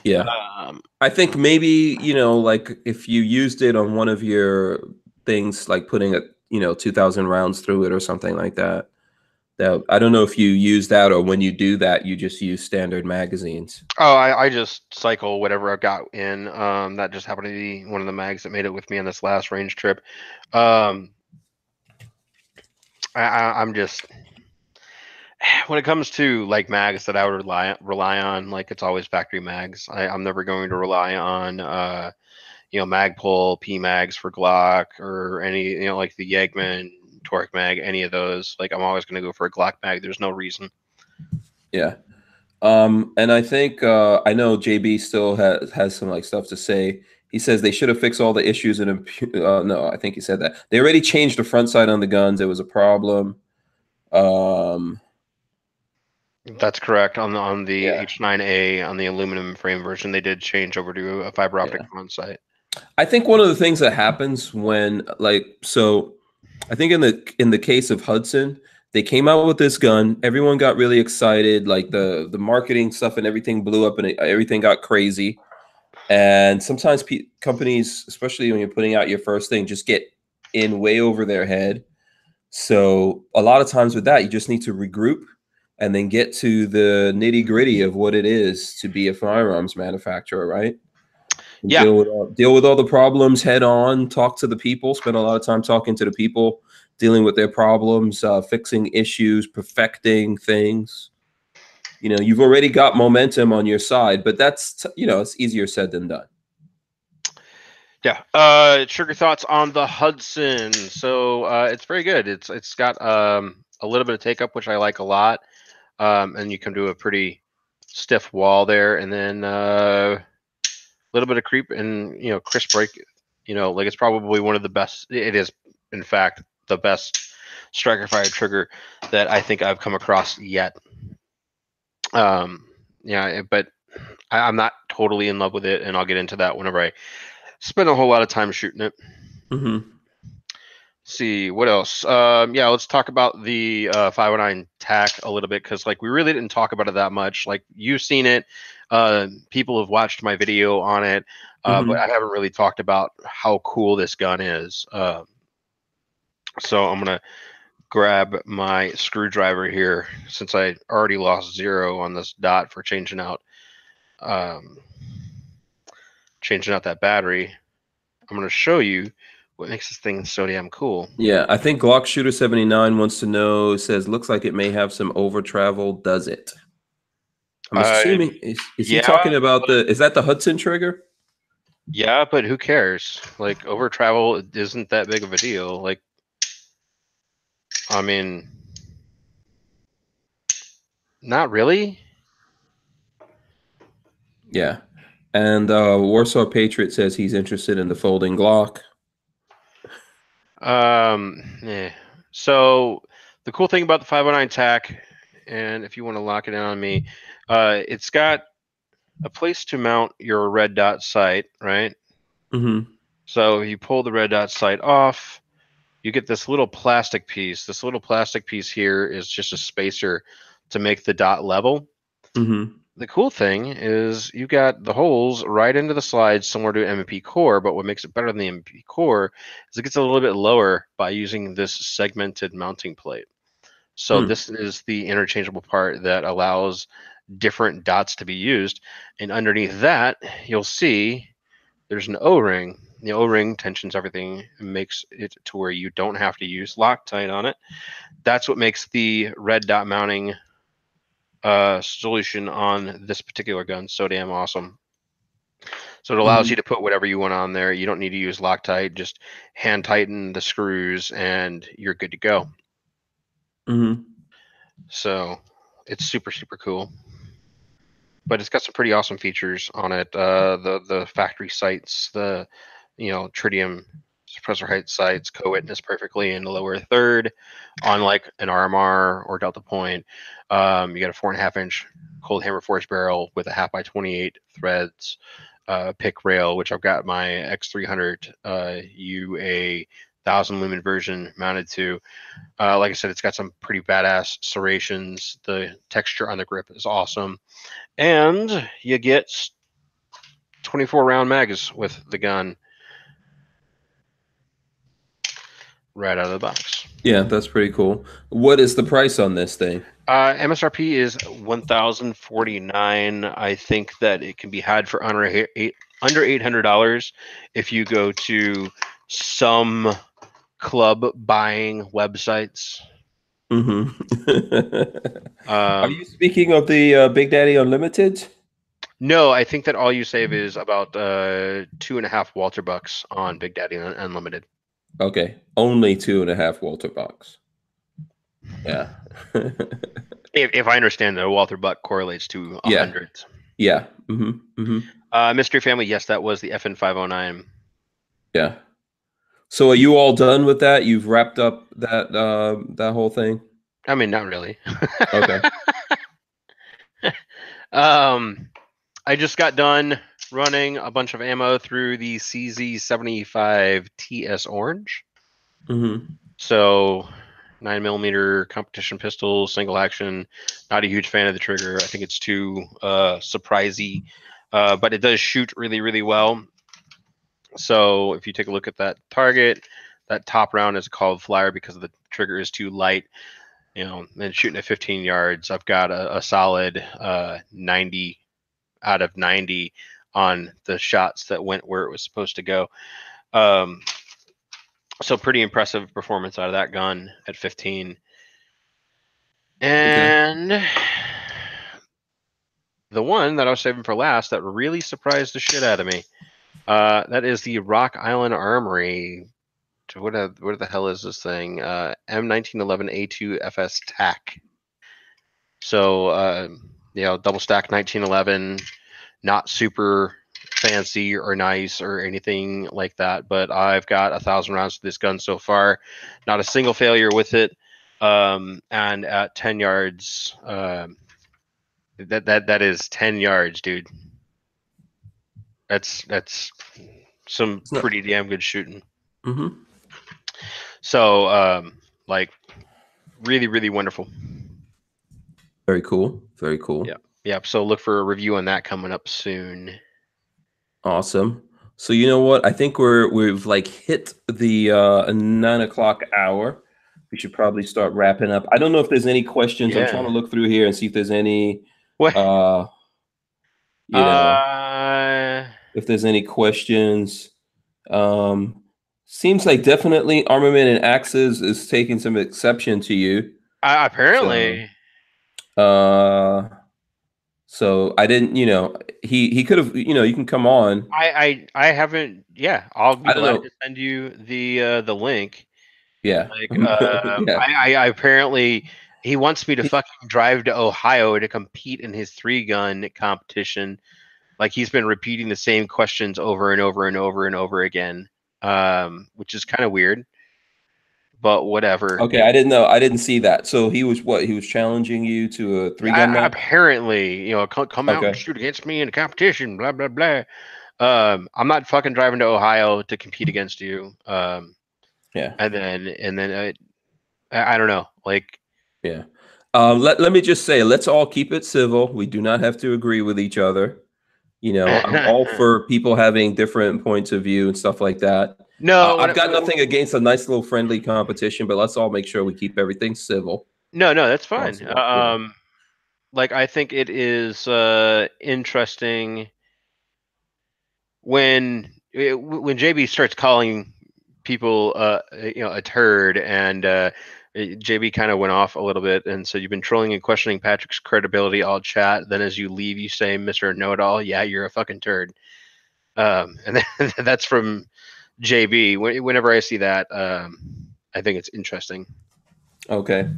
Yeah, Um, I think maybe you know, like if you used it on one of your things, like putting a you know 2,000 rounds through it or something like that. That I don't know if you use that or when you do that, you just use standard magazines. oh, I, I just cycle whatever I've got in. Um, that just happened to be one of the mags that made it with me on this last range trip. Um, I, I, I'm just when it comes to like mags that I would rely rely on, like it's always factory mags. I, I'm never going to rely on uh, you know Magpul, P mags for Glock or any you know like the Yegman Torque mag, any of those. Like I'm always going to go for a Glock mag. There's no reason. Yeah. Um, and I think uh, I know JB still has has some like stuff to say. He says they should have fixed all the issues and impu- uh, no, I think he said that they already changed the front side on the guns. It was a problem. Um, That's correct. On the on the Yeah. H9A on the aluminum frame version, they did change over to a fiber optic front sight. I think one of the things that happens when like so I think in the in the case of Hudson, they came out with this gun, everyone got really excited, like the the marketing stuff and everything blew up and it, everything got crazy. And sometimes pe- companies, especially when you're putting out your first thing, just get in way over their head. So a lot of times with that, you just need to regroup and then get to the nitty gritty of what it is to be a firearms manufacturer, right? And Yeah. Deal with all, deal with all the problems head on. Talk to the people. Spend a lot of time talking to the people, dealing with their problems, uh, fixing issues, perfecting things. You know, you've already got momentum on your side, but that's you know it's easier said than done. Yeah. Uh, sugar thoughts on the Hudson. So uh, it's very good. It's it's got um, a little bit of take up, which I like a lot. Um, and you come to a pretty stiff wall there, and then uh, a little bit of creep and you know crisp break. You know, like it's probably one of the best. It is, in fact, the best striker fire trigger that I think I've come across yet. Um, yeah, but I, I'm not totally in love with it, and I'll get into that whenever I spend a whole lot of time shooting it. hmm see what else? Um yeah let's talk about the uh 509 tac a little bit because like we really didn't talk about it that much. Like you've seen it uh people have watched my video on it uh but i haven't really talked about how cool this gun is um so i'm gonna grab my screwdriver here since I already lost zero on this dot for changing out um, changing out that battery. I'm going to show you what makes this thing so damn cool. Yeah, I think Glock Shooter 79 wants to know, says, looks like it may have some over travel. Does it? I'm Uh, assuming, is, is he talking about the, is that the Hudson trigger? Yeah, but who cares? Like over travel isn't that big of a deal. Like I mean not really. Yeah. And uh, Warsaw Patriot says he's interested in the folding Glock. Um yeah. So the cool thing about the 509 TAC, and if you want to lock it in on me, uh it's got a place to mount your red dot sight, right? Mm-hmm. So you pull the red dot sight off, you get this little plastic piece. This little plastic piece here is just a spacer to make the dot level. Mm-hmm. The cool thing is you got the holes right into the slides similar to MP core, but what makes it better than the MP core is it gets a little bit lower by using this segmented mounting plate. So Hmm. this is the interchangeable part that allows different dots to be used. And underneath that, you'll see there's an O-ring. The O-ring tensions everything and makes it to where you don't have to use Loctite on it. That's what makes the red dot mounting uh, solution on this particular gun so damn awesome. So it allows Mhm. you to put whatever you want on there. You don't need to use Loctite. Just hand tighten the screws and you're good to go. Mm-hmm. So it's super super cool. But it's got some pretty awesome features on it. Uh, the the factory sights, the you know tritium suppressor height sights co-witness perfectly in the lower third, on like an RMR or Delta Point. Um, you got a four and a half inch cold hammer forged barrel with a half by 28 threads. Uh, pick rail, which I've got my X300 uh, UA thousand lumen version mounted to. Uh, like I said, it's got some pretty badass serrations. The texture on the grip is awesome, and you get 24 round mags with the gun right out of the box. Yeah, that's pretty cool. What is the price on this thing? Uh, MSRP is 1,049. I think that it can be had for under eight, eight under $800 if you go to some club buying websites. Mm-hmm. Are Um, you speaking of the uh, Big Daddy Unlimited? No, I think that all you save is about uh, two and a half Walter bucks on Big Daddy Un- Unlimited. Okay, only two and a half Walter bucks. Yeah, If, if I understand that Walter buck correlates to Yeah. hundred. yeah, hmm hmm Uh, Mystery Family, yes, that was the FN five hundred nine. yeah. So are you all done with that? You've wrapped up that uh, that whole thing. I mean, not really. Okay. um, I just got done running a bunch of ammo through the CZ seventy five TS Orange. hmm So nine millimeter competition pistol, single action. Not a huge fan of the trigger. I think it's too uh, surprisey, uh, but it does shoot really, really well. So if you take a look at that target, that top round is called flyer because the trigger is too light. You know, and shooting at 15 yards, I've got a, a solid uh, 90 out of 90 on the shots that went where it was supposed to go. Um, so pretty impressive performance out of that gun at 15 and the one that i was saving for last that really surprised the shit out of me uh, that is the rock island armory. What, the- what the hell is this thing? Uh, m1911a2 fs tac so uh, you know double stack 1911 not super fancy or nice or anything like that, but I've got a thousand rounds to this gun so far. Not a single failure with it. Um, and at 10 yards, um, that that that is 10 yards, dude. That's that's some pretty damn good shooting. hmm So um, like really really wonderful. Very cool. Very cool. Yeah. Yep. So look for a review on that coming up soon. Awesome. So you know what? I think we're we've like hit the uh, nine o'clock hour we should probably start wrapping up. I don't know if there's any questions. I'm trying to look through here and see if there's any. What? Uh, you know, uh, if there's any questions. Um, seems like definitely armament and axes is taking some exception to you. I, apparently, Uh, so I didn't, you know, he he could have, you know, you can come on. I, I I haven't. Yeah, I'll be glad know. to send you the uh, the link. Yeah. Like, um, Yeah. I, I, I apparently he wants me to fucking drive to Ohio to compete in his three gun competition. Like he's been repeating the same questions over and over and over and over again, um, which is kind of weird. But whatever. Okay, I didn't know. I didn't see that. So he was what? He was challenging you to a three gun match. apparently, you know, come, come out and shoot against me in a competition. Blah blah blah. Um, I'm not fucking driving to Ohio to compete against you. Um, Yeah. and then and then I, I don't know. Like, Yeah. Um, let, let me just say, let's all keep it civil. We do not have to agree with each other. You know, I'm all for people having different points of view and stuff like that. No, Uh, I've got nothing against a nice little friendly competition, but let's all make sure we keep everything civil. No, no, that's fine. Yeah. Um, like I think it is uh interesting when eh, when JB starts calling people uh you know a turd and uh eh, JB kind of went off a little bit and said you've been trolling and questioning Patrick's credibility all chat. Then as you leave, you say, "Mr. Know It All, yeah, you're a fucking turd." Um, and that's from JB. Whenever I see that, um, I think it's interesting. Okay.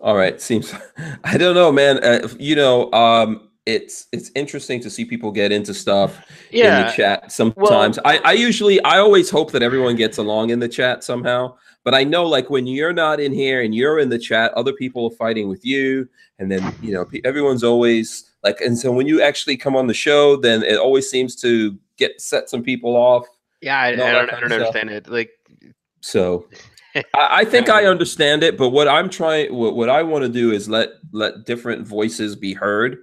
All right. Seems I don't know, man. Uh, you know, um, it's it's interesting to see people get into stuff yeah. in the chat sometimes. I, I usually I always hope that everyone gets along in the chat somehow. But I know like when you're not in here and you're in the chat, other people are fighting with you. And then, you know, everyone's always like, and so when you actually come on the show, then it always seems to get set some people off. Yeah, I, I and all that don't, I don't understand it. Like, So I, I think I understand it, but what I'm trying, what, what I want to do is let let different voices be heard,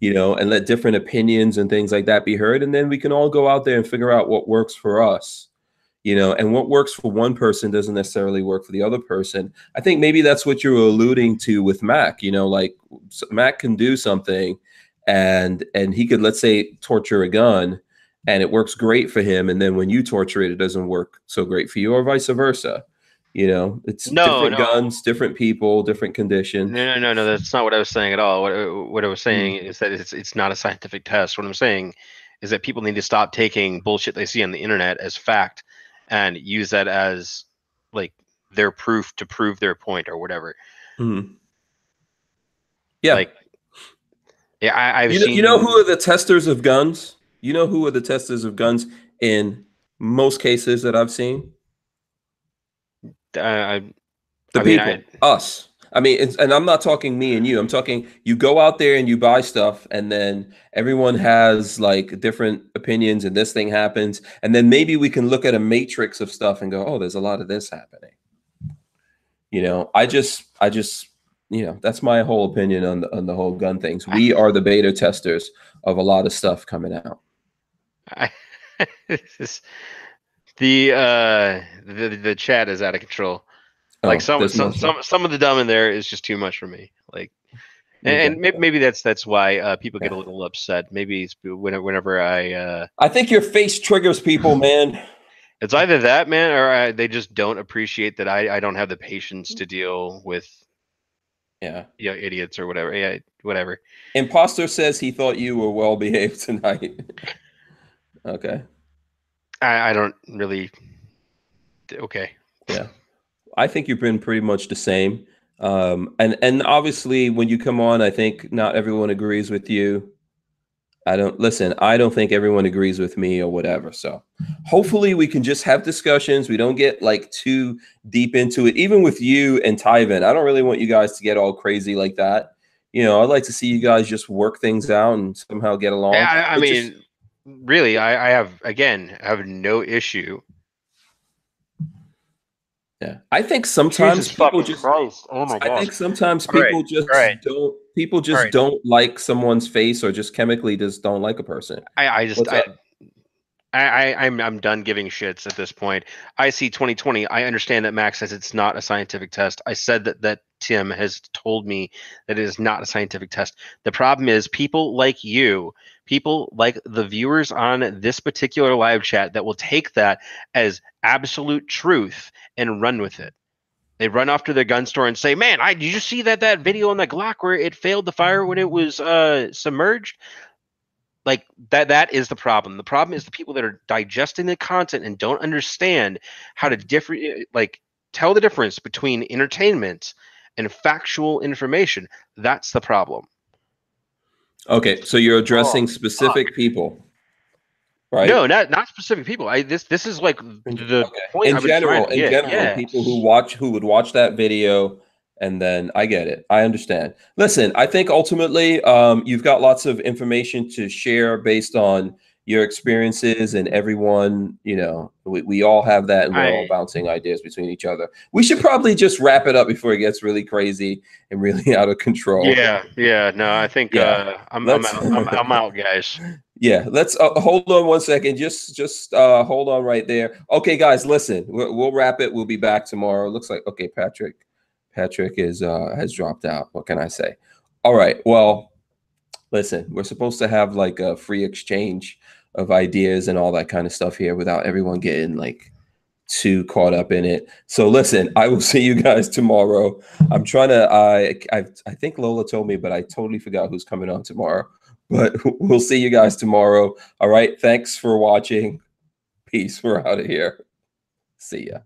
you know, and let different opinions and things like that be heard, and then we can all go out there and figure out what works for us, you know, and what works for one person doesn't necessarily work for the other person. I think maybe that's what you're alluding to with Mac, you know, like Mac can do something, and and he could let's say torture a gun. And it works great for him, and then when you torture it, it doesn't work so great for you, or vice versa. You know, it's No, different no. guns, different people, different conditions. no, no, no, no. That's not what I was saying at all. What what I was saying Hmm. is that it's it's not a scientific test. What I'm saying is that people need to stop taking bullshit they see on the internet as fact and use that as like their proof to prove their point or whatever. Mhm. Yeah, Like, yeah, I, I've you know, seen. you know who are the testers of guns? You know who are the testers of guns in most cases that I've seen? uh, I, The I mean, people, us. I mean, it's, and I'm not talking me and you. I'm talking you go out there and you buy stuff, and then everyone has like different opinions, and this thing happens, and then maybe we can look at a matrix of stuff and go, oh, there's a lot of this happening. You know, I just, I just, you know, that's my whole opinion on the on the whole gun things. We are the beta testers of a lot of stuff coming out. I this is- the uh the the chat is out of control. like Oh, some some, some some of the dumb in there is just too much for me. Like, and, and maybe, maybe that's that's why uh, people get a little upset. Maybe it's whenever whenever I uh, I think your face triggers people, man. it's either that man or I, they just don't appreciate that I I don't have the patience to deal with Yeah. you know idiots or whatever. Yeah, whatever. Imposter says he thought you were well behaved tonight. Okay. I I don't really. Okay. Yeah, I think you've been pretty much the same. Um, and and obviously when you come on, I think not everyone agrees with you. I don't listen, I don't think everyone agrees with me or whatever. So hopefully we can just have discussions. We don't get like too deep into it. Even with you and Tyven, I don't really want you guys to get all crazy like that. You know, I'd like to see you guys just work things out and somehow get along. Yeah, I, I mean, just- really, I, I have again I have no issue. yeah. I think sometimes Jesus people just Christ! Oh my I think sometimes All right, people just all right. don't people just All right. don't like someone's face or just chemically just don't like a person. I, I just What's I, up? I, I I'm I'm done giving shits at this point. I see 2020. I understand that Max says it's not a scientific test. I said that that Tim has told me that it is not a scientific test. The problem is people like you, people like the viewers on this particular live chat that will take that as absolute truth and run with it. They run off to their gun store and say, "Man, I did you see that that video on the Glock where it failed to fire when it was uh, submerged?" like that that is the problem the problem is the people that are digesting the content and don't understand how to different eh, like tell the difference between entertainment and factual information that's the problem Okay, so you're addressing specific people, right? no not not specific people i this this is like the Okay. point in trying general, in get. general, yeah. people who watch who would watch that video and then I get it. I understand. Listen, I think ultimately um, you've got lots of information to share based on your experiences and everyone, you know, we, we all have that and we're all bouncing ideas between each other. We should probably just wrap it up before it gets really crazy and really out of control. yeah yeah no i think Yeah. uh i'm I'm out, I'm, I'm out guys Yeah, let's uh, hold on one second. Just just uh hold on right there. Okay, guys, listen. We'll, we'll wrap it. We'll be back tomorrow. Looks like okay, Patrick. Patrick is uh has dropped out. What can I say? All right. Well, listen. We're supposed to have like a free exchange of ideas and all that kind of stuff here without everyone getting like too caught up in it. So listen, I will see you guys tomorrow. I'm trying to I I I think Lola told me, but I totally forgot who's coming on tomorrow. But we'll see you guys tomorrow. All right. Thanks for watching. Peace. We're out of here. See ya.